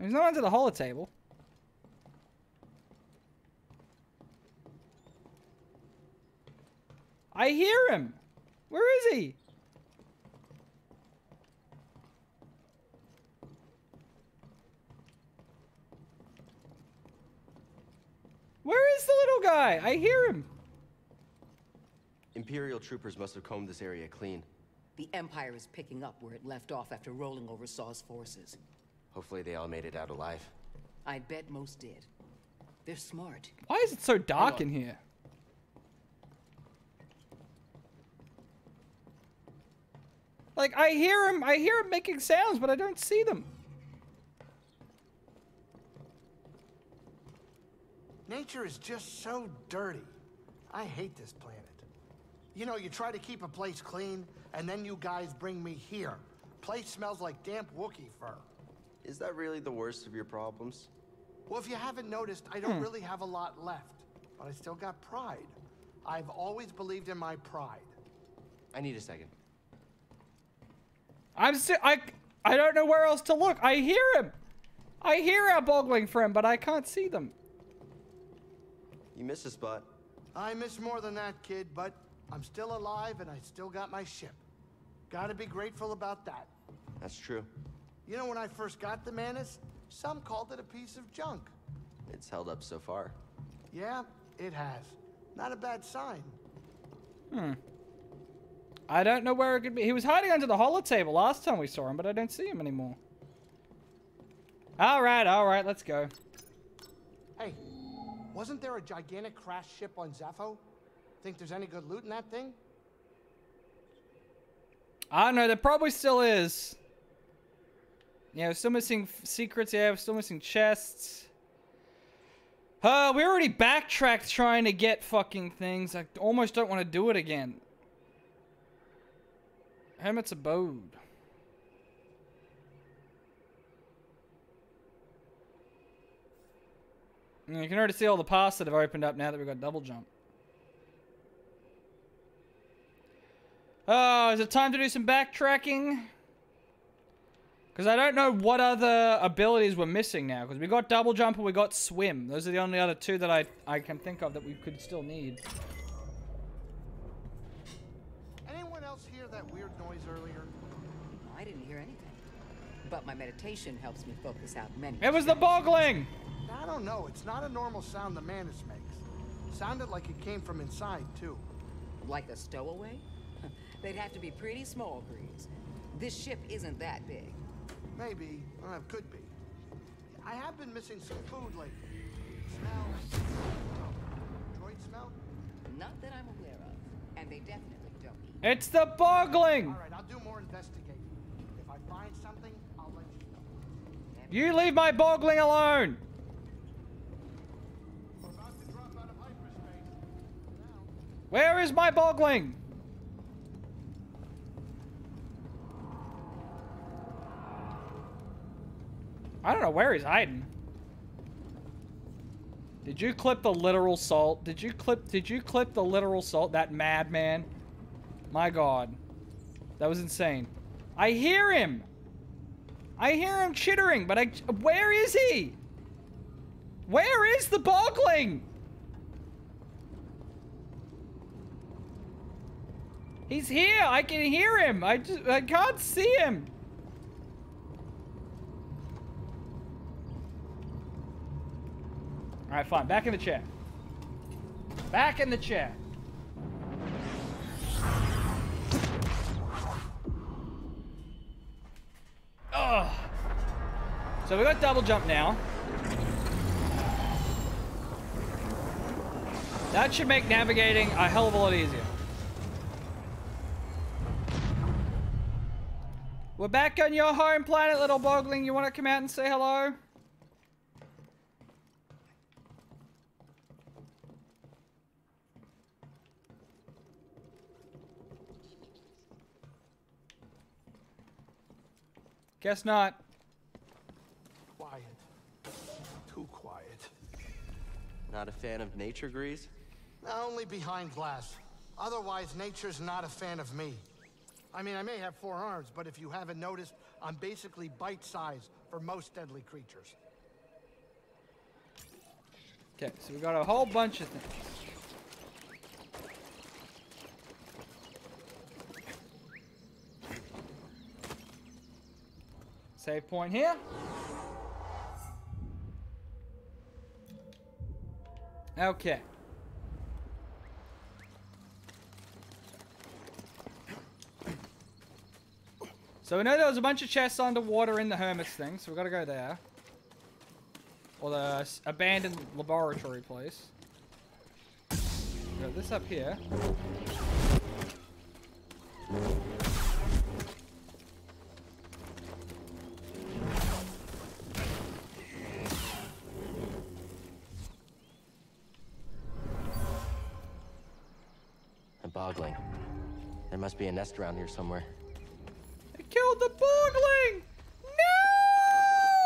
He's not under the holotable. I hear him. Where is he? Where is the little guy? I hear him. Imperial troopers must have combed this area clean. The Empire is picking up where it left off after rolling over Saw's forces. Hopefully they all made it out alive. I bet most did. They're smart. Why is it so dark in here? Like I hear him, I hear him making sounds, but I don't see them. Nature is just so dirty. I hate this planet. You know, you try to keep a place clean, and then you guys bring me here. Place smells like damp Wookiee fur. Is that really the worst of your problems? Well, if you haven't noticed, I don't Hmm. really have a lot left, but I still got pride. I've always believed in my pride. I need a second. I'm still I I don't know where else to look. I hear him. I hear our bogling friend, but I can't see them. You missed a spot. I miss more than that, kid, but I'm still alive and I still got my ship. Gotta be grateful about that. That's true. You know, when I first got the Mantis, some called it a piece of junk. It's held up so far. Yeah, it has. Not a bad sign. Hmm. I don't know where it could be. He was hiding under the holotable last time we saw him, but I don't see him anymore. All right, all right, let's go. Hey, wasn't there a gigantic crash ship on Zeffo? Think there's any good loot in that thing? I don't know. There probably still is. Yeah, we're still missing secrets. Yeah, we're still missing chests. Uh, we already backtracked trying to get fucking things. I almost don't want to do it again. Hermit's abode. Yeah, You can already see all the paths that have opened up now that we've got double jump. Oh, is it time to do some backtracking? Because I don't know what other abilities we're missing now. Because we got double jump and we got swim. Those are the only other two that I, I can think of that we could still need. Anyone else hear that weird noise earlier? I didn't hear anything. But my meditation helps me focus out many. It was the bogling! I don't know. It's not a normal sound the Mantis makes. Sounded like it came from inside, too. Like a stowaway? They'd have to be pretty small, Greez. This ship isn't that big. Maybe. Uh, could be. I have been missing some food lately. Smell. Droid smell? Not that I'm aware of. And they definitely don't eat. It's the bogling! All right, I'll do more investigating. If I find something, I'll let you know. You leave my bogling alone! Where is my bogling? I don't know where he's hiding. Did you clip the literal salt? Did you clip did you clip the literal salt? That madman? My god. That was insane. I hear him! I hear him chittering, but I where is he? Where is the bogling? He's here. I can hear him. I just I can't see him. All right, fine. Back in the chair. Back in the chair. So we got double jump now. That should make navigating a hell of a lot easier. We're back on your home planet, little bogling. You want to come out and say hello? Guess not. Quiet. Too quiet. Not a fan of nature, Greez? Not Only behind glass. Otherwise, nature's not a fan of me. I mean, I may have four arms, but if you haven't noticed, I'm basically bite-sized for most deadly creatures. Okay, so we got a whole bunch of things. Save point here. Okay. So we know there was a bunch of chests underwater in the Hermit's thing, so we gotta go there. Or the abandoned laboratory place. Got this up here. Be a nest around here somewhere. I killed the bogling!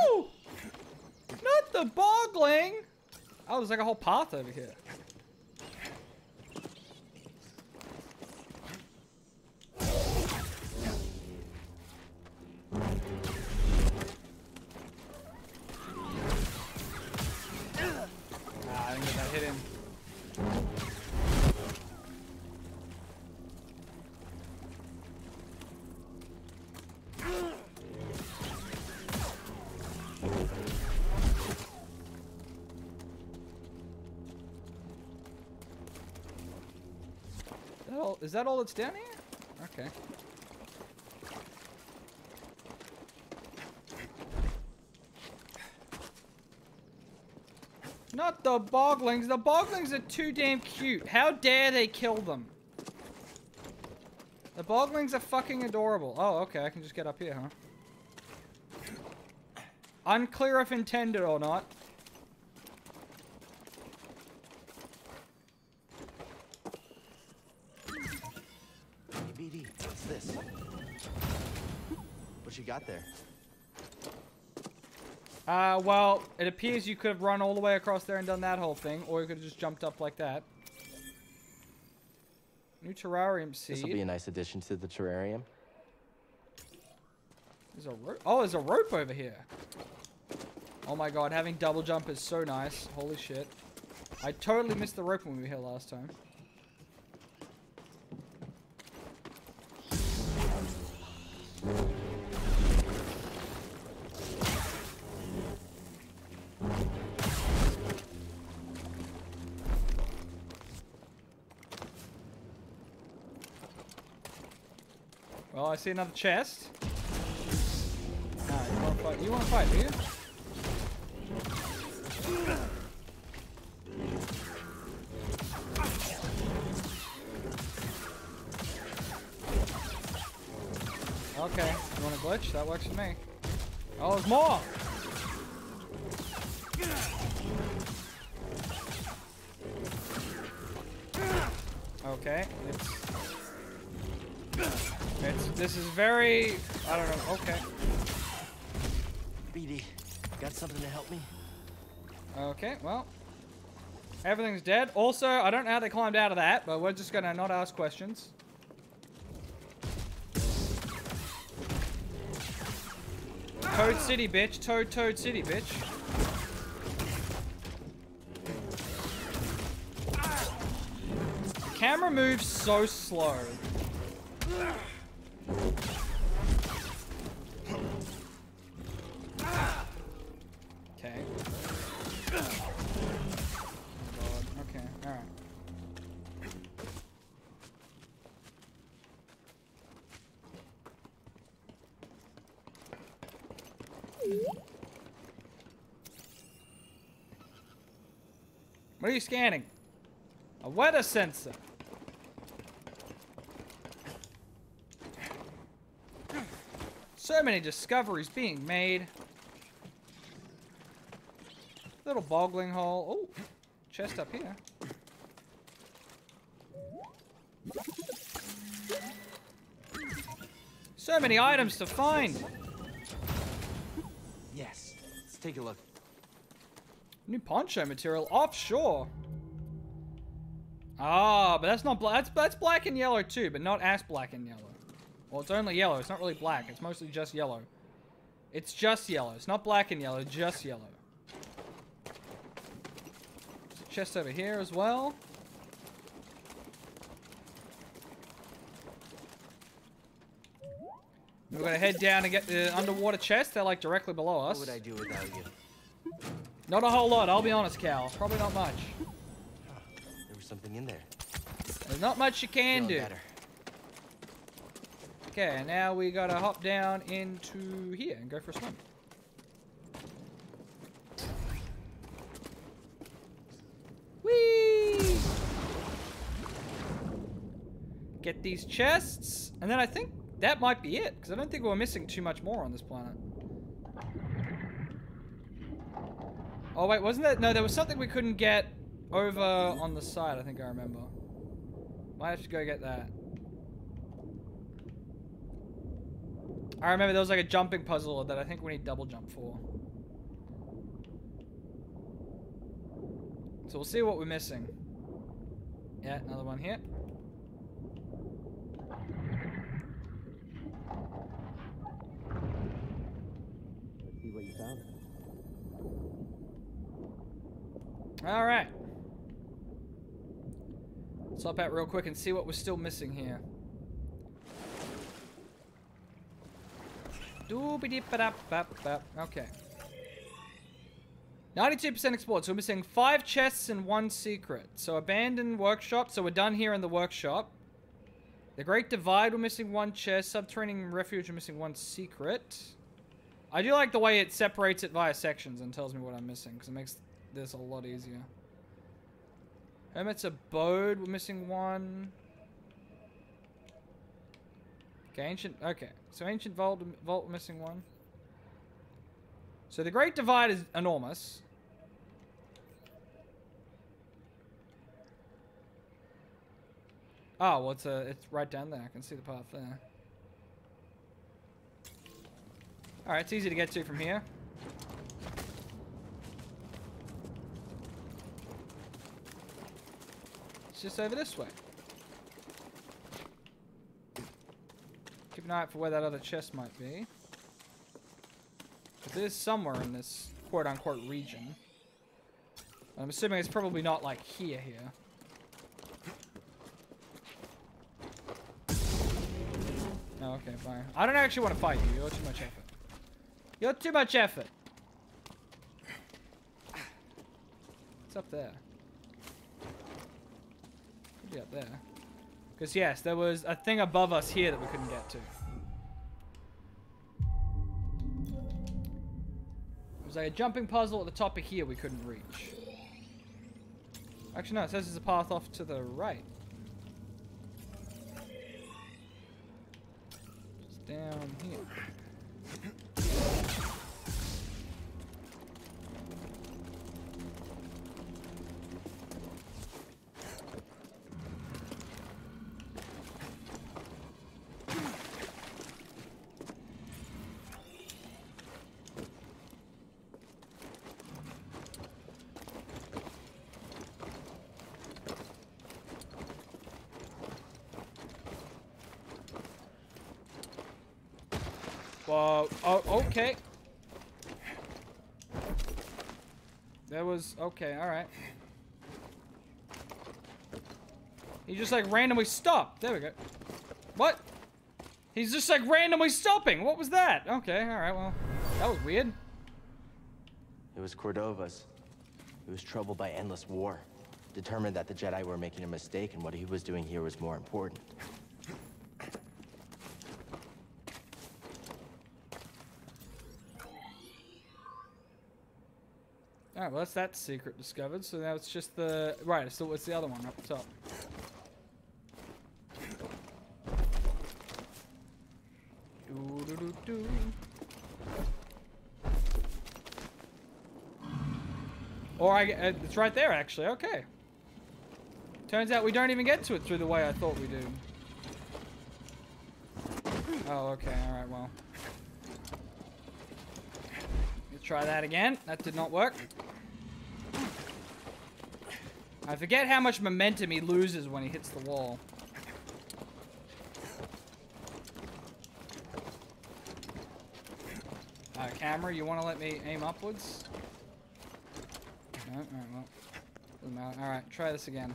No! Not the bogling! Oh, there's like a whole path over here. That all, is that all that's down here? Okay. Not the boglings. The boglings are too damn cute. How dare they kill them? The boglings are fucking adorable. Oh, okay. I can just get up here, huh? Unclear if intended or not. Got there? Uh, well, it appears you could have run all the way across there and done that whole thing, or you could have just jumped up like that. New terrarium seed. This will be a nice addition to the terrarium. There's a rope. Oh, there's a rope over here. Oh my god, having double jump is so nice. Holy shit. I totally missed the rope when we were here last time. See another chest. You wanna fight? You wanna fight, do you? Okay, you want a glitch? That works for me. Oh, there's more! Okay, it's... This is very, I don't know, okay. BD, got something to help me? Okay, well. Everything's dead. Also, I don't know how they climbed out of that, but we're just gonna not ask questions. Toad City, bitch. Toad, Toad City, bitch. The camera moves so slow. Scanning? A weather sensor. So many discoveries being made. Little bogling hole. Oh, chest up here. So many items to find. Yes. Let's take a look. New poncho material offshore. Ah, but that's not black. That's, that's black and yellow too, but not as black and yellow. Well, it's only yellow. It's not really black. It's mostly just yellow. It's just yellow. It's not black and yellow, just yellow. There's a chest over here as well. We're gonna head down and get the underwater chest. They're like directly below us. What would I do without you? Not a whole lot, I'll be honest, Cal. Probably not much. There was something in there. There's not much you can do. better. Okay, now we gotta hop down into here and go for a swim. Whee! Get these chests, and then I think that might be it, because I don't think we're missing too much more on this planet. Oh wait, wasn't that? No, there was something we couldn't get over on the side, I think I remember. Might have to go get that. I remember there was like a jumping puzzle that I think we need double jump for. So we'll see what we're missing. Yeah, another one here. Let's see what you found. All right. Let's hop out real quick and see what we're still missing here. Okay. 92% explored, so we're missing five chests and one secret. So abandoned workshop, so we're done here in the workshop. The Great Divide, we're missing one chest. Subterranean Refuge, we're missing one secret. I do like the way it separates it via sections and tells me what I'm missing, because it makes this a lot easier. Hermit's Abode, we're missing one. Okay, ancient. Okay, so ancient vault, vault, missing one. So the Great Divide is enormous. Oh, well, it's, uh, it's right down there. I can see the path there. Alright, it's easy to get to from here. Just over this way. Keep an eye out for where that other chest might be. It is somewhere in this quote-unquote region. I'm assuming it's probably not like here, here. Oh, okay, fine. I don't actually want to fight you. You're too much effort. You're too much effort. What's up there? Be up there. Because yes, there was a thing above us here that we couldn't get to. It was like a jumping puzzle at the top of here we couldn't reach. Actually, no, it says there's a path off to the right. Just down here. Whoa. Oh, okay. That was... Okay, alright. He just, like, randomly stopped. There we go. What? He's just, like, randomly stopping. What was that? Okay, alright, well. That was weird. It was Cordova's. He was troubled by endless war. Determined that the Jedi were making a mistake and what he was doing here was more important. Well, that's that secret discovered. So now it's just the... Right, so what's the other one up top? Or I... Uh, it's right there, actually. Okay. Turns out we don't even get to it through the way I thought we do. Oh, okay. Alright, well. Let's try that again. That did not work. I forget how much momentum he loses when he hits the wall. Uh, camera, you want to let me aim upwards? No? Alright, well. Doesn't matter. Alright, try this again.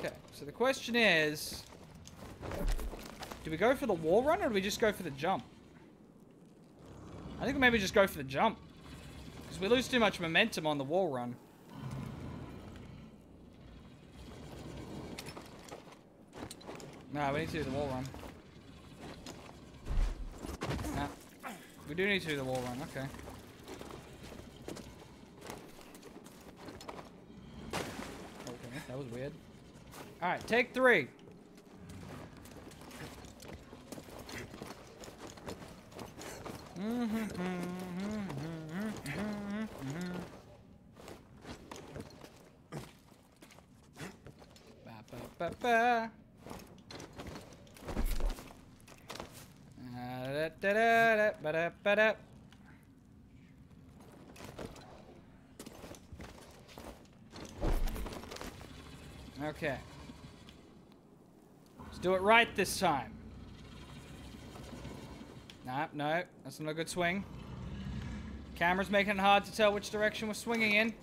Okay, so the question is... Do we go for the wall run or do we just go for the jump? I think maybe just go for the jump. We lose too much momentum on the wall run. No, we need to do the wall run. Nah. We do need to do the wall run, okay. Oh, okay, that was weird. Alright, take three. Ba, ba, ba. Da, da, da, ba, da, ba, da. Okay. Let's do it right this time. Nah, no, that's not a good swing. Camera's making it hard to tell which direction we're swinging in.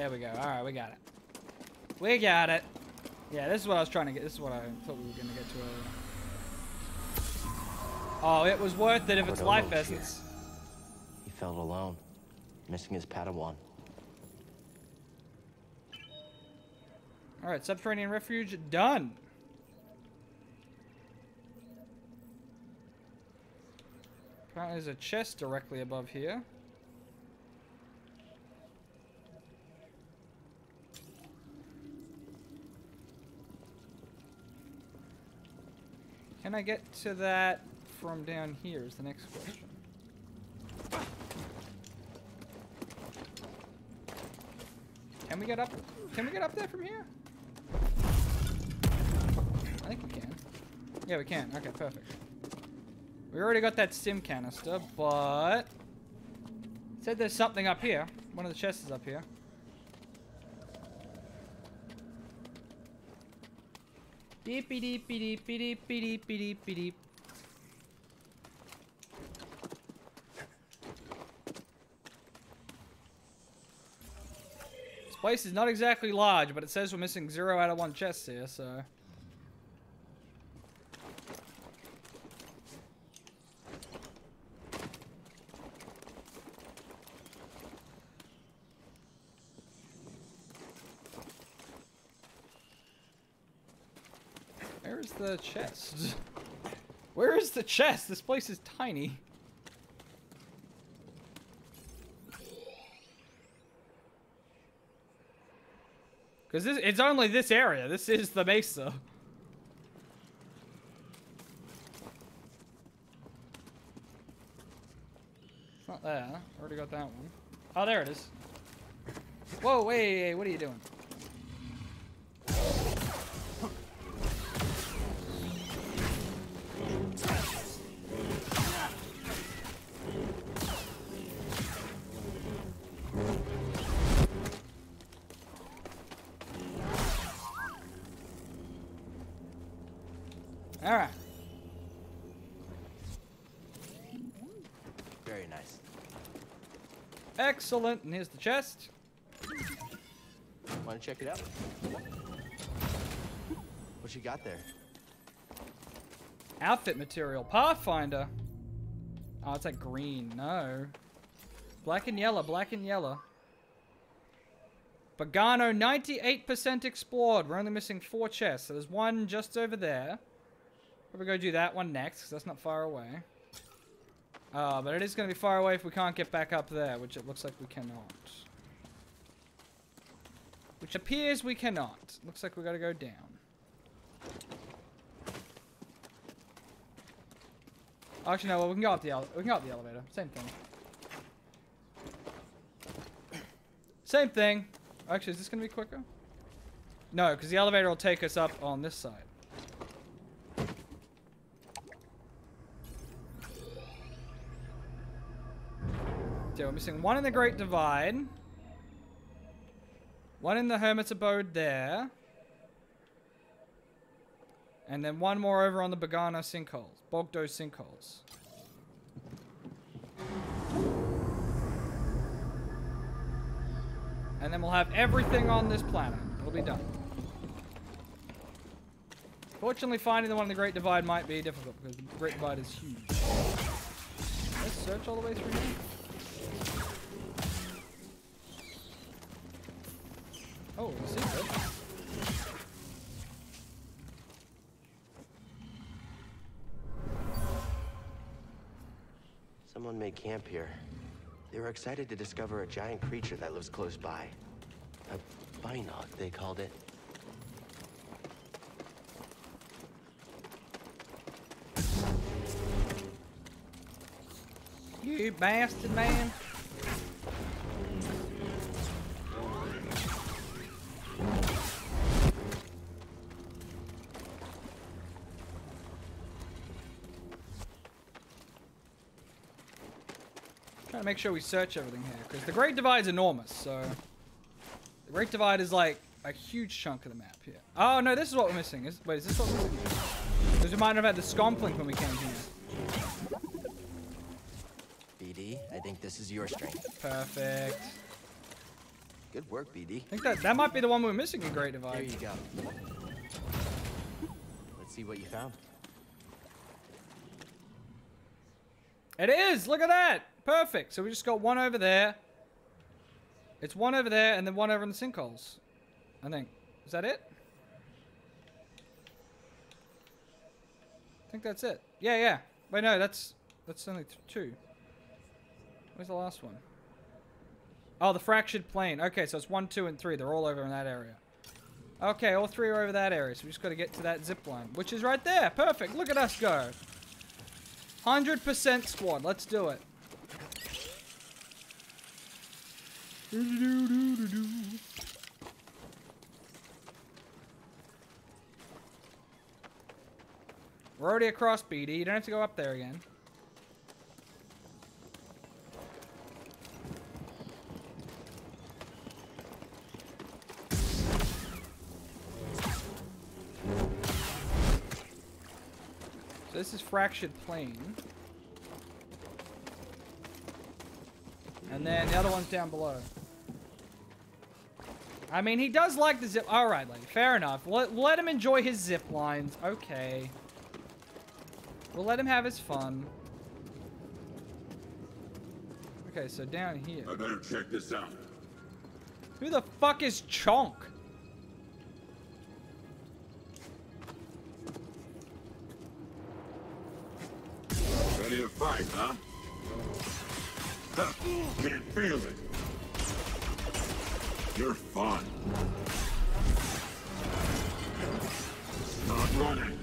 There we go. Alright, we got it. We got it. Yeah, this is what I was trying to get. This is what I thought we were going to get to earlier. Oh, it was worth it if it's life essence. He felt alone, missing his Padawan. Alright, subterranean refuge done. Apparently there's a chest directly above here. Can I get to that from down here is the next question. Can we get up? Can we get up there from here? I think we can. Yeah, we can. Okay, perfect. We already got that stim canister, but... Said there's something up here. One of the chests is up here. Deepy deepy deepy deepy deepy deepy deep. This place is not exactly large, but it says we're missing zero out of one chests here, so. The chest? Where is the chest? This place is tiny. Because it's only this area. This is the mesa. It's not there. I Already got that one. Oh, there it is. Whoa, wait, what are you doing? Excellent. And here's the chest. Want to check it out? What you got there? Outfit material. Pathfinder. Oh, it's like green. No. Black and yellow. Black and yellow. Bogano, 98% explored. We're only missing four chests. So there's one just over there. We're going to do that one next, because that's not far away. Uh, but it is going to be far away if we can't get back up there, which it looks like we cannot. Which appears we cannot. Looks like we got to go down. Actually, no. Well, we can go up the we can go up the elevator. Same thing. Same thing. Actually, is this gonna be quicker? No, because the elevator will take us up on this side. Okay, we're missing one in the Great Divide. One in the Hermit's Abode there. And then one more over on the Bogano sinkholes. Bogdo sinkholes. And then we'll have everything on this planet. It'll be done. Fortunately, finding the one in the Great Divide might be difficult because the Great Divide is huge. Let's search all the way through here. Oh. Someone made camp here. They were excited to discover a giant creature that lives close by. A Binog, they called it. You bastard, man. Make sure we search everything here, because the Great Divide's enormous, so... The Great Divide is like a huge chunk of the map here. Oh, no, this is what we're missing. Is, wait, is this what we're missing? Because we might have had the Scomplink when we came here. BD, I think this is your strength. Perfect. Good work, BD. I think that that might be the one we're missing in Great Divide. There you go. Let's see what you found. It is! Look at that! Perfect. So we just got one over there. It's one over there and then one over in the sinkholes. I think. Is that it? I think that's it. Yeah, yeah. Wait, no, that's that's only two. Where's the last one? Oh, the fractured plane. Okay, so it's one, two, and three. They're all over in that area. Okay, all three are over that area, so we just got to get to that zip line, which is right there. Perfect. Look at us go. 100% squad. Let's do it. We're already across BD. You don't have to go up there again. So this is Fractured Plane. And then the other one's down below. I mean, he does like the zip. All right, like, fair enough. Let, let him enjoy his zip lines. Okay. We'll let him have his fun. Okay, so down here. I better check this out. Who the fuck is Chonk? Ready to fight, huh? Huh, Can't feel it. You're fun. Not running.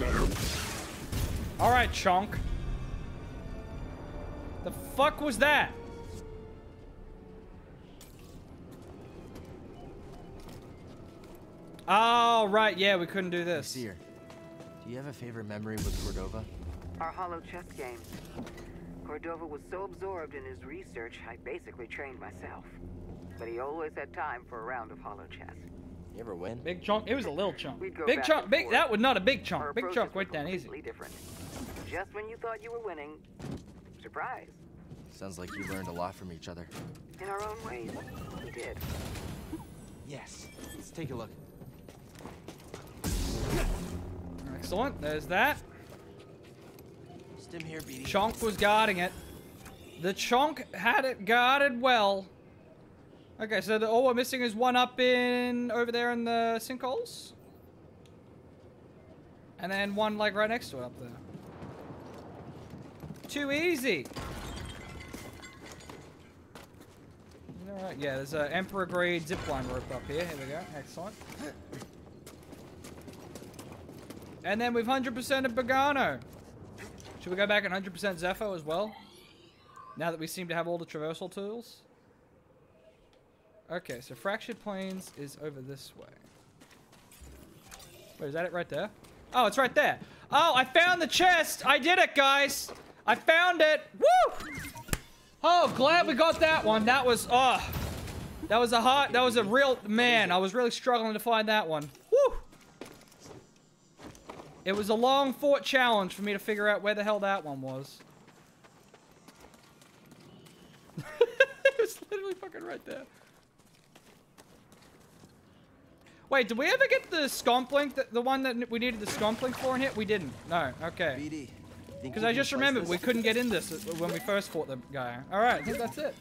Better. All right, Chunk. The fuck was that? Oh, right. Yeah, we couldn't do this. Cere, do you have a favorite memory with Cordova? Our holochess game. Cordova was so absorbed in his research, I basically trained myself. But he always had time for a round of holochess. You ever win? Big chunk. It was a little chunk. Big chunk. Big. That was not a big Our chunk. Big chunk were went down easy. different. Just when you thought you were winning, surprise. Sounds like you learned a lot from each other. In our own ways, we did. Yes. Let's take a look. Excellent. There's that. Stim here, BD. Chonk was guarding it. The Chonk had it guarded well. Okay, so the, all we're missing is one up in over there in the sinkholes. And then one like right next to it up there. Too easy. Yeah, there's a Emperor grade zipline rope up here. Here we go. Excellent. And then we've 100% of Bogano. Should we go back and 100% Zeffo as well? Now that we seem to have all the traversal tools? Okay, so Fractured Plains is over this way. Wait, is that it right there? Oh, it's right there. Oh, I found the chest! I did it, guys! I found it! Woo! Oh, glad we got that one. That was, oh. That was a hot, that was a real, man, I was really struggling to find that one. Woo! It was a long fought challenge for me to figure out where the hell that one was. it was literally fucking right there. Wait, did we ever get the scomp link? The, the one that we needed the scomp link for in here? We didn't. No. Okay. BD. Because I just remembered we couldn't get in this when we first fought the guy. All right, I think that's it.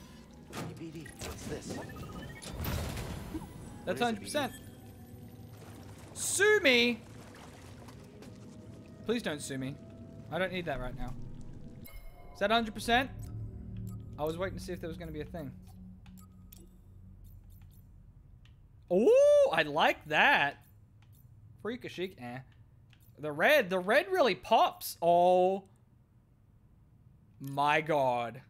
BD, what's this? That's What is it, 100%. Sue me! Please don't sue me. I don't need that right now. Is that 100%? I was waiting to see if there was going to be a thing. Oh, I like that. Freak a eh. The red, the red really pops. Oh. My god.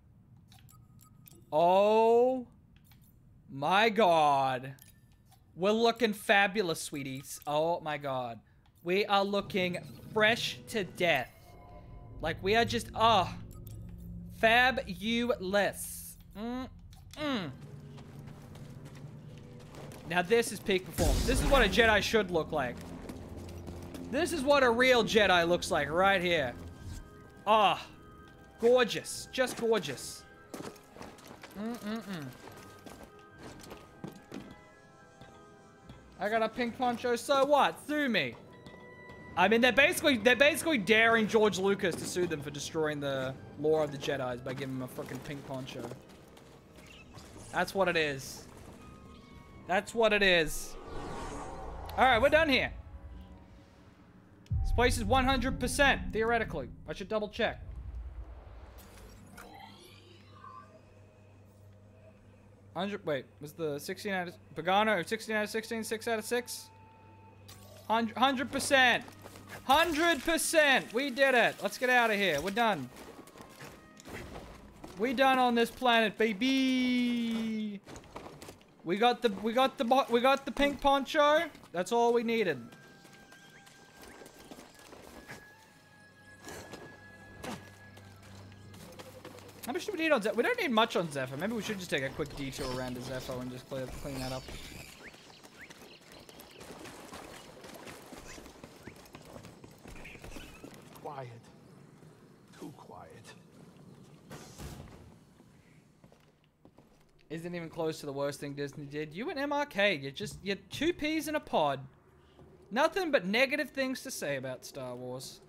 Oh. My god. We're looking fabulous, sweeties. Oh my god. We are looking fresh to death. Like we are just, ah. fabulous. Mm, mm. Now this is peak performance. This is what a Jedi should look like. This is what a real Jedi looks like right here. Ah. gorgeous. Just gorgeous. Mm-mm-mm. I got a pink poncho, so what? Sue me. I mean, they're basically they're basically daring George Lucas to sue them for destroying the lore of the Jedi's by giving him a fucking pink poncho. That's what it is. That's what it is. All right, we're done here. This place is 100%, theoretically. I should double check. Hundred. Wait, was the 16 out of Bogano 16 out of 16, 6 out of 6? Hundred percent. Hundred percent. We did it. Let's get out of here. We're done. We done on this planet, baby. We got the we got the we got the pink poncho. That's all we needed. How much do we need on Zeffo? We don't need much on Zephyr. Maybe we should just take a quick detour around to Zeffo and just clear, clean that up. quiet. Too quiet. Isn't even close to the worst thing Disney did. You and MRK, you're just you're two peas in a pod. Nothing but negative things to say about Star Wars.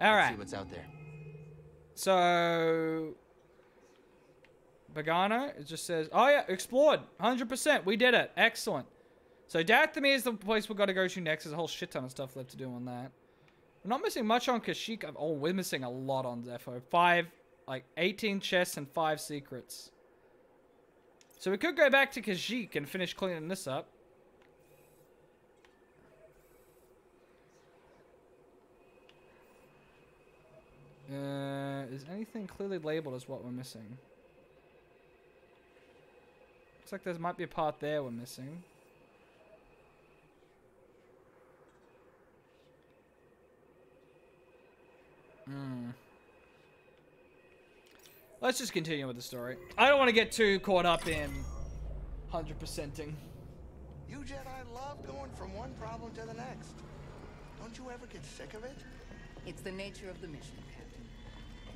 All Let's right. see what's out there. So Bogano, it just says, "Oh yeah, explored, hundred percent. We did it. Excellent." So Dathomir is the place we've got to go to next. There's a whole shit ton of stuff left to do on that. We're not missing much on Kashyyyk. Oh, we're missing a lot on Zeffo. Five, like 18 chests and five secrets. So we could go back to Kashyyyk and finish cleaning this up. Uh, is anything clearly labeled as what we're missing? Looks like there might be a part there we're missing. Hmm. Let's just continue with the story. I don't want to get too caught up in 100%ing. You Jedi love going from one problem to the next. Don't you ever get sick of it? It's the nature of the mission, Captain.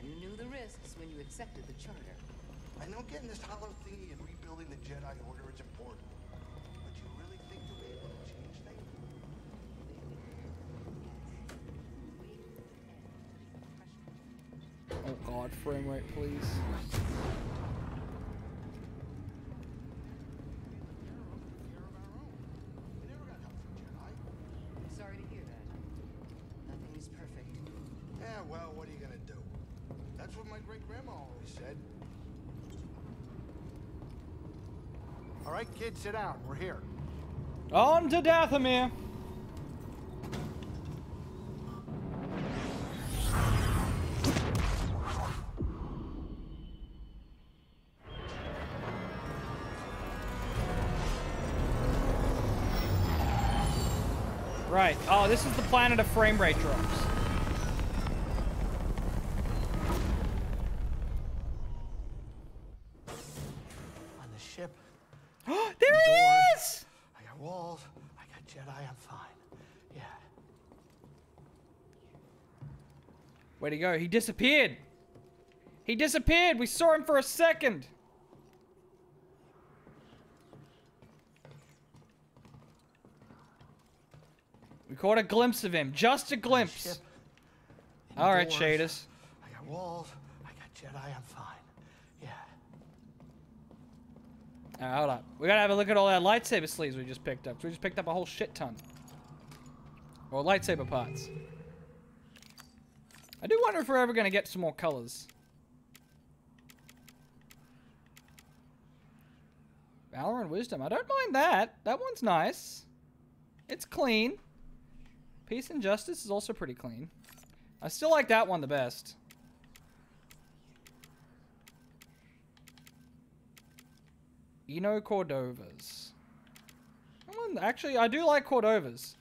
You knew the risks when you accepted the charter. I know getting this hollow thingy and rebuilding the Jedi Order is important. Oh god, frame rate, please. Sorry to hear that. Nothing is perfect. Yeah, well, what are you gonna do? That's what my great grandma always said. All right, kids, sit down. We're here. On to Dathomir! This is the planet of frame rate drops. On the ship. there he is! I got walls. I got Jedi. I'm fine. Yeah. Where'd he go? He disappeared. He disappeared. We saw him for a second. Caught a glimpse of him. Just a glimpse. All right, shaders. I got walls. I got Jedi. I'm fine. Yeah. All right, hold up. We gotta have a look at all that lightsaber sleeves we just picked up. So we just picked up a whole shit ton. Or lightsaber parts. I do wonder if we're ever gonna get some more colors. Valor and Wisdom. I don't mind that. That one's nice. It's clean. Peace and Justice is also pretty clean. I still like that one the best. Eno Cordovas. Hmm, actually, I do like Cordovas.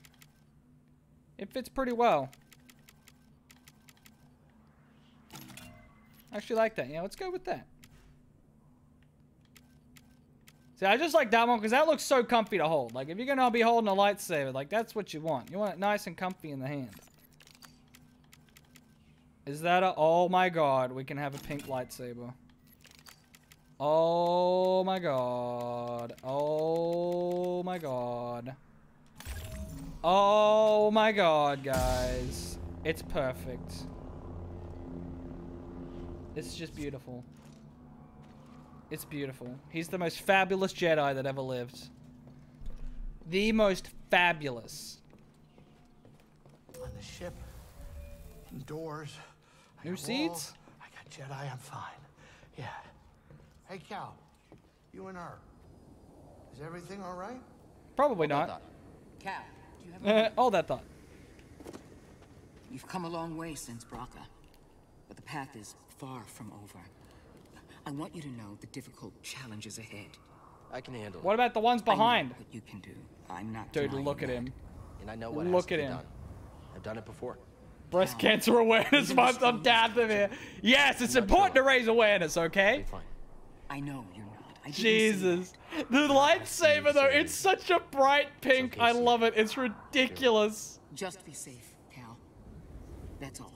It fits pretty well. I actually like that. Yeah, let's go with that. See, I just like that one because that looks so comfy to hold. Like, if you're going to be holding a lightsaber, like, that's what you want. You want it nice and comfy in the hand. Is that a... Oh, my God. We can have a pink lightsaber. Oh, my God. Oh, my God. Oh, my God, guys. It's perfect. It's just beautiful. It's beautiful. He's the most fabulous Jedi that ever lived. The most fabulous. On the ship. Indoors. I New seats? I got Jedi. I'm fine. Yeah. Hey, Cal. You and her. Is everything all right? Probably not. Cal, do you have a All that thought. You've come a long way since Bracca, but the path is far from over. I want you to know the difficult challenges ahead. I can handle. What about the ones behind? I know what you can do. I'm not Dude, denying look at him. And I know what has Look to at be him. done. I've done it before. Breast Cancer Awareness Month. I'm Dathomir. Yes, it's important to raise awareness, okay? Fine. I know you're not. I didn't Jesus. The lightsaber, though, it's such a bright pink. I love it. It's ridiculous. Just be safe, Cal. That's all.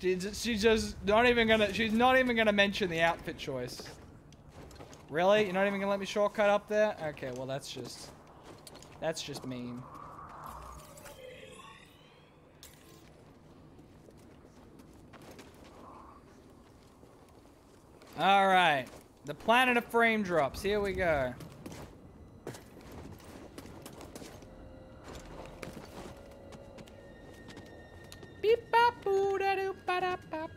She's, she's just not even gonna. She's not even gonna mention the outfit choice. Really? You're not even gonna let me shortcut up there? Okay, well that's just. That's just mean. All right, the planet of frame drops. Here we go. Beep bop boo da doo ba da bop.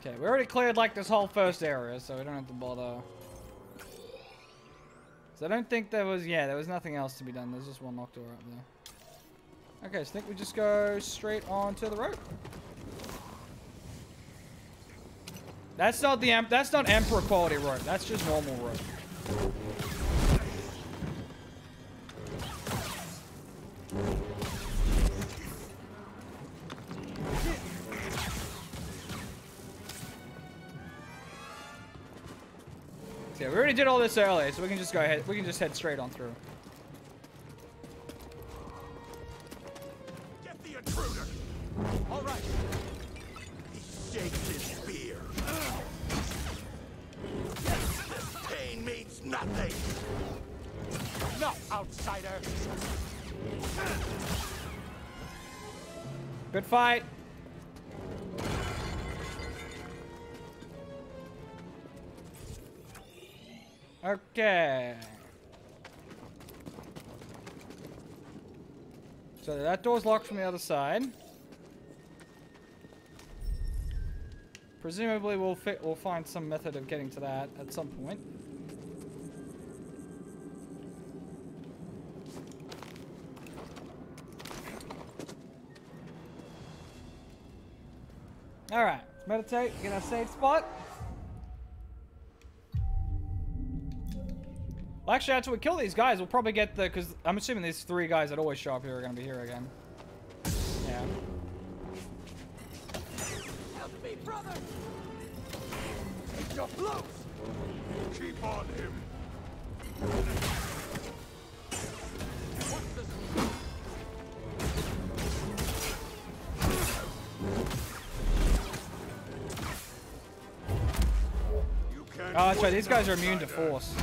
Okay, we already cleared like this whole first area, so we don't have to bother. So I don't think there was, yeah, there was nothing else to be done. There's just one locked door up there. Okay, so I think we just go straight on to the road. That's not the that's not Emperor quality rope. That's just normal rope. Yeah, we already did all this earlier, so we can just go ahead. We can just head straight on through. Get the intruder! All right. He shakes his spear. This pain means nothing. No, outsider. Good fight. Okay. So that door's locked from the other side. Presumably we'll fit we'll find some method of getting to that at some point. Alright, let's meditate, get a safe spot. Well, actually, after we kill these guys, we'll probably get the... Because I'm assuming these three guys that always show up here are going to be here again. Yeah. Help me, brother! Your blows! Keep on him! Oh, that's right. These guys are immune to force.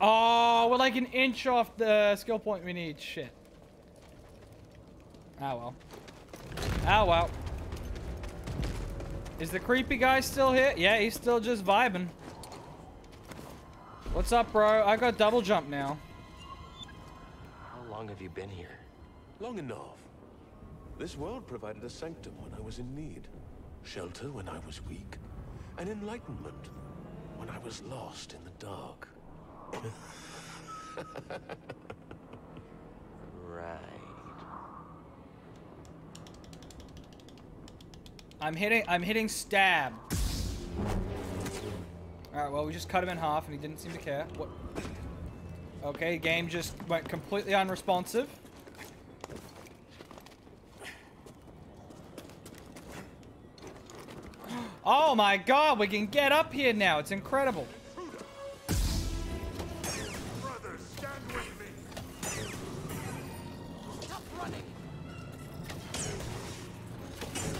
Oh, we're like an inch off the skill point we need. Shit. Ah, well. Ah, well. Is the creepy guy still here? Yeah, he's still just vibing. What's up, bro? I got double jump now. How long have you been here? Long enough. This world provided a sanctum when I was in need, shelter when I was weak, and enlightenment when I was lost in the dark. right. I'm hitting I'm hitting stab. Alright, well we just cut him in half and he didn't seem to care. What Okay, game just went completely unresponsive. Oh my god, we can get up here now. It's incredible. Brother, stand with me! Stop running!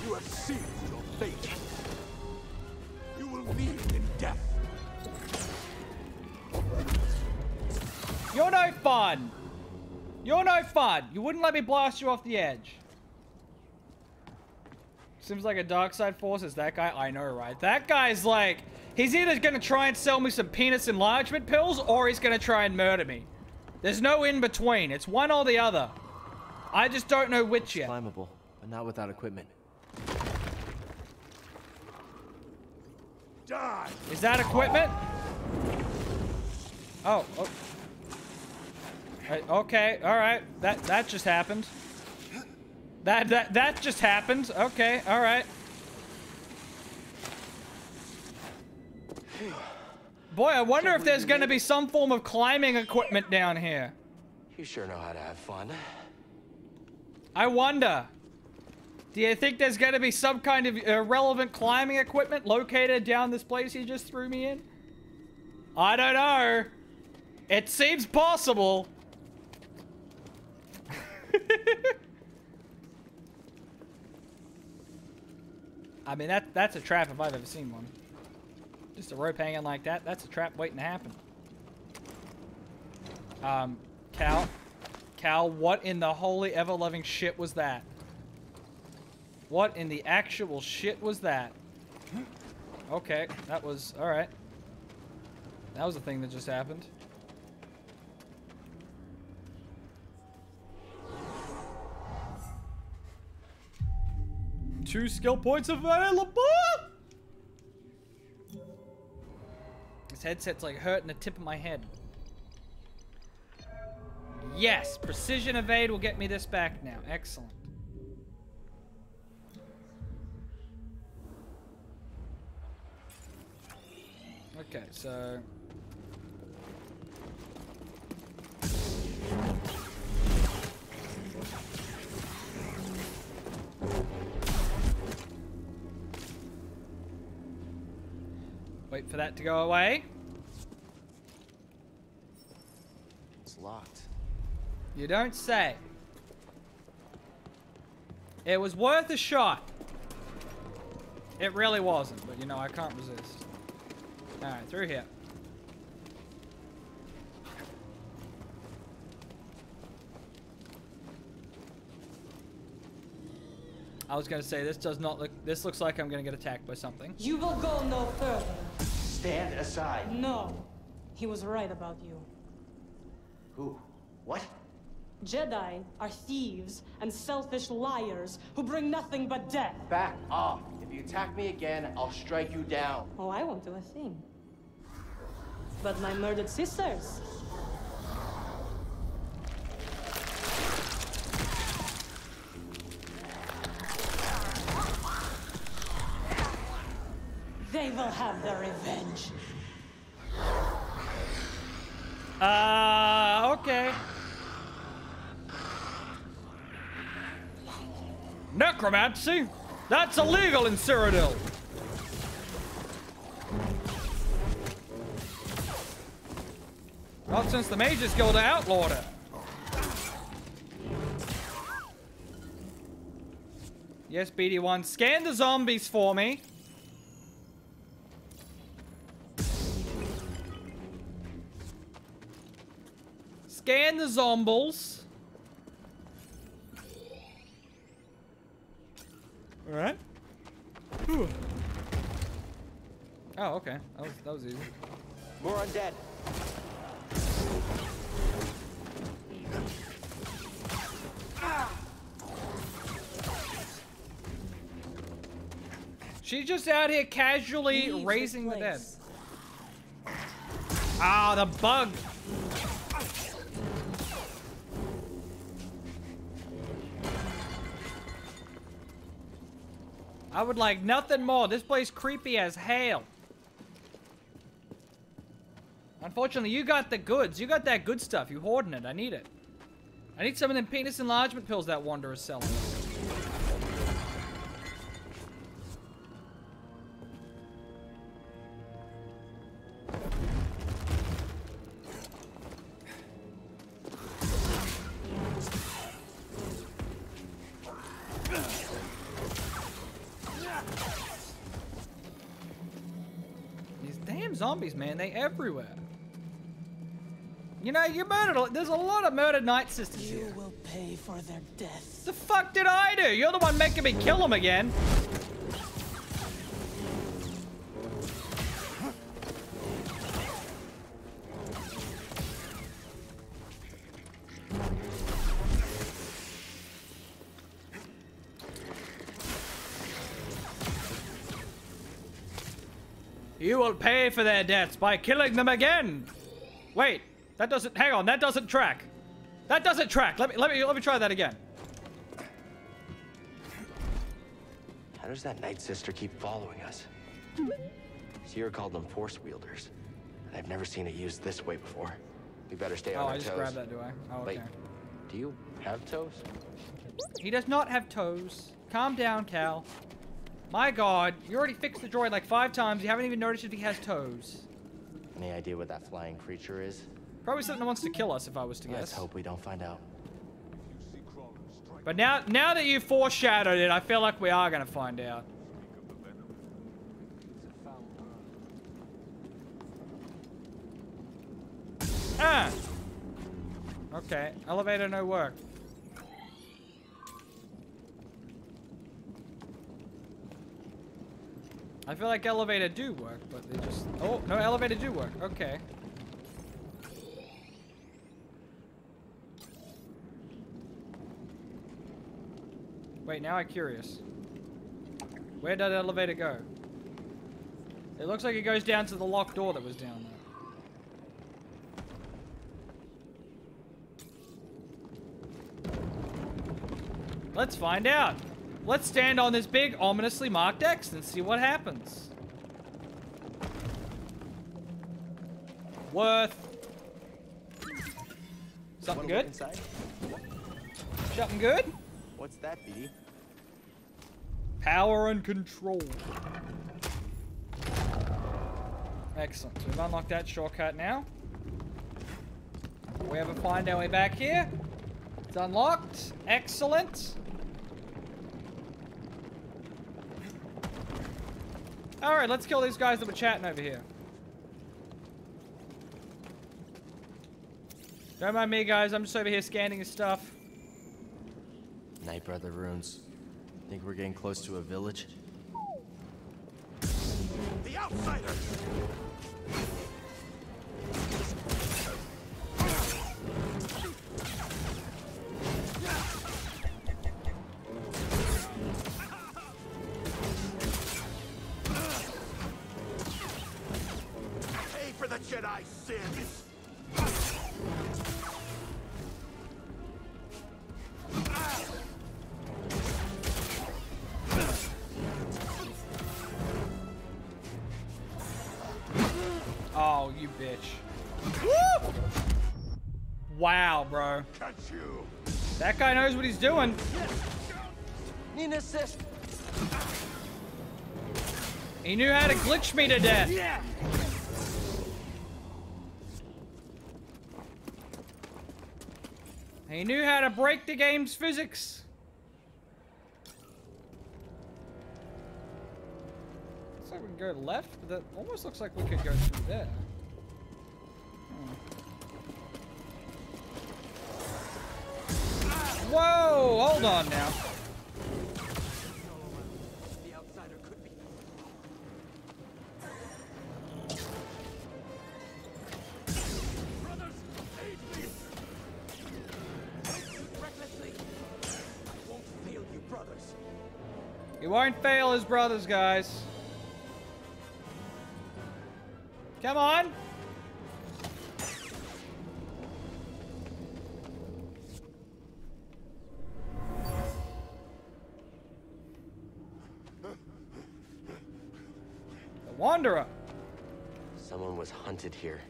You have sealed your fate. You will lead in death. You're no fun. You're no fun. You wouldn't let me blast you off the edge. Seems like a dark side force is that guy. I know, right? That guy's like, he's either gonna try and sell me some penis enlargement pills or he's gonna try and murder me. There's no in between. It's one or the other. I just don't know which yet. Climbable, but not without equipment. Die! Is that equipment? Oh, oh. Uh, okay, all right. That that just happened. That that that just happened. Okay, all right. Boy, I wonder if there's going to be some form of climbing equipment down here. You sure know how to have fun. I wonder. Do you think there's going to be some kind of irrelevant climbing equipment located down this place you just threw me in? I don't know. It seems possible. I mean, that that's a trap if I've ever seen one. Just a rope hanging like that, that's a trap waiting to happen. Um, Cal, Cal, what in the holy ever-loving shit was that? What in the actual shit was that? Okay, that was, alright. That was a thing that just happened. Two skill points available! This headset's like hurting the tip of my head. Yes, precision evade will get me this back now. Excellent. Okay, so Wait for that to go away. It's locked. You don't say. It was worth a shot. It really wasn't, but you know, I can't resist. Alright, through here. I was gonna say, this does not look, this looks like I'm gonna get attacked by something. You will go no further. Stand aside. No. He was right about you. Who? What? Jedi are thieves and selfish liars who bring nothing but death. Back off. If you attack me again, I'll strike you down. Oh, I won't do a thing. But my murdered sisters. They will have their revenge. Uh, okay. Necromancy? That's illegal in Cyrodiil. Not since the Mages Guild outlawed it. Yes, BD1. Scan the zombies for me. Scan the zombies. Alright. Oh, okay. That was, that was easy. More undead. She's just out here casually raising this the dead. place. Ah, the bug. I would like nothing more. This place creepy as hell. Unfortunately, you got the goods. You got that good stuff. You hoarding it. I need it. I need some of them penis enlargement pills that Wander is selling. Zombies, man, they're everywhere. You know, you murdered. a- There's a lot of murdered Night Sisters here. You will pay for their death. The fuck did I do? You're the one making me kill them again. You will pay for their deaths by killing them again. Wait, that doesn't. Hang on, that doesn't track. That doesn't track. Let me let me let me try that again. How does that Night Sister keep following us? Cere called them Force Wielders. And I've never seen it used this way before. We better stay Oh, on our I just toes. grabbed that, do I? Oh, okay. Wait, do you have toes? He does not have toes. Calm down, Cal. My god, you already fixed the droid like five times. You haven't even noticed if he has toes. Any idea what that flying creature is? Probably something that wants to kill us if I was to guess. Let's hope we don't find out. But now, now that you foreshadowed it, I feel like we are gonna find out. Ah. Okay, elevator no work. I feel like elevator do work, but they just... Oh, no, elevator do work. Okay. Wait, now I'm curious. Where did elevator go? It looks like it goes down to the locked door that was down there. Let's find out. Let's stand on this big, ominously marked X and see what happens. Worth. Something good? Inside? Something good? What's that, BD? Power and control. Excellent. So we've unlocked that shortcut now. We ever find our way back here? It's unlocked. Excellent. Alright, let's kill these guys that were chatting over here. Don't mind me, guys. I'm just over here scanning his stuff. Night Brother runes. Think we're getting close to a village? The outsider! Bitch. Woo! Wow, bro. Catch you! That guy knows what he's doing. Need assist. He knew how to glitch me to death. He knew how to break the game's physics. Looks like we can go left, but that almost looks like we could go through there. Whoa! Hold on now. He won't fail his brothers, guys. Come on. Here.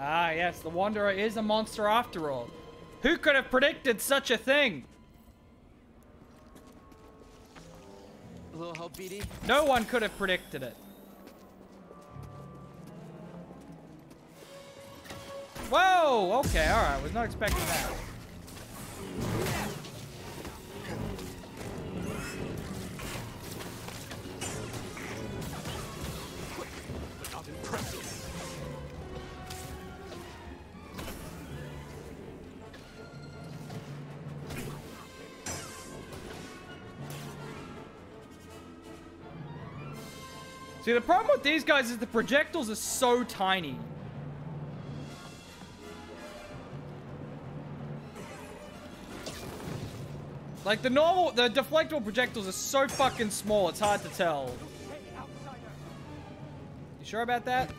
Ah, yes, the Wanderer is a monster after all. Who could have predicted such a thing? A little help, BD? No one could have predicted it. Whoa! Okay, alright. Was not expecting that. The problem with these guys is the projectiles are so tiny. Like, the normal, the deflectable projectiles are so fucking small, it's hard to tell. You sure about that?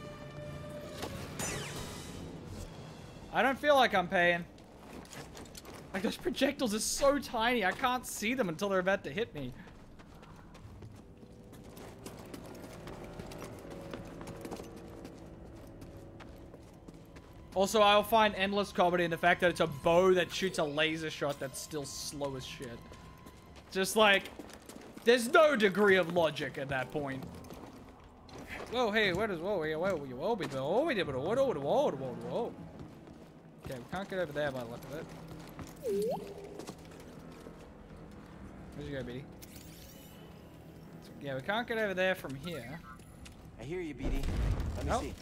I don't feel like I'm paying. Like, those projectiles are so tiny, I can't see them until they're about to hit me. Also, I'll find endless comedy in the fact that it's a bow that shoots a laser shot that's still slow as shit. Just like, there's no degree of logic at that point. Whoa, hey, what is whoa, whoa, whoa, whoa, whoa, whoa, whoa, whoa, whoa, whoa, whoa, whoa, whoa. Okay, we can't get over there by the look of it. Where'd you go, BD? Yeah, we can't get over there from here. I hear you, BD. Let me Oh. see.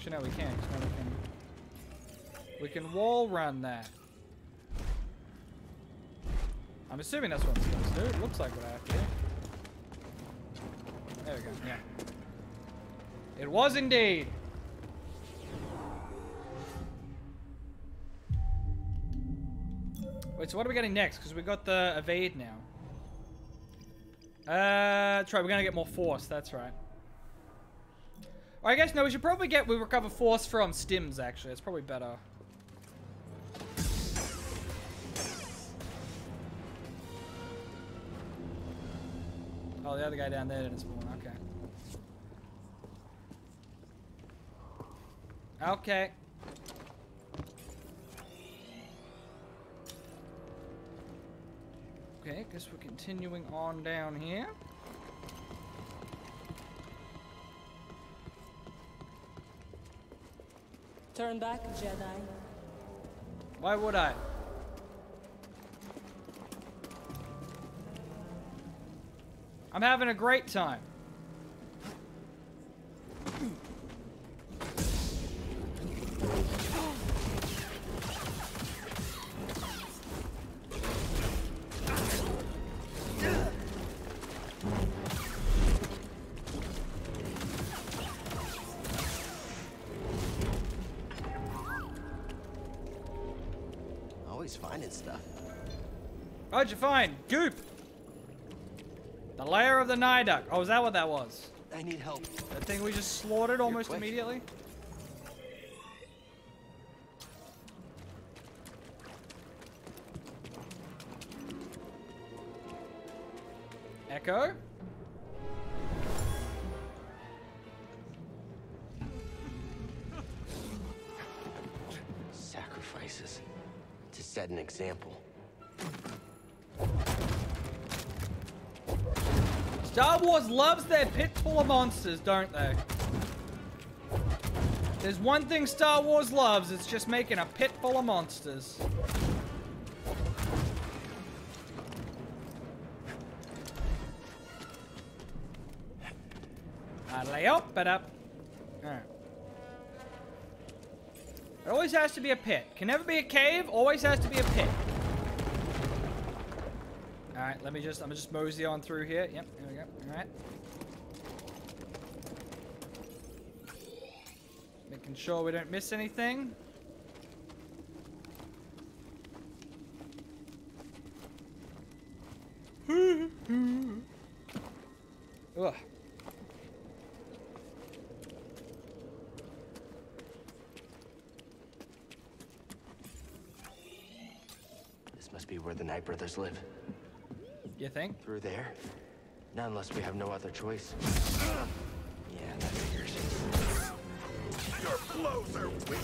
Actually, no, we can't. we can. We can wall run that. I'm assuming that's what I'm supposed to do. It looks like what I have to do. There we go. Yeah. It was indeed. Wait, so what are we getting next? Because we got the evade now. Uh, that's right. We're gonna get more force. That's right. Or I guess no. We should probably get we recover force from stims. Actually, it's probably better. Oh, the other guy down there didn't spawn. Okay. Okay. Okay, guess we're continuing on down here. Turn back, Jedi. Why would I? I'm having a great time. Lair of the Nydak. Oh, is that what that was? I need help. That thing we just slaughtered almost immediately? Echo? Sacrifices to set an example. Star Wars loves their pit full of monsters, don't they? There's one thing Star Wars loves, it's just making a pit full of monsters. Lay up, but up. Alright. It always has to be a pit. Can never be a cave, always has to be a pit. Alright, let me just, I'm gonna just mosey on through here. Yep, there we go. Alright. Making sure we don't miss anything. Ugh. This must be where the Night Brothers live. You think? Through there? Not unless we have no other choice. Yeah, that figures. Your blows are weak.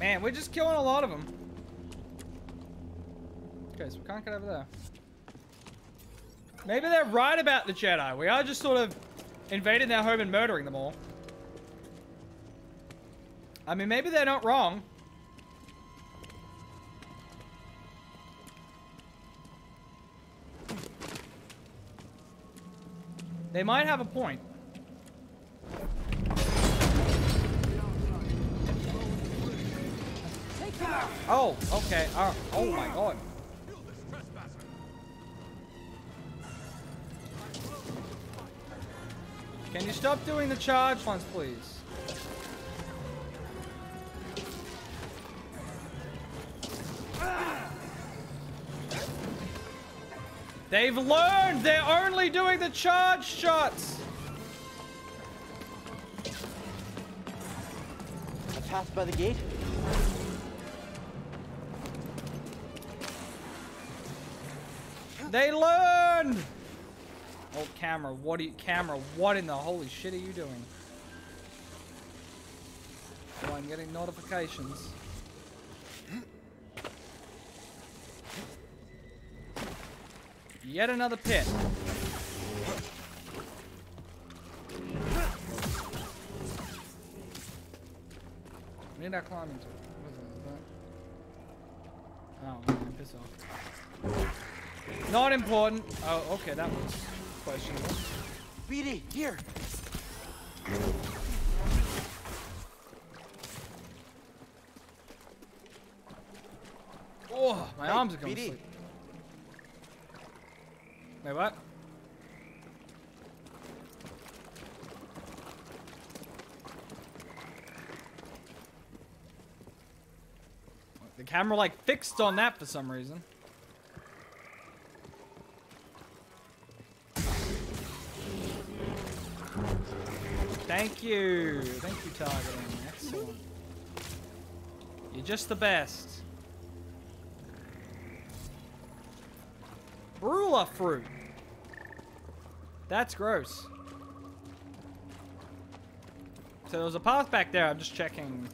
Man, we're just killing a lot of them. Okay, so we can't get over there. Maybe they're right about the Jedi. We are just sort of invading their home and murdering them all. I mean, maybe they're not wrong. They might have a point. Oh, okay. Oh, oh my god. Can you stop doing the charge ones, please? They've learned! They're only doing the charge shots! I passed by the gate. They learned! Oh, camera, what are you, camera, what in the holy shit are you doing? Oh, I'm getting notifications. Yet another pit. We need our climbing tool. What is that? Oh, man, piss off. Not important. Oh, okay, that was questionable. BD, here. Oh, my Hey, arms are going to BD. Wait, what? The camera like fixed on that for some reason. Thank you. Thank you, targeting. Excellent. You're just the best. Brula fruit. That's gross. So there was a path back there. I'm just checking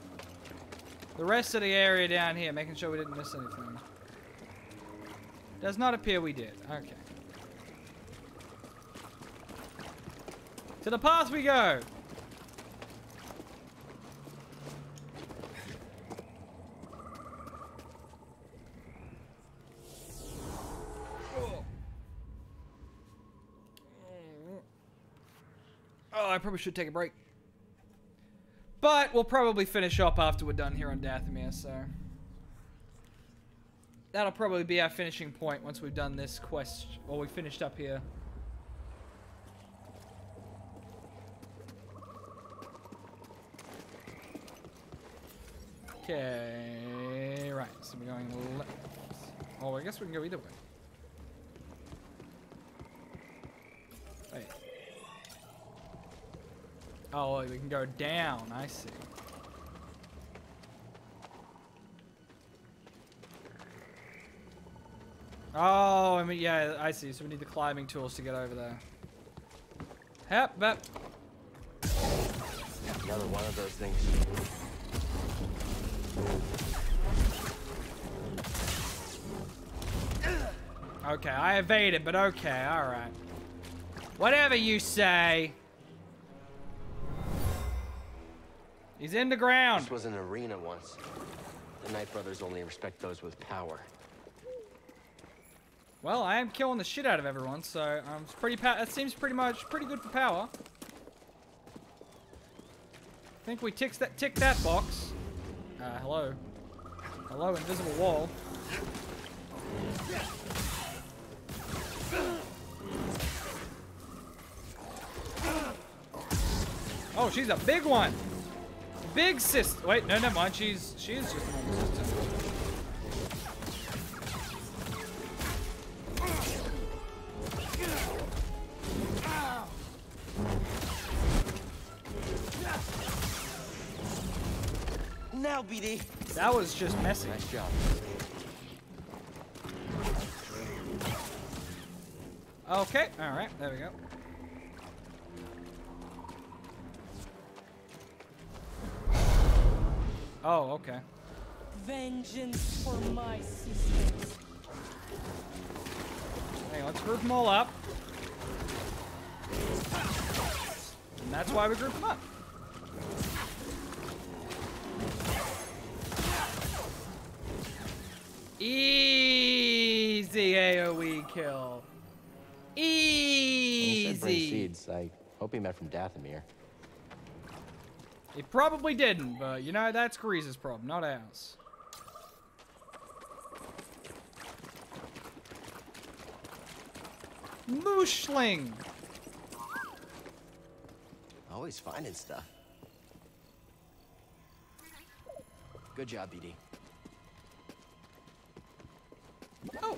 the rest of the area down here, making sure we didn't miss anything. Does not appear we did. Okay. To the path we go. Probably should take a break. But we'll probably finish up after we're done here on Dathomir, so... That'll probably be our finishing point once we've done this quest, or we finished up here. Okay, right, so we're going left. Oh, I guess we can go either way. Oh, we can go down, I see. Oh, I mean, yeah, I see. So we need the climbing tools to get over there. Yep, but Another one of those things. Okay, I evaded, but okay, alright. Whatever you say. He's in the ground. This was an arena once. The Night Brothers only respect those with power. Well, I am killing the shit out of everyone, so um, it's pretty. That seems pretty much pretty good for power. I think we ticks that tick that box. Uh, hello. Hello, invisible wall. Oh, she's a big one. Big sis. Wait, no, never mind. She's she is just a normal sister. Now, BD. That was just messy. Nice job. Okay, alright, there we go. Oh, okay. Vengeance for my sisters. Hey, let's group them all up. And that's why we group them up. Easy AoE kill. When he said bring Easy. seeds, I hope he meant from Dathomir. He probably didn't, but you know, that's Greez's problem, not ours. Mooshling! Always finding stuff. Good job, BD. Oh!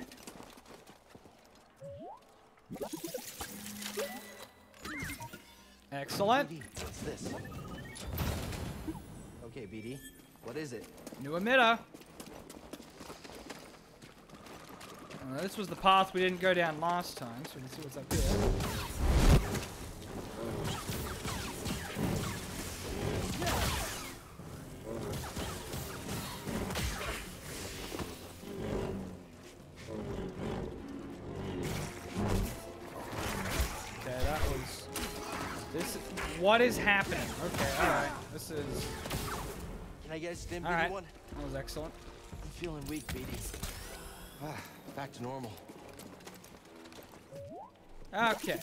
Excellent. What's this? Okay, BD. What is it? New emitter. Uh, this was the path we didn't go down last time, so we can see what's up here. What is happening? Okay, alright. This is... Can I get a stim, BD Alright. one? That was excellent. I'm feeling weak, BD. Ah, back to normal. Okay.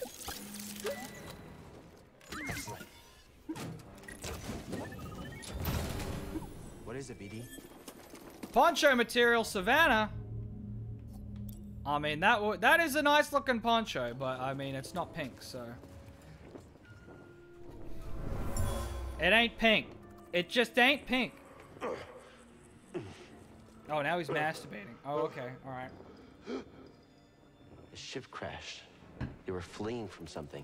Excellent. What is it, BD? Poncho material Savannah. I mean, that w that is a nice looking poncho, but I mean, it's not pink, so. It ain't pink. It just ain't pink. Oh, now he's masturbating. Oh, okay. All right. The ship crashed. They were fleeing from something.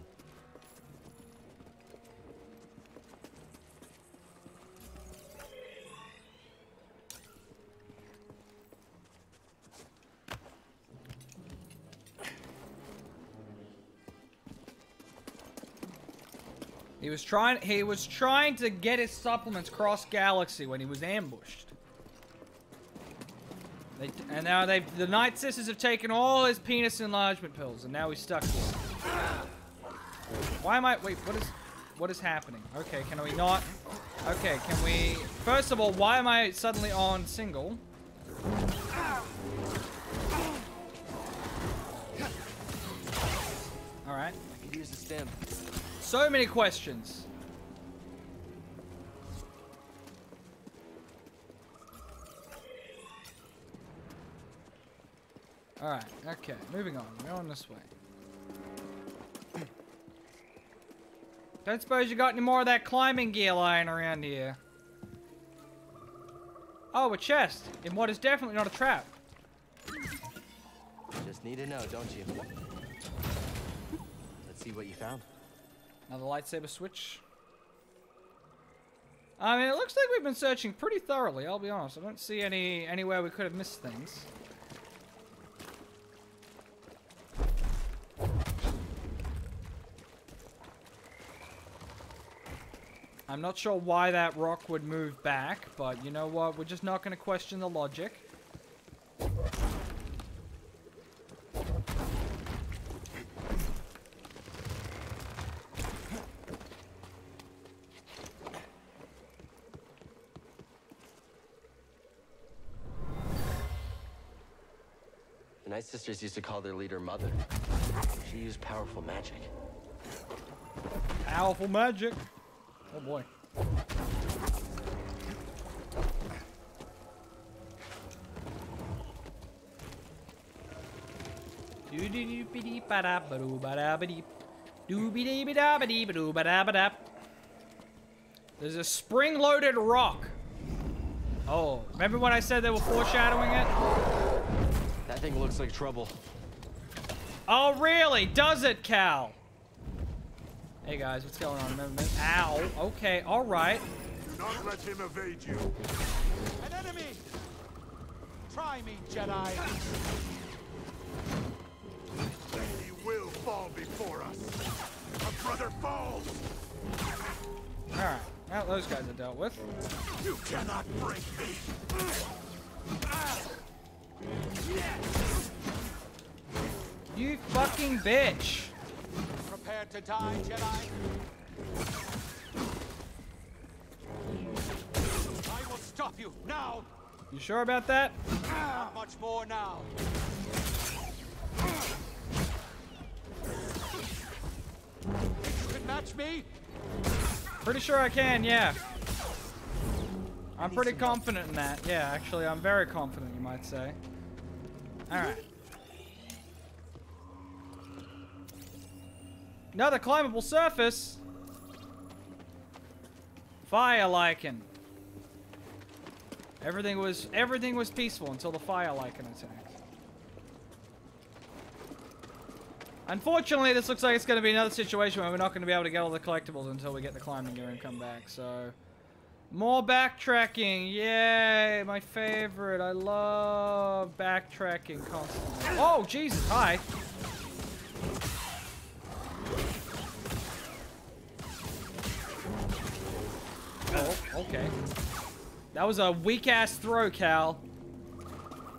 He was trying. He was trying to get his supplements cross galaxy when he was ambushed. They, and now they the Night Sisters have taken all his penis enlargement pills, and now he's stuck here. Why am I? Wait, what is? What is happening? Okay, can we not? Okay, can we? First of all, why am I suddenly on single? All right. I use a stim. So many questions. Alright, okay, moving on. We're on this way. Hmm. Don't suppose you got any more of that climbing gear lying around here. Oh, a chest. In what is definitely not a trap. Just need to know, don't you? Let's see what you found. Another lightsaber switch. I mean, it looks like we've been searching pretty thoroughly, I'll be honest. I don't see any anywhere we could have missed things. I'm not sure why that rock would move back, but you know what? We're just not going to question the logic. Night Sisters used to call their leader Mother. She used powerful magic. Powerful magic. Oh boy. Doo-dee-doo-be-de-bada badoo-ba-da-badi. Doo-be-de-bada de ba dee ba do-bada-bada. There's a spring-loaded rock. Oh, remember when I said they were foreshadowing it? That thing looks like trouble. Oh, really? Does it, Cal? Hey guys, what's going on? Remember, ow. Okay, all right. Do not let him evade you. An enemy! Try me, Jedi. He will fall before us. A brother falls. All right. Well, those guys are dealt with. You cannot break me. You fucking bitch. Prepare to die, Jedi. I will stop you now. You sure about that? Not much more now. You can match me. Pretty sure I can, yeah. I'm pretty confident in that. Yeah, actually, I'm very confident, you might say. Alright. Another climbable surface. Fire lichen. Everything was everything was peaceful until the fire lichen attacked. Unfortunately, this looks like it's going to be another situation where we're not going to be able to get all the collectibles until we get the climbing gear and come back. So, more backtracking. Yay, my favorite. I love backtracking constantly. Oh, Jesus. Hi. Oh, okay. That was a weak-ass throw, Cal.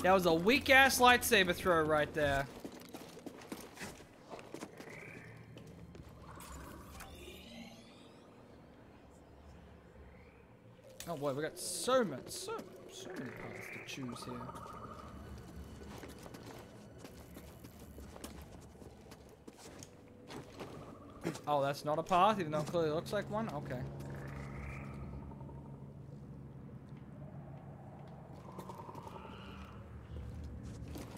That was a weak-ass lightsaber throw right there. Oh boy, we got so much, so, so many paths to choose here. Oh, that's not a path, even though it clearly looks like one? Okay.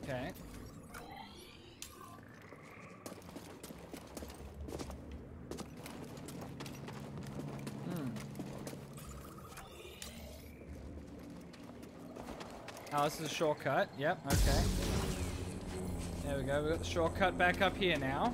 Okay. Oh, this is a shortcut. Yep, okay. There we go. We got the shortcut back up here now.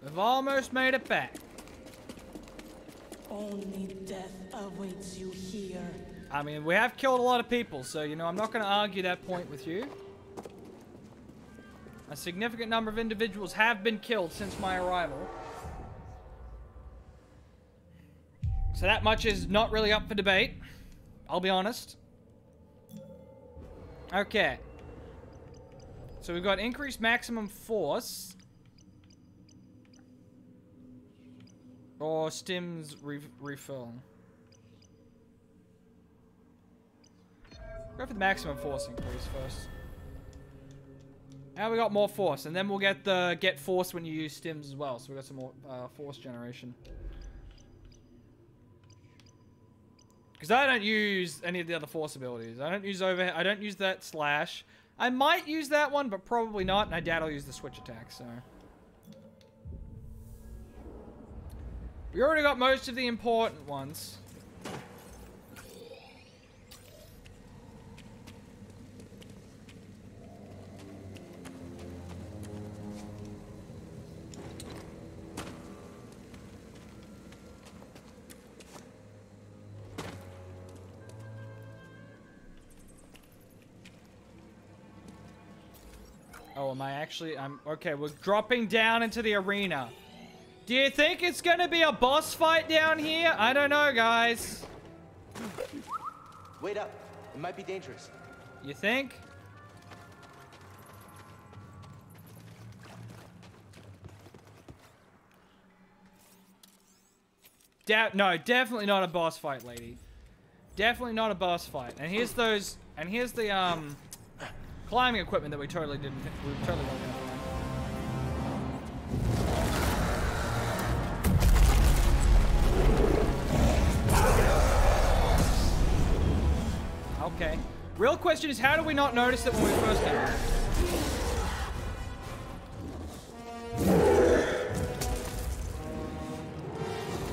We've almost made it back. Only death awaits you here. I mean, we have killed a lot of people, so, you know, I'm not going to argue that point with you. A significant number of individuals have been killed since my arrival. So that much is not really up for debate. I'll be honest. Okay. So we've got increased maximum force. Or stims re refill. Go for the maximum force increase first. Now we got more force, and then we'll get the get force when you use stims as well. So we got some more uh, force generation. Because I don't use any of the other force abilities. I don't use over. I don't use that slash. I might use that one, but probably not. And I doubt I'll use the switch attack. So we already got most of the important ones. Oh, am I actually? I'm okay. We're dropping down into the arena. Do you think it's gonna be a boss fight down here? I don't know, guys. Wait up. It might be dangerous. You think? De no, definitely not a boss fight, lady. Definitely not a boss fight. And here's those. And here's the um climbing equipment that we totally didn't. We totally weren't gonna find. Okay. Real question is, how do we not notice it when we first entered?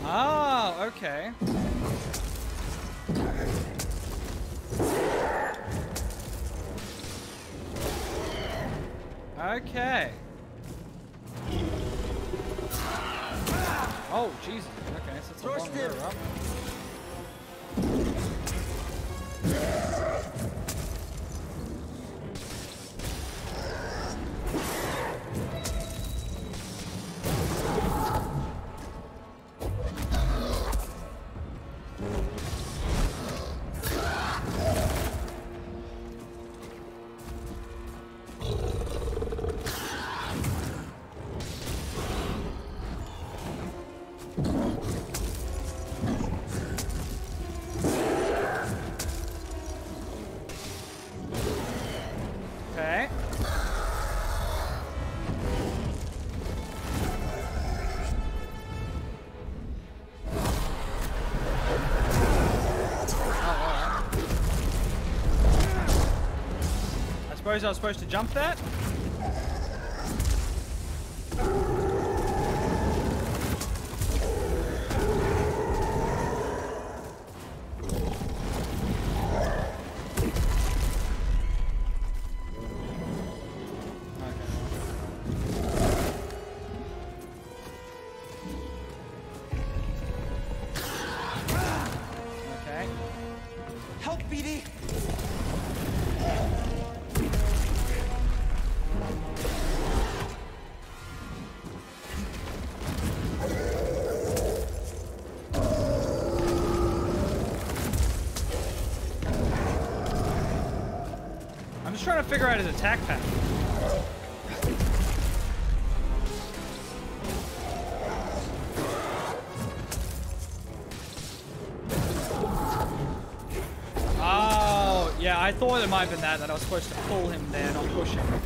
Ah, okay. Okay. Oh, Jesus. Okay, so it's a long way up. Suppose I was supposed to jump that? Figure out his attack. Oh, yeah, I thought it might have been that, that I was supposed to pull him there, not push him.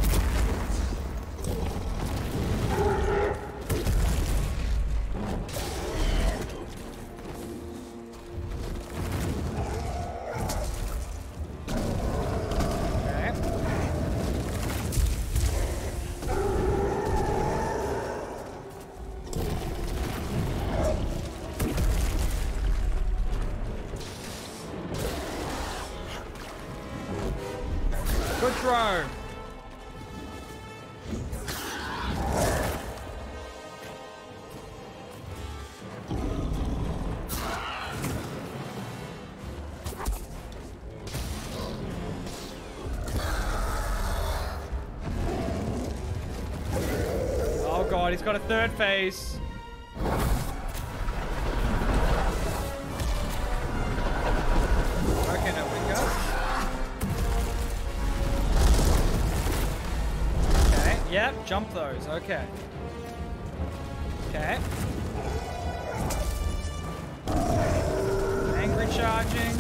Oh god, he's got a third phase. Jump those, okay. Okay. Angry charging.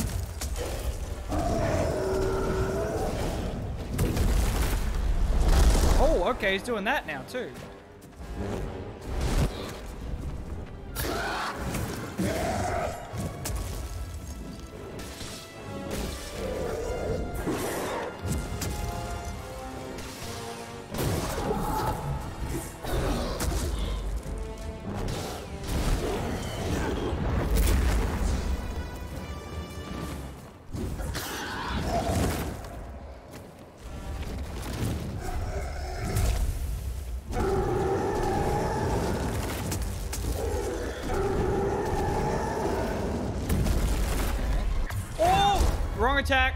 Oh, okay, he's doing that now too.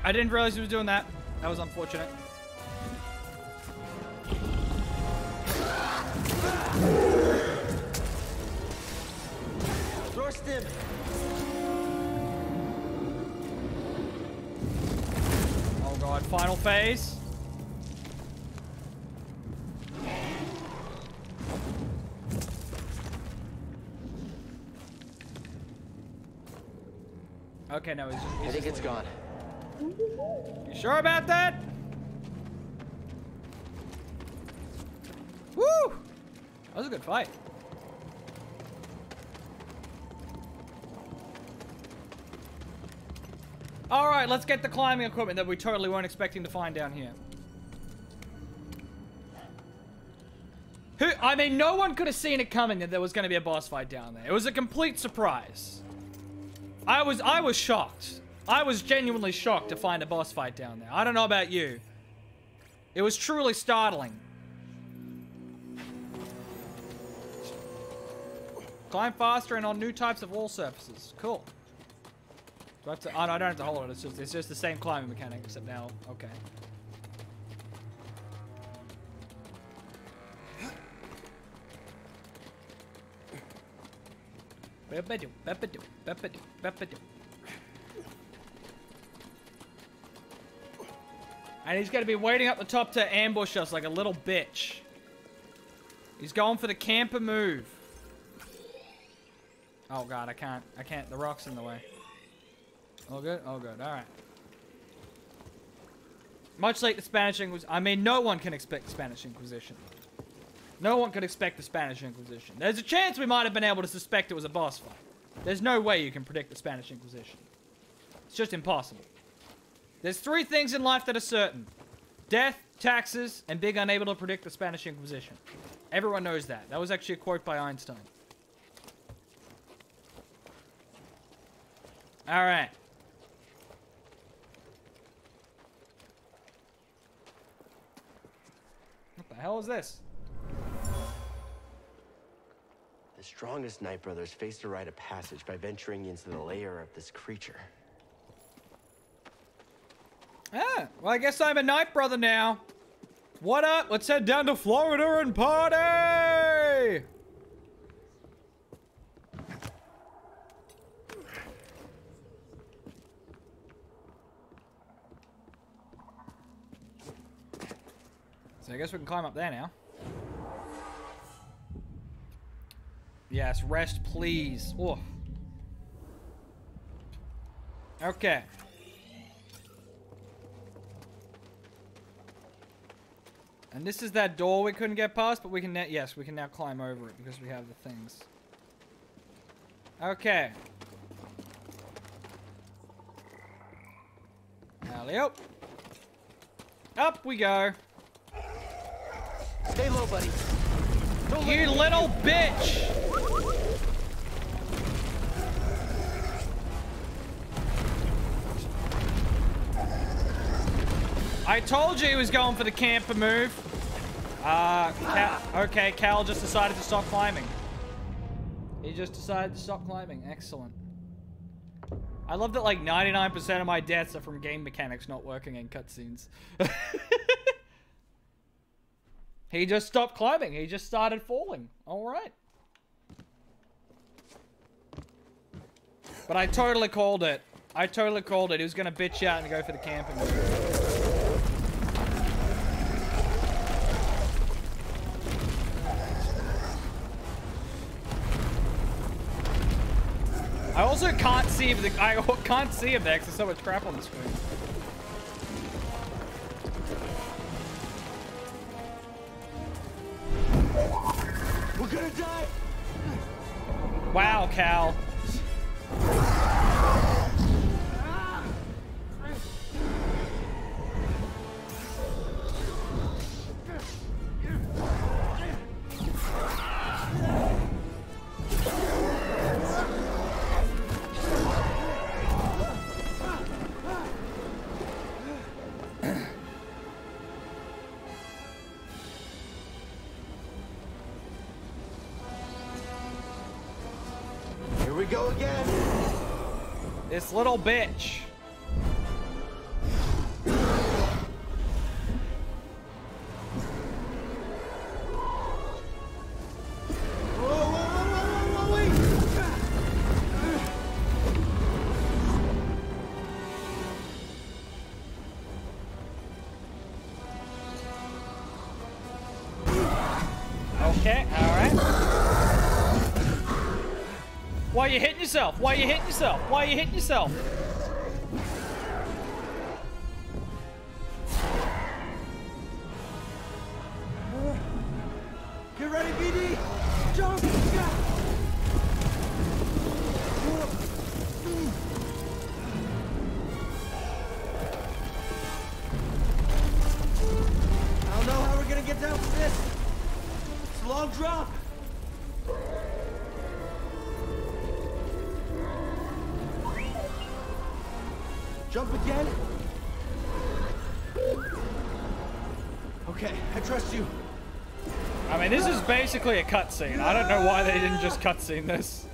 I didn't realize he was doing that. That was unfortunate. Thorsten! Oh god, final phase. Okay, no, he's, he's I think just it's leaving. gone. Sure about that? Woo! That was a good fight. All right, let's get the climbing equipment that we totally weren't expecting to find down here. Who, I mean, no one could have seen it coming that there was going to be a boss fight down there. It was a complete surprise. I was, I was shocked. I was genuinely shocked to find a boss fight down there. I don't know about you. It was truly startling. Climb faster and on new types of wall surfaces. Cool. Do I have to? Oh no, I don't have to hold it. It's just it's just the same climbing mechanic, except now. Okay. Bep-a-doo, bep-a-doo, bep-a-doo, bep-a-doo. And he's gonna be waiting up the top to ambush us like a little bitch. He's going for the camper move. Oh god, I can't. I can't. The rock's in the way. All good? All good. Alright. Much like the Spanish Inquisition. I mean, no one can expect Spanish Inquisition. No one could expect the Spanish Inquisition. There's a chance we might have been able to suspect it was a boss fight. There's no way you can predict the Spanish Inquisition. It's just impossible. There's three things in life that are certain. Death, taxes, and being unable to predict the Spanish Inquisition. Everyone knows that. That was actually a quote by Einstein. Alright. What the hell is this? The strongest Night Brothers faced a rite of passage by venturing into the lair of this creature. Ah, well, I guess I'm a Night Brother now. What up? Let's head down to Florida and party! So I guess we can climb up there now. Yes, rest please. Oh. Okay. And this is that door we couldn't get past, but we can now, yes, we can now climb over it because we have the things. Okay. Alley up. Up we go. Stay low, buddy. you little bitch! I told you he was going for the camper move. Uh, Cal okay, Cal just decided to stop climbing. He just decided to stop climbing. Excellent. I love that like 99% of my deaths are from game mechanics not working in cutscenes. he just stopped climbing. He just started falling. Alright. But I totally called it. I totally called it. He was going to bitch out and go for the camping I also can't see if the I can't see him there because there's so much crap on the screen. We're gonna die. Wow, Cal. This little bitch. Why are you hitting yourself? Why are you hitting yourself? Basically a cutscene. I don't know why they didn't just cutscene this.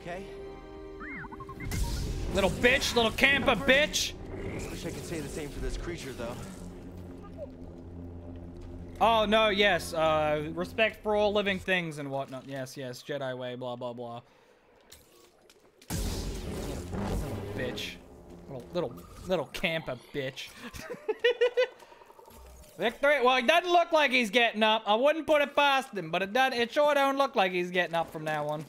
Okay? Little bitch, little camper bitch. Wish I could say the same for this creature, though. Oh, no, yes. Uh, respect for all living things and whatnot. Yes, yes. Jedi way, blah, blah, blah. Little bitch. Little, little, little camper bitch. Victory. Well, it doesn't look like he's getting up. I wouldn't put it past him, but it does. It sure don't look like he's getting up from now on.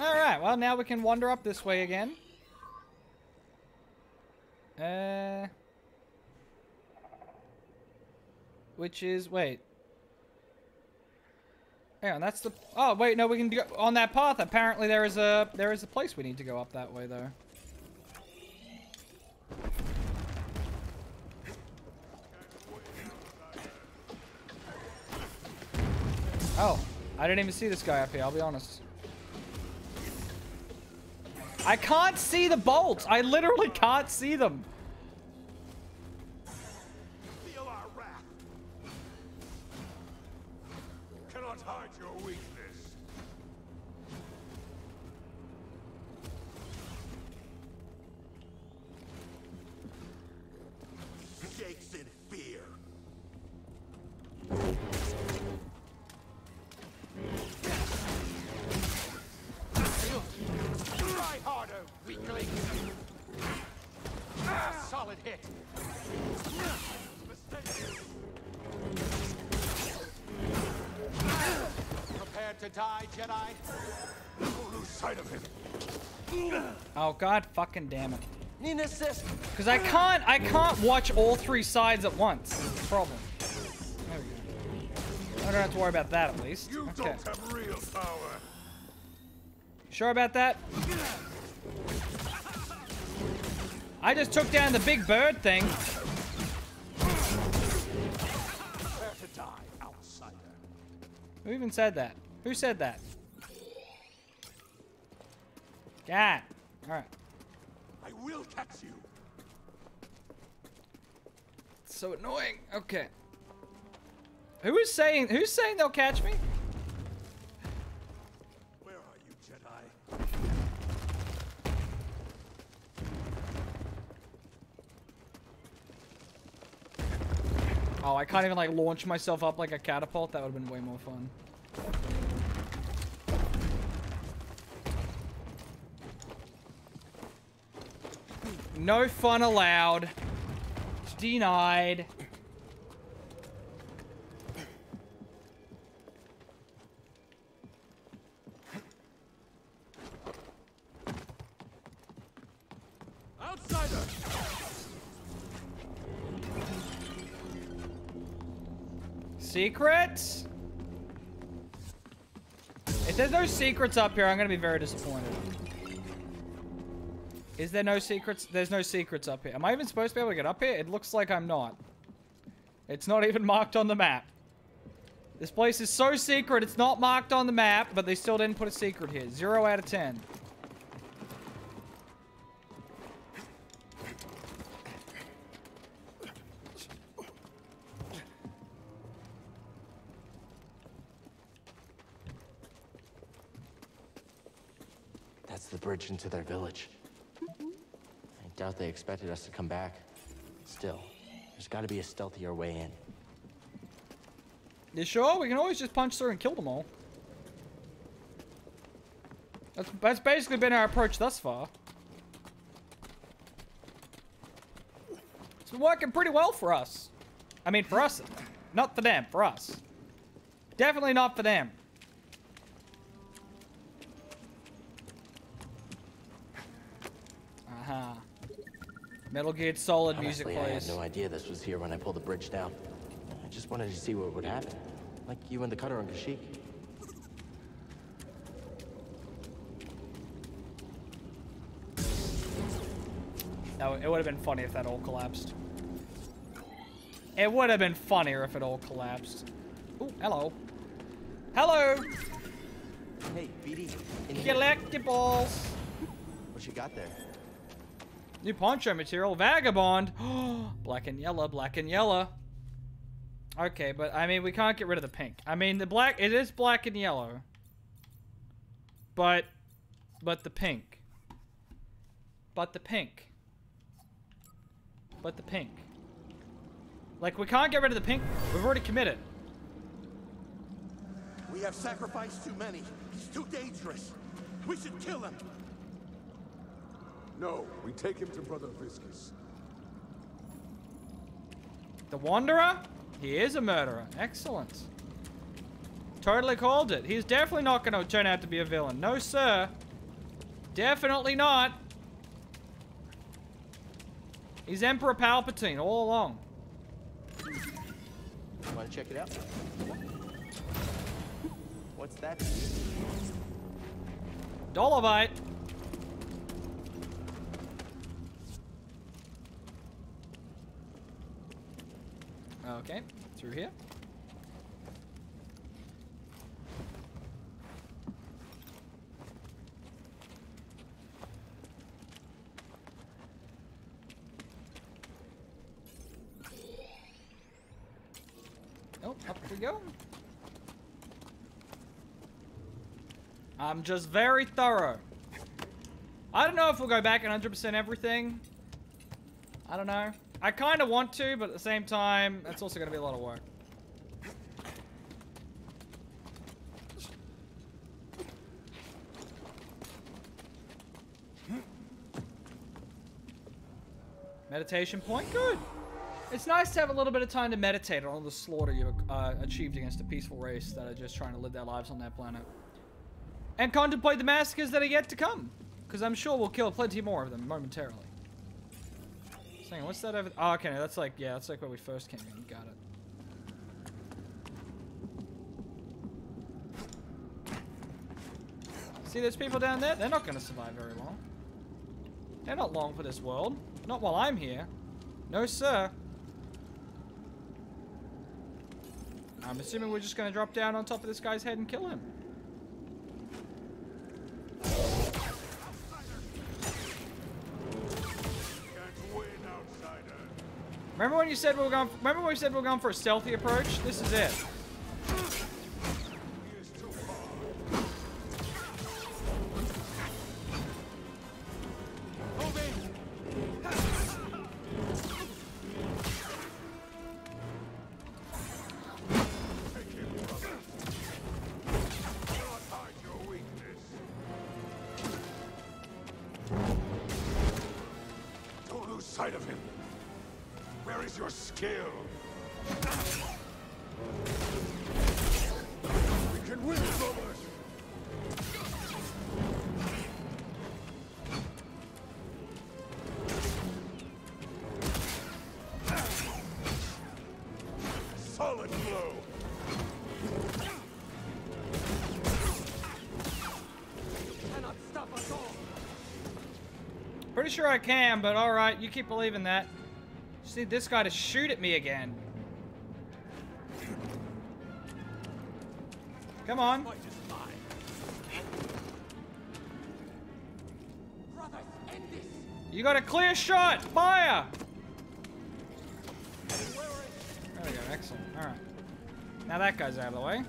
Alright, well, now we can wander up this way again. Uh... Which is, wait. Yeah, and that's the. Oh wait, no, we can go on that path. Apparently, there is a there is a place we need to go up that way though. Oh, I didn't even see this guy up here. I'll be honest. I can't see the bolts. I literally can't see them. God, fucking damn it. Need an assist. Because I can't, I can't watch all three sides at once. That's the problem. There we go. I don't have to worry about that at least. You Okay. don't have real power. Sure about that? I just took down the big bird thing. To die, outsider. Who even said that? Who said that? God. Alright. I will catch you. It's So annoying. Okay. Who is saying who's saying they'll catch me? Where are you, Jedi? Oh, I can't even like launch myself up like a catapult. That would have been way more fun. No fun allowed. Denied. Outsider! Secrets? If there's no secrets up here, I'm gonna be very disappointed. Is there no secrets? There's no secrets up here. Am I even supposed to be able to get up here? It looks like I'm not. It's not even marked on the map. This place is so secret, it's not marked on the map, but they still didn't put a secret here. Zero out of ten. That's the bridge into their village. Doubt they expected us to come back. Still, there's got to be a stealthier way in. You sure? We can always just punch through and kill them all. That's, that's basically been our approach thus far. It's been working pretty well for us. I mean, for us. Not for them, for us. Definitely not for them. Uh-huh. Metal Gear Solid music Honestly, I had no idea this was here when I pulled the bridge down. I just wanted to see what would happen. Like you and the cutter on Kashyyyk. No, it would have been funny if that all collapsed. It would have been funnier if it all collapsed. Ooh, hello. Hello! Hey, BD. in here. Collectibles! What you got there? New poncho material, vagabond. black and yellow, black and yellow. Okay, but I mean, we can't get rid of the pink. I mean, the black, it is black and yellow. But, but the pink. But the pink. But the pink. Like, we can't get rid of the pink. We've already committed. We have sacrificed too many. He's too dangerous. We should kill him. No, we take him to Brother Viscus. The Wanderer? He is a murderer. Excellent. Totally called it. He's definitely not going to turn out to be a villain. No, sir. Definitely not. He's Emperor Palpatine all along. Want to check it out? What's that? Dolomite. Okay, through here. We go. I'm just very thorough. I don't know if we'll go back and 100% everything. I don't know. I kind of want to, but at the same time, that's also going to be a lot of work. Meditation point? Good. It's nice to have a little bit of time to meditate on all the slaughter you uh, achieved against a peaceful race that are just trying to live their lives on their planet. And contemplate the massacres that are yet to come. Because I'm sure we'll kill plenty more of them momentarily. What's that over? Oh, okay, that's like, yeah, that's like where we first came in. Got it. See those people down there? They're not going to survive very long. They're not long for this world. Not while I'm here. No, sir. I'm assuming we're just going to drop down on top of this guy's head and kill him. Remember when you said we were going? Remember when we said we were going for a stealthy approach? This is it. Sight of him. Your skill? We can win, all. Pretty sure I can, but alright, you keep believing that. Just need this guy to shoot at me again. Come on. You got a clear shot! Fire! There we go, excellent. Alright. Now that guy's out of the way.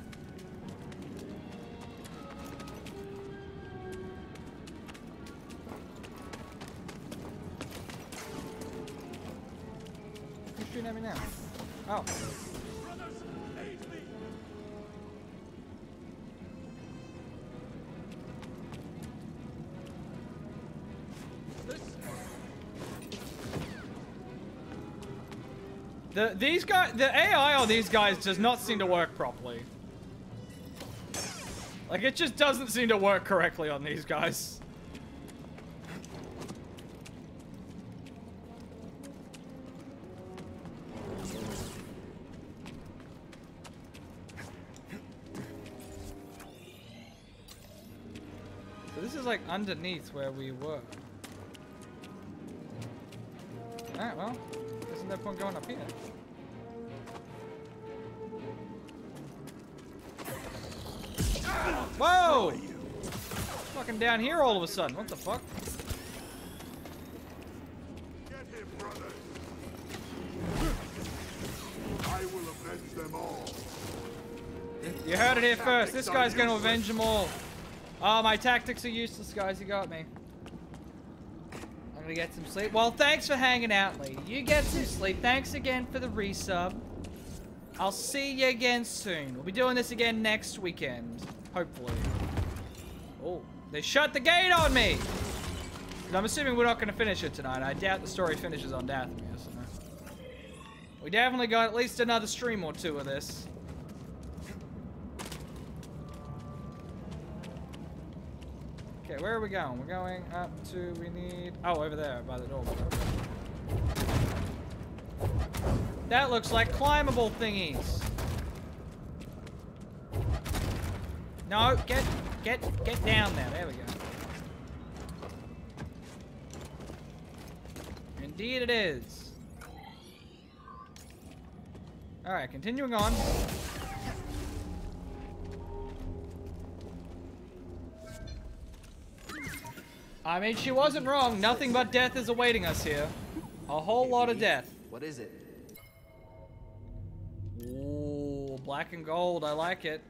The AI on these guys does not seem to work properly. Like it just doesn't seem to work correctly on these guys. So this is like underneath where we were. Alright, well, isn't there point going up here? Down here all of a sudden. What the fuck? I will avenge them all. You heard it here first. This guy's gonna avenge them all. Oh, my tactics are useless, guys. You got me. I'm gonna get some sleep. Well, thanks for hanging out, lady. You get some sleep. Thanks again for the resub. I'll see you again soon. We'll be doing this again next weekend. Hopefully. They shut the gate on me! I'm assuming we're not gonna finish it tonight. I doubt the story finishes on Dathomir, so... We definitely got at least another stream or two of this. Okay, where are we going? We're going up to, we need, oh, over there by the door. That looks like climbable thingies. No, get, get, get down there. There we go. Indeed it is. Alright, continuing on. I mean, she wasn't wrong. Nothing but death is awaiting us here. A whole lot of death. What is it? Ooh, black and gold. I like it.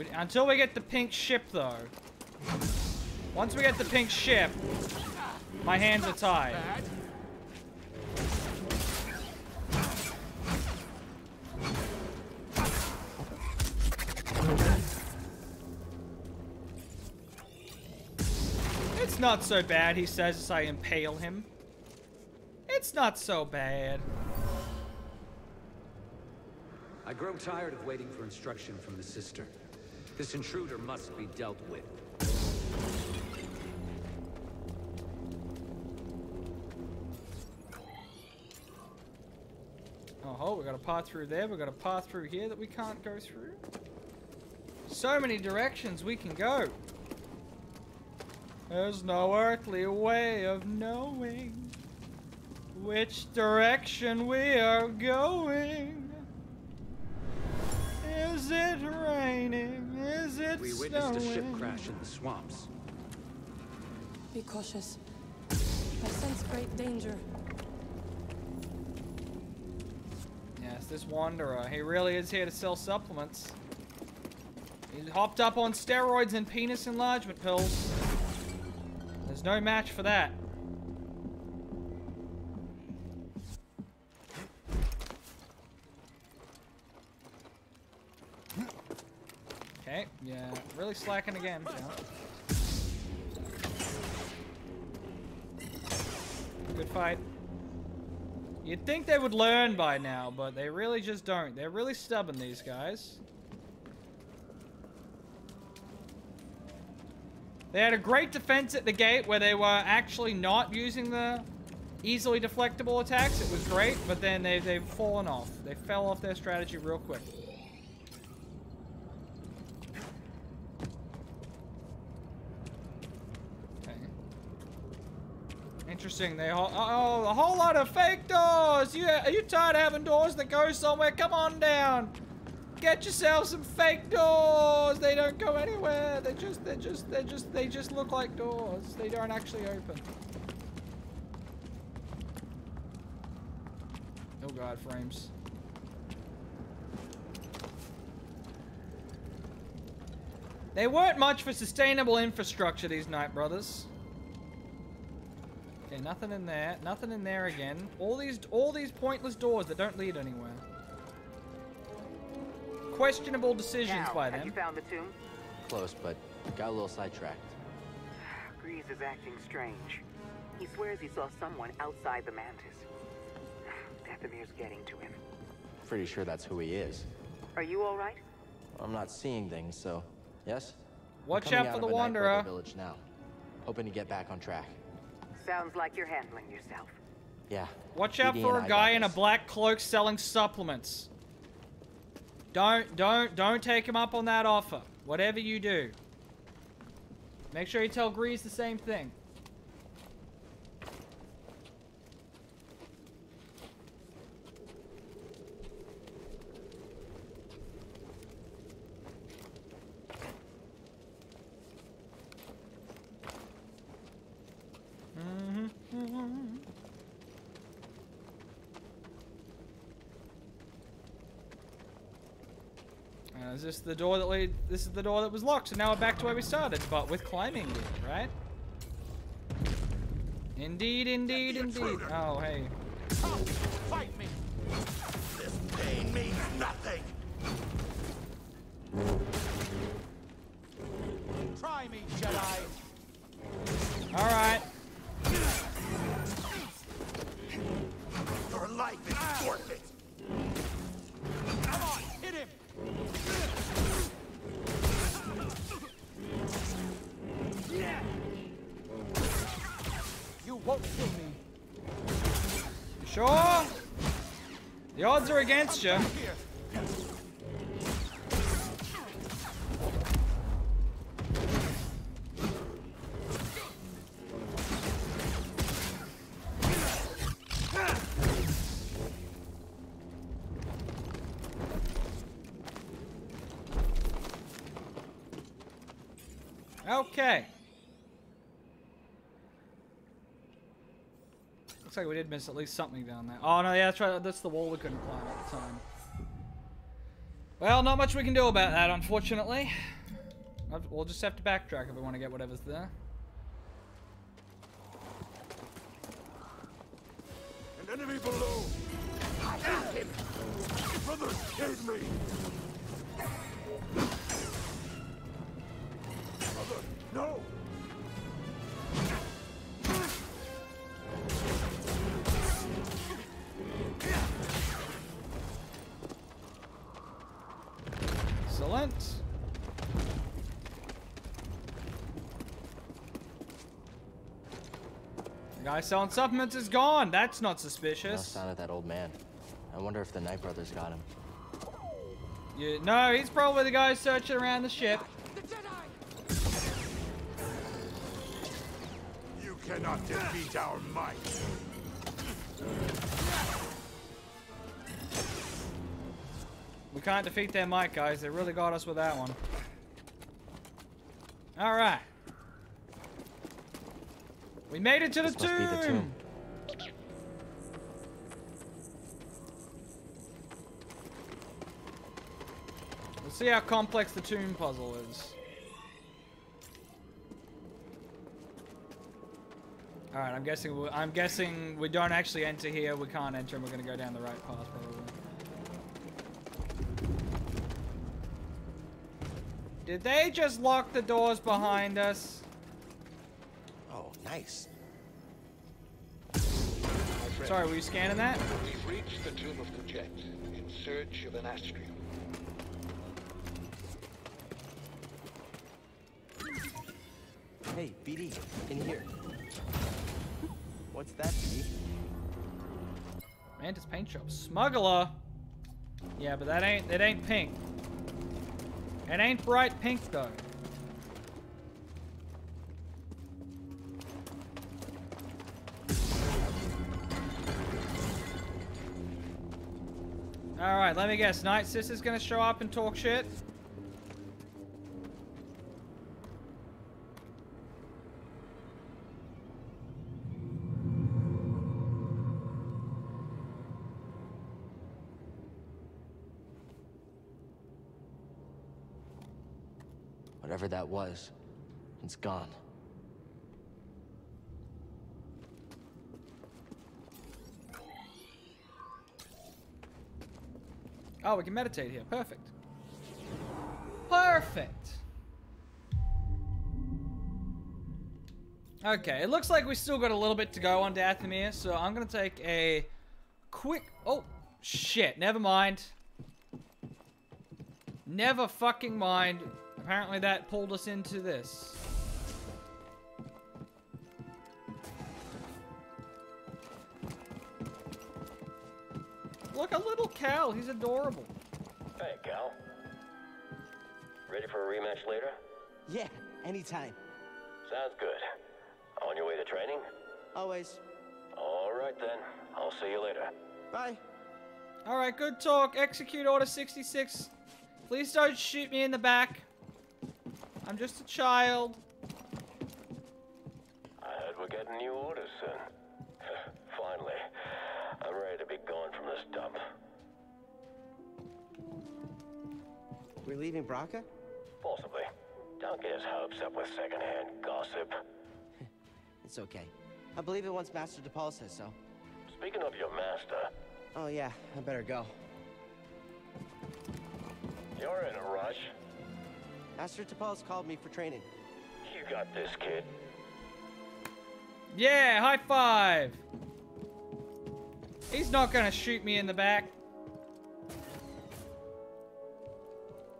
We, until we get the pink ship, though. Once we get the pink ship, my hands are tied. It's not so bad, he says as I impale him. It's not so bad. I grow tired of waiting for instruction from the sister. This intruder must be dealt with. Oh, we got a path through there. We got a path through here that we can't go through. So many directions we can go. There's no earthly way of knowing which direction we are going. Is it raining? Is it We snowing? witnessed a ship crash in the swamps. Be cautious. I sense great danger. Yes, this wanderer. He really is here to sell supplements. He's hopped up on steroids and penis enlargement pills. There's no match for that. Okay, yeah, really slacking again. Yeah. Good fight. You'd think they would learn by now, but they really just don't. They're really stubborn, these guys. They had a great defense at the gate where they were actually not using the easily deflectable attacks. It was great, but then they, they've fallen off. They fell off their strategy real quick. Okay. Interesting. They all, uh, oh, a whole lot of fake doors. You are you tired of having doors that go somewhere? Come on down. Get yourself some fake doors. They don't go anywhere. They just, they just, they just, they just look like doors. They don't actually open. Oh god, frames. They weren't much for sustainable infrastructure, these Night Brothers. Okay, nothing in there. Nothing in there again. All these, all these pointless doors that don't lead anywhere. Questionable decisions Cal, by have you found the tomb? Close, but got a little sidetracked. Greez is acting strange. He swears he saw someone outside the Mantis. Dathomir's getting to him. Pretty sure that's who he is. Are you all right? I'm not seeing things, so yes. Watch coming out for of the a Wanderer. Village now, hoping to get back on track. Sounds like you're handling yourself. Yeah. Watch out BD for and a I guy in a black cloak selling supplements. Don't, don't, don't take him up on that offer. Whatever you do. Make sure you tell Greez the same thing. Mm-hmm. Uh, is this the door that lead? This is the door that was locked, so now we're back to where we started, but with climbing gear, right? Indeed, indeed, indeed. Oh, hey. Fight me! This pain means nothing! Try me, Jedi! All right. Life is forfeit! Come on, hit him! You won't kill me. You sure? The odds are against you. Miss at least something down there. Oh no, yeah, that's right. That's the wall we couldn't climb at the time. Well, not much we can do about that, unfortunately. We'll just have to backtrack if we want to get whatever's there. An enemy below! Him! Brothers, aid me! Guy selling supplements is gone. That's not suspicious. No suspicious. sign of that old man. I wonder if the Night brothers got him. Yeah, no, he's probably the guy searching around the ship. You cannot defeat our might! We can't defeat their might, guys. They really got us with that one. All right. We made it to the tomb. the tomb. We'll see how complex the tomb puzzle is. All right, I'm guessing. We, I'm guessing we don't actually enter here. We can't enter, and we're gonna go down the right path probably. Did they just lock the doors behind us? Nice. Sorry, were you scanning that? We've reached the Tomb of Kujet in search of an astrium. Hey, BD, in here. What's that, BD? Mantis Paint Shop. Smuggler. Yeah, but that ain't it ain't pink. It ain't bright pink though. Alright, let me guess. Night Sister's gonna show up and talk shit? Whatever that was, it's gone. Oh, we can meditate here. Perfect. Perfect. Okay, it looks like we still got a little bit to go on Dathomir, so I'm gonna take a quick... Oh, shit. Never mind. Never fucking mind. Apparently that pulled us into this. Look, a little Cal. He's adorable. Hey, Cal. Ready for a rematch later? Yeah, anytime. Sounds good. On your way to training? Always. All right then. I'll see you later. Bye. Alright, good talk. Execute Order 66. Please don't shoot me in the back. I'm just a child. I heard we're getting new orders soon. Finally. I'm ready to be gone from this dump. We're leaving Bracca? Possibly. Don't get his hopes up with secondhand gossip. It's okay. I believe it once Master Tapal says so. Speaking of your master, Oh yeah, I better go. you're in a rush. Master Tapal's called me for training. You got this, kid. Yeah, high five. He's not gonna shoot me in the back.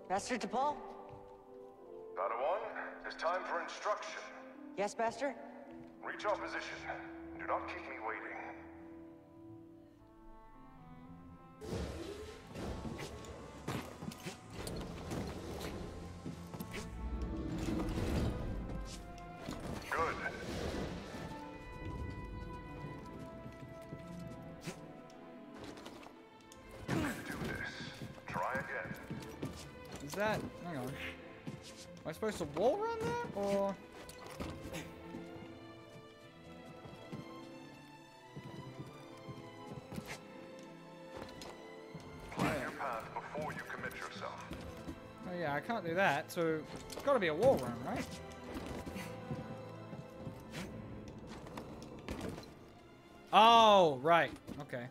Master Tapal? Padawan, it's time for instruction. Yes, Master? Reach our position. Do not keep me waiting. That? Hang on. Am I supposed to wall run that, or? Plan your path before you commit yourself. Oh yeah, I can't do that, so it's gotta be a wall run, right? Oh, right. Okay.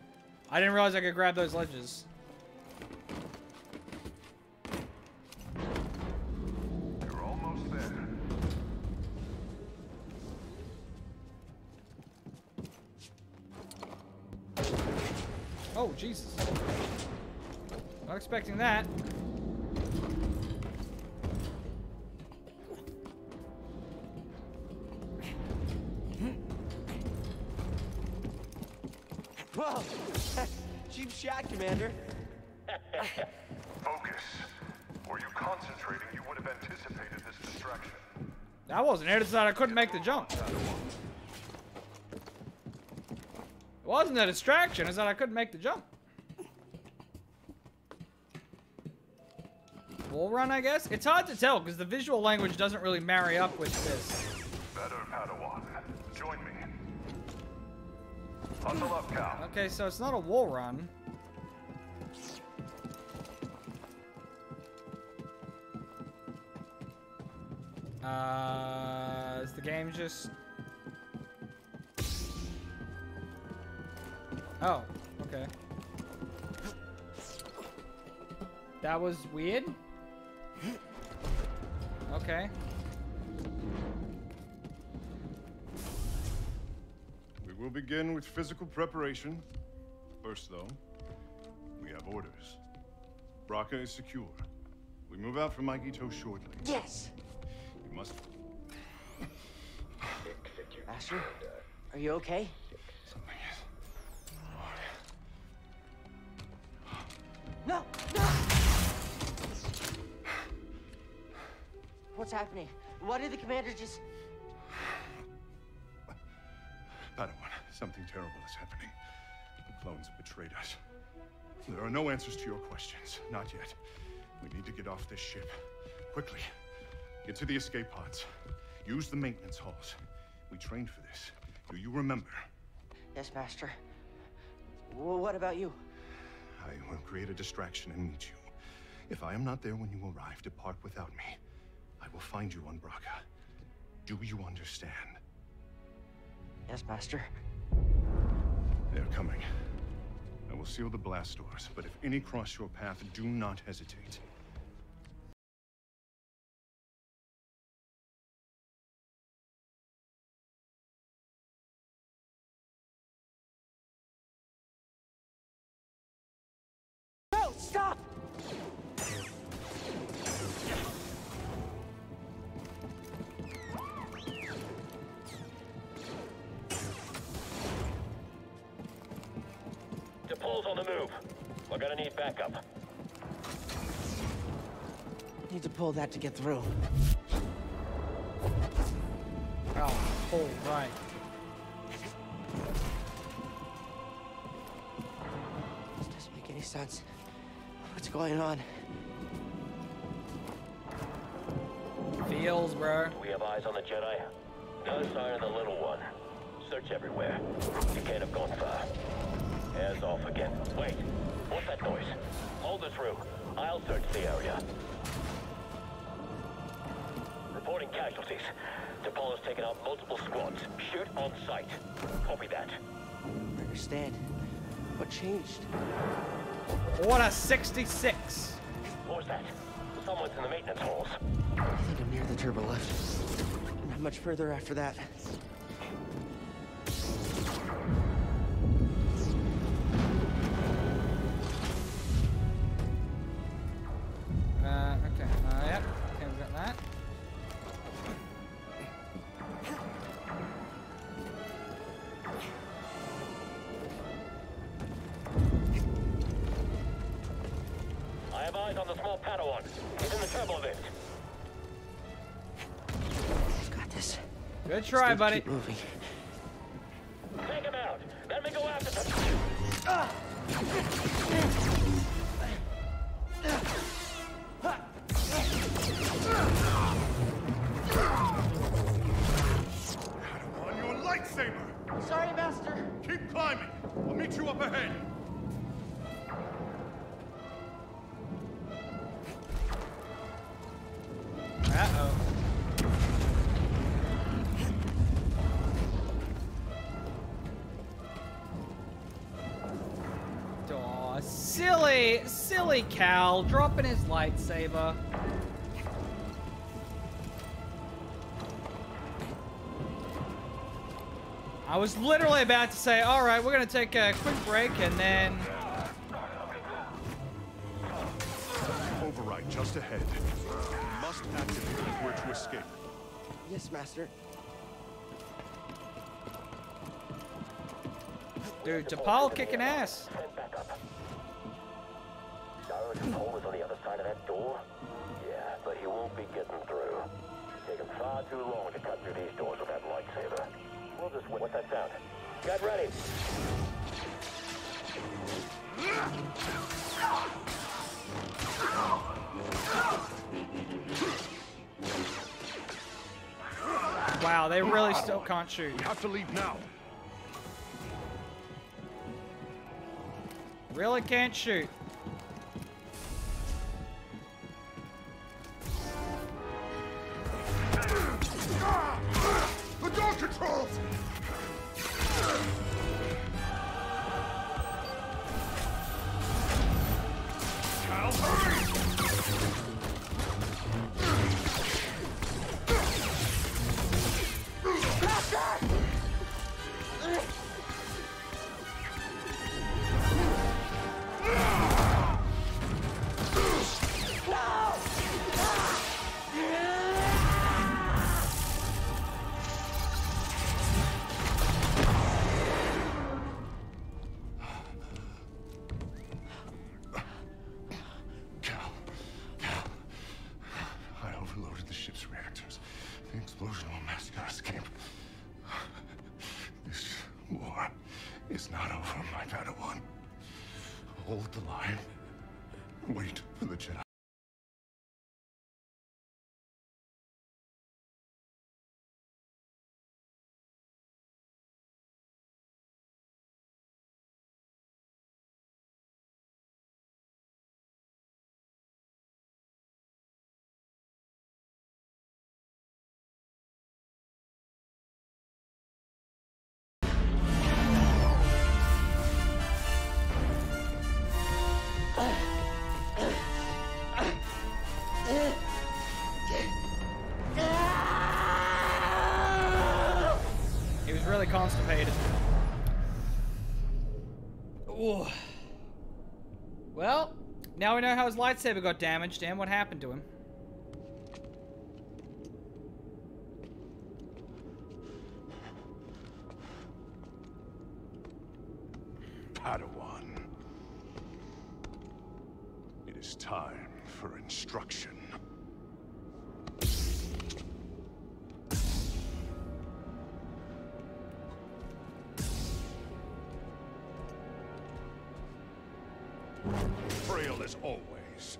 I didn't realize I could grab those ledges. Expecting that. Whoa! Cheap shot, Commander. Focus. Were you concentrating, you would have anticipated this distraction. That wasn't it. It's that I couldn't make the jump. It wasn't a distraction. It's that I couldn't make the jump. Wall run, I guess? It's hard to tell because the visual language doesn't really marry up with this. Better, Padawan. Join me. Hustle up, Cal. Okay, so it's not a wall run. Uh, is the game just... Oh, okay. That was weird? Okay. We will begin with physical preparation. First, though, we have orders. Bracca is secure. We move out from Mygeeto shortly. Yes! You must... Master, are you okay? No! No! What's happening? Why did the commander just... Padawan, something terrible is happening. The clones have betrayed us. There are no answers to your questions. Not yet. We need to get off this ship. Quickly. Get to the escape pods. Use the maintenance halls. We trained for this. Do you remember? Yes, Master. Well, what about you? I will create a distraction and meet you. If I am not there when you arrive, depart without me. I will find you on Bracca. Do you understand? Yes, Master. They're coming. I will seal the blast doors, but if any cross your path, do not hesitate. Need to pull that to get through. Oh, oh, right. This doesn't make any sense. What's going on? Feels, bro. We have eyes on the Jedi. No sign of the little one. Search everywhere. You can't have gone far. Hands off again. Wait. What's that noise? Hold this room. I'll search the area. Casualties. Tapal has taken out multiple squads. Shoot on sight. Copy that. I understand. What changed? Order 66. What was that? Someone's in the maintenance halls. I think I'm near the turbo lift. Not much further after that. Try, buddy. Keep moving. Dropping his lightsaber. I was literally about to say, all right, we're gonna take a quick break and then Override just ahead. Must activate it if we're to escape. Yes, Master. Dude, Tapal kicking ass. Really still can't shoot. We have to leave now. Really can't shoot. Now we know how his lightsaber got damaged and what happened to him. Padawan. It is time for instruction. As always.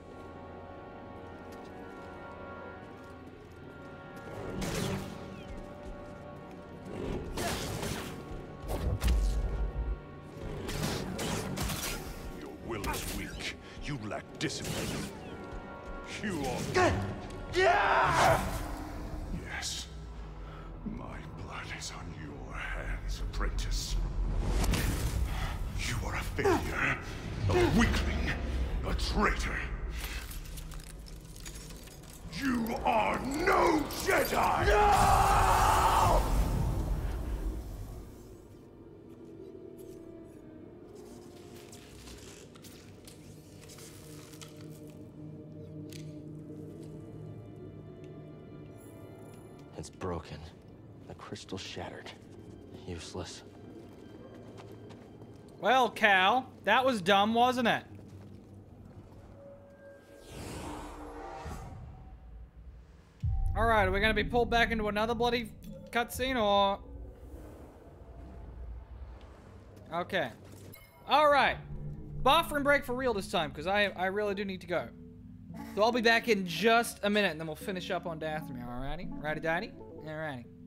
Broken. The crystal shattered. Useless. Well, Cal, that was dumb, wasn't it? Alright, are we gonna be pulled back into another bloody cutscene, or... Okay. Alright. Bathroom break for real this time, because I, I really do need to go. So I'll be back in just a minute, and then we'll finish up on Dathomir, alrighty? Righty-dighty? Alrighty.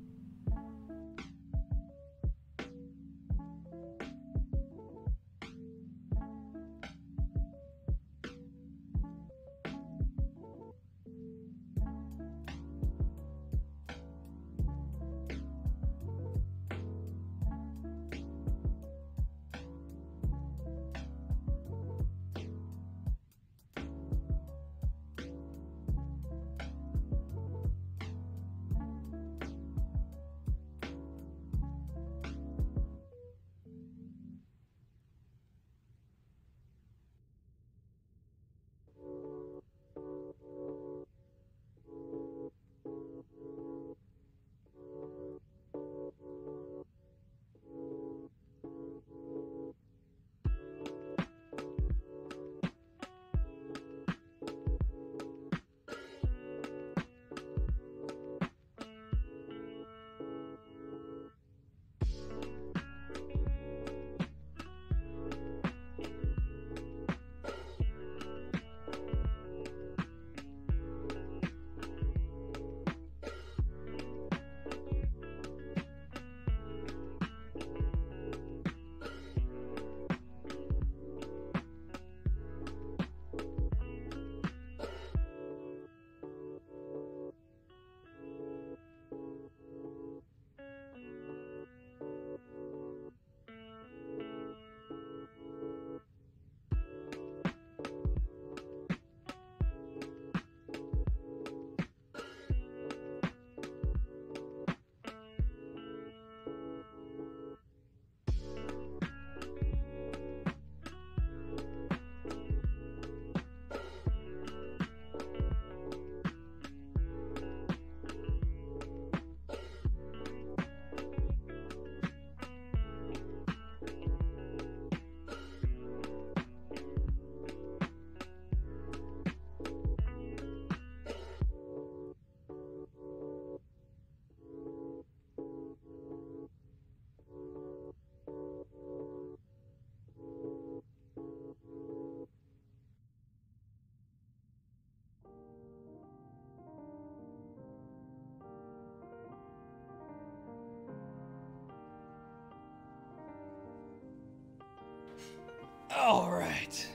right.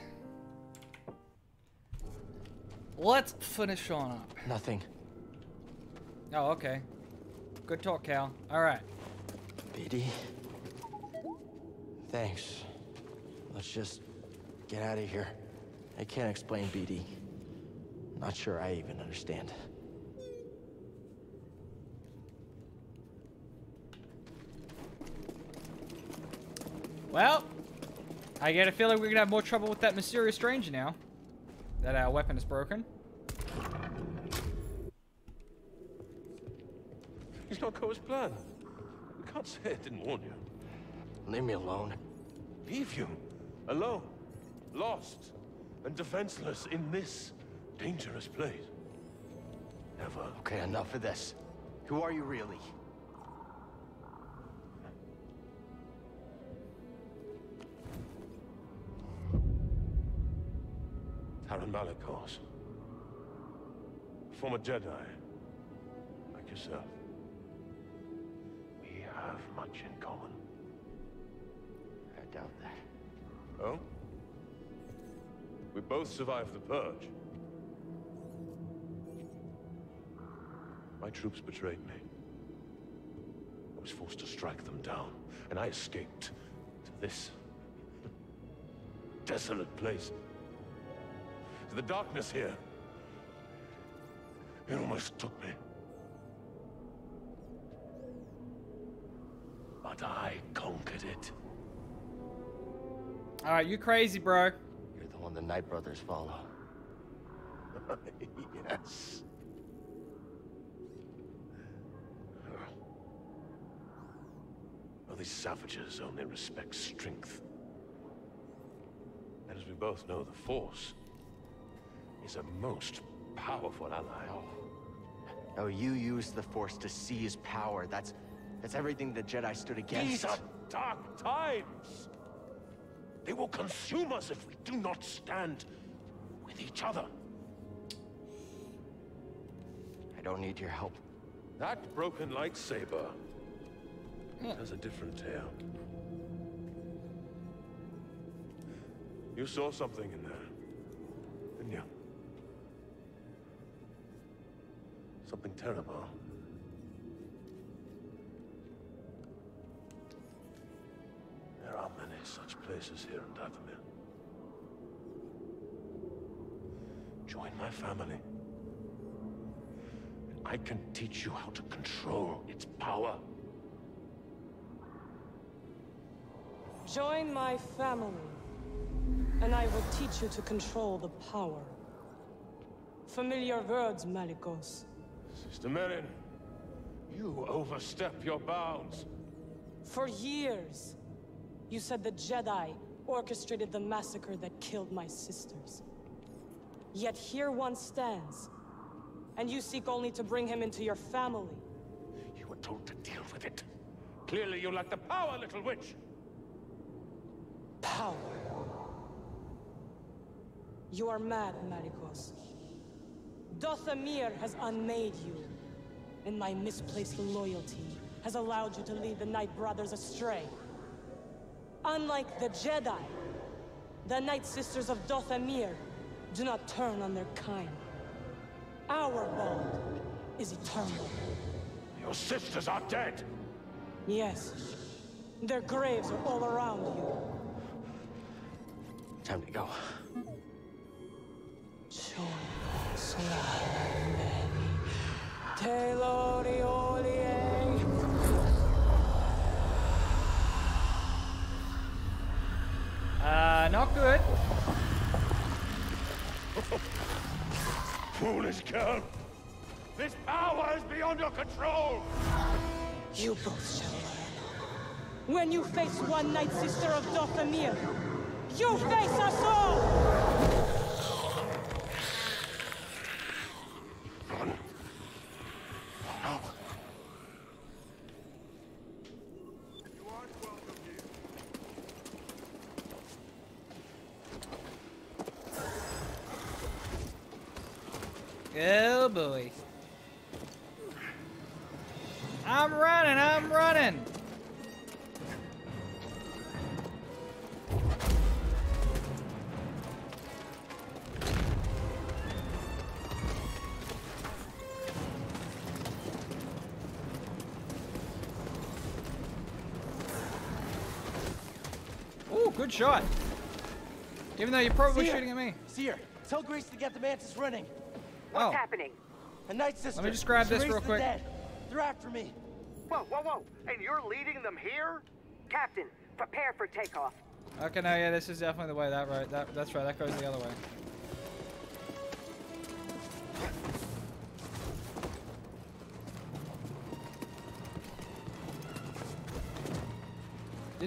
Let's finish on up. Nothing. Oh, okay. Good talk, Cal. All right. BD. Thanks. Let's just get out of here. I can't explain BD. Not sure I even understand. I get a feeling we're gonna have more trouble with that mysterious stranger now. That our weapon is broken. He's not go plan. We can't say I didn't warn you. Leave me alone. Leave you? Alone? Lost? And defenseless in this dangerous place? Never. Okay, enough of this. Who are you really? Taron Malicos. Former Jedi. Like yourself. We have much in common. I doubt that. Oh? We both survived the Purge. My troops betrayed me. I was forced to strike them down, and I escaped to this desolate place. To the darkness here. It almost took me. But I conquered it. All right, you crazy, bro. You're the one the Night brothers follow. yes. Well, these savages only respect strength. And as we both know, the Force is a most powerful ally. No, you used the Force to seize power. That's... that's everything the Jedi stood against. These are dark times. They will consume us if we do not stand with each other. I don't need your help. That broken lightsaber has a different tale. You saw something in there, Something terrible. There are many such places here in Dathomir. Join my family. and I can teach you how to control its power. Join my family, and I will teach you to control the power. Familiar words, Malicos. Sister Merrin, you overstep your bounds. For years, you said the Jedi orchestrated the massacre that killed my sisters. Yet here one stands, and you seek only to bring him into your family. You were told to deal with it. Clearly you lack the power, little witch. Power. You are mad, Malicos. Dathomir has unmade you, and my misplaced loyalty has allowed you to lead the Night Brothers astray. Unlike the Jedi, the Night Sisters of Dathomir do not turn on their kind. Our bond is eternal. Your sisters are dead. Yes. Their graves are all around you. Time to go. Uh, not good. Foolish girl. This power is beyond your control. You both shall learn. When you face one Night Sister of Dathomir, you face us all! Good shot. Even though you're probably Cere! shooting at me. Cere, tell Greez to get the Mantis running. What's Oh. happening? A Night Sister. Let me just grab this real quick. Dead. They're after me. Whoa, whoa, whoa! And you're leading them here? Captain, prepare for takeoff. Okay, no, yeah, this is definitely the way. That right. That that's right. That goes the other way.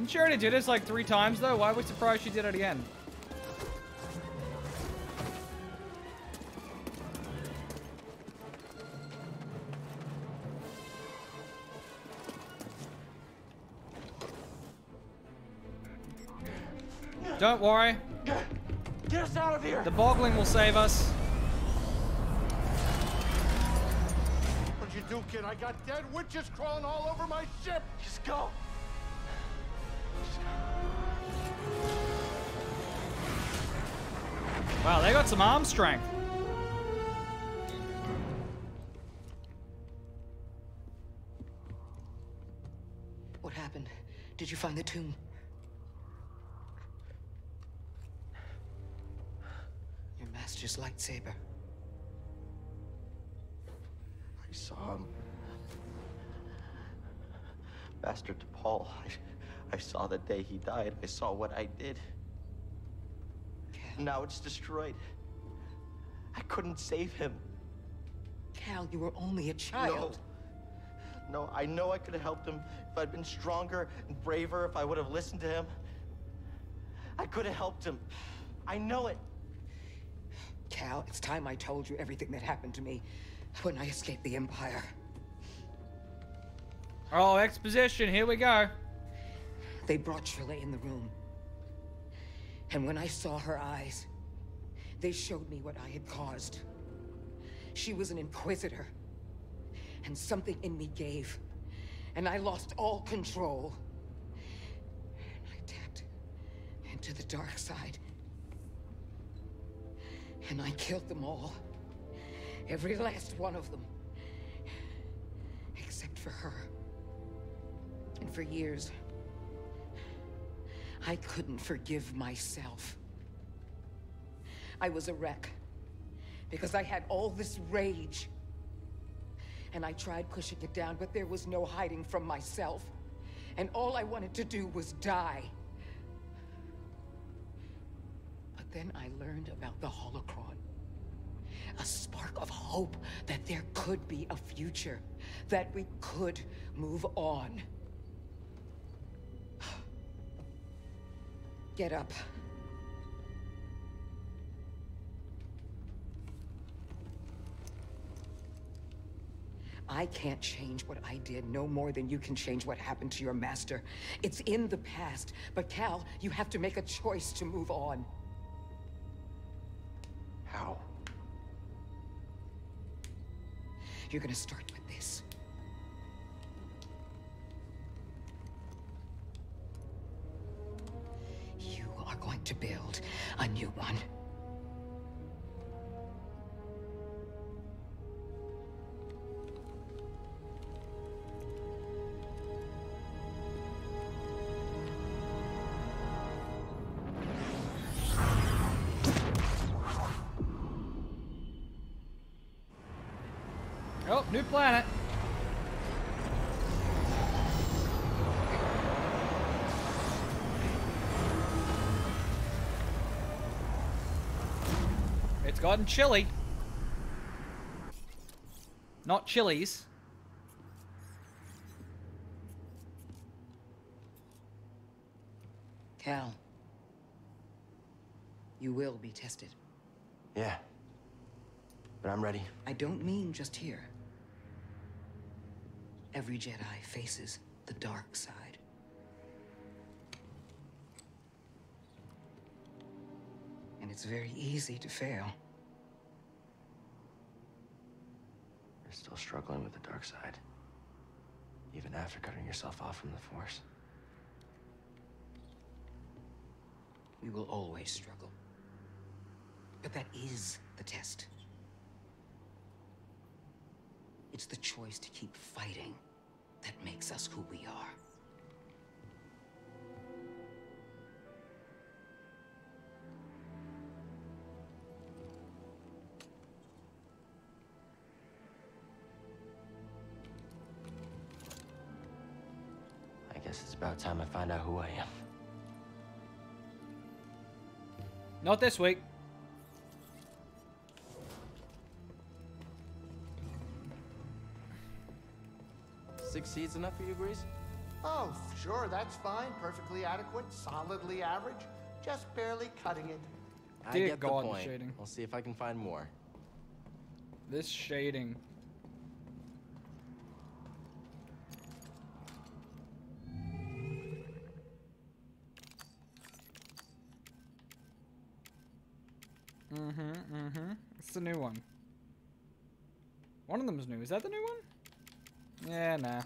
Didn't she already do this like three times though? Why are we surprised she did it again? Don't worry. Get us out of here. The bogling will save us. What'd you do, kid? I got dead witches crawling all over my ship. Just go. Wow, they got some arm strength. What happened? Did you find the tomb? Your master's lightsaber. I saw him. Master Tapal, I, I saw the day he died. I saw what I did. Now it's destroyed. I couldn't save him. Cal, you were only a child. No, No, I know I could have helped him if I'd been stronger and braver, if I would have listened to him. I could have helped him. I know it. Cal, it's time I told you everything that happened to me when I escaped the Empire. Oh, exposition. Here we go. They brought Shirley in the room. And when I saw her eyes, they showed me what I had caused. She was an inquisitor. And something in me gave. And I lost all control. And I tapped into the dark side. And I killed them all. Every last one of them. Except for her. And for years, I couldn't forgive myself. I was a wreck. Because I had all this rage. And I tried pushing it down, but there was no hiding from myself. And all I wanted to do was die. But then I learned about the Holocron. A spark of hope that there could be a future. That we could move on. Get up. I can't change what I did no more than you can change what happened to your master. It's in the past. But Cal, you have to make a choice to move on. How? You're gonna start with going to build a new one. Gotten chilly. Not chilies. Cal. You will be tested. Yeah. But I'm ready. I don't mean just here. Every Jedi faces the dark side. And it's very easy to fail. You're still struggling with the dark side. Even after cutting yourself off from the Force. We will always struggle. But that is the test. It's the choice to keep fighting that makes us who we are. Find out who I am. Not this week. Six seeds enough for you, Greez? Oh, sure, that's fine. Perfectly adequate, solidly average, just barely cutting it. I Dear get God, the the point. shading. I'll see if I can find more. This shading. Mm-hmm, mm-hmm. It's the new one. One of them's new. Is that the new one? Yeah, nah.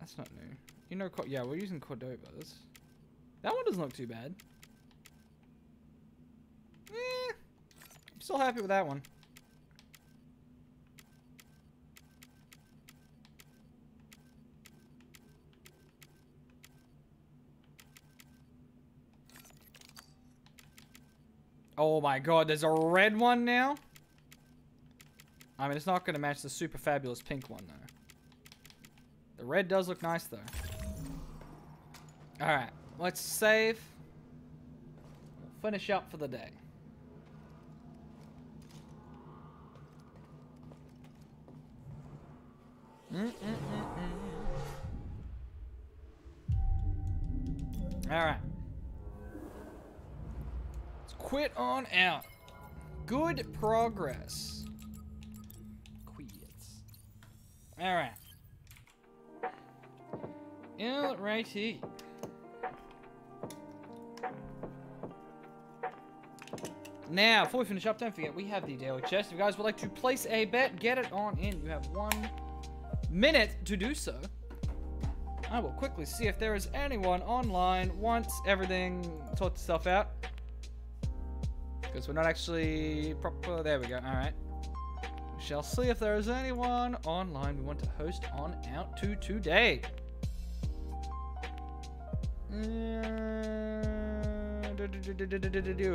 That's not new. You know, yeah, we're using Cordovas. That one doesn't look too bad. Eh, I'm still happy with that one. Oh my god, there's a red one now? I mean, it's not going to match the super fabulous pink one, though. The red does look nice, though. Alright, let's save. Finish up for the day. Alright. Let's quit on out. Good progress. Quits. Alright. Alrighty. Now, before we finish up, don't forget we have the daily chest. If you guys would like to place a bet, get it on in. You have one minute to do so. I will quickly see if there is anyone online once everything sorts itself out. Because we're not actually proper. There we go. All right. We shall see if there is anyone online we want to host on out to today. Uh,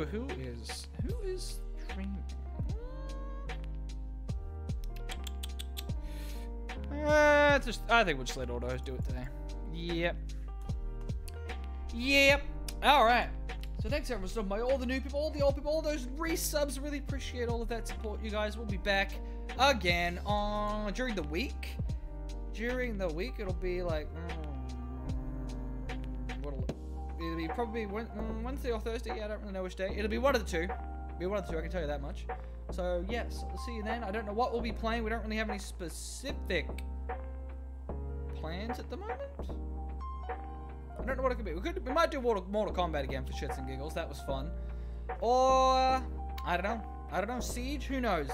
who is who is streaming? Uh, just I think we'll just let autos do it today. Yep. Yep. All right. So thanks everyone so much. All the new people, all the old people, all those resubs. Really appreciate all of that support, you guys. We'll be back again on during the week. During the week, it'll be like. mm, what'll it, it'll be probably mm, Wednesday or Thursday. Yeah, I don't really know which day. It'll be one of the two. Be one of the two. I can tell you that much. So yes, I'll see you then. I don't know what we'll be playing. We don't really have any specific plans at the moment. I don't know what it could be. We could, we might do Mortal, Kombat again for shits and giggles. That was fun. Or I don't know. I don't know. Siege. Who knows?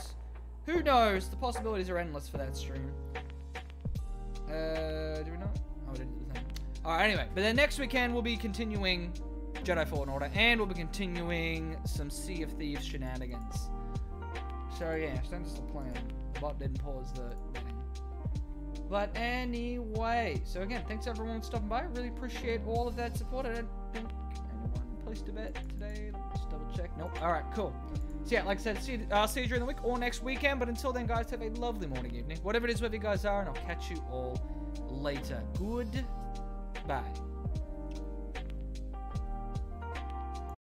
Who knows? The possibilities are endless for that stream. Uh, do we know? Oh, we didn't do the thing. All right. Anyway, but then next weekend we'll be continuing Jedi Fallen Order, and we'll be continuing some Sea of Thieves shenanigans. So yeah, that's the plan. Bot didn't pause the. But anyway, so again, thanks everyone for stopping by. Really appreciate all of that support. I don't think anyone placed a bet today. Let me just double check. Nope. All right, cool. So yeah, like I said, see, you- uh, see you during the week or next weekend. But until then, guys, have a lovely morning, evening, whatever it is, wherever you guys are, and I'll catch you all later. Goodbye.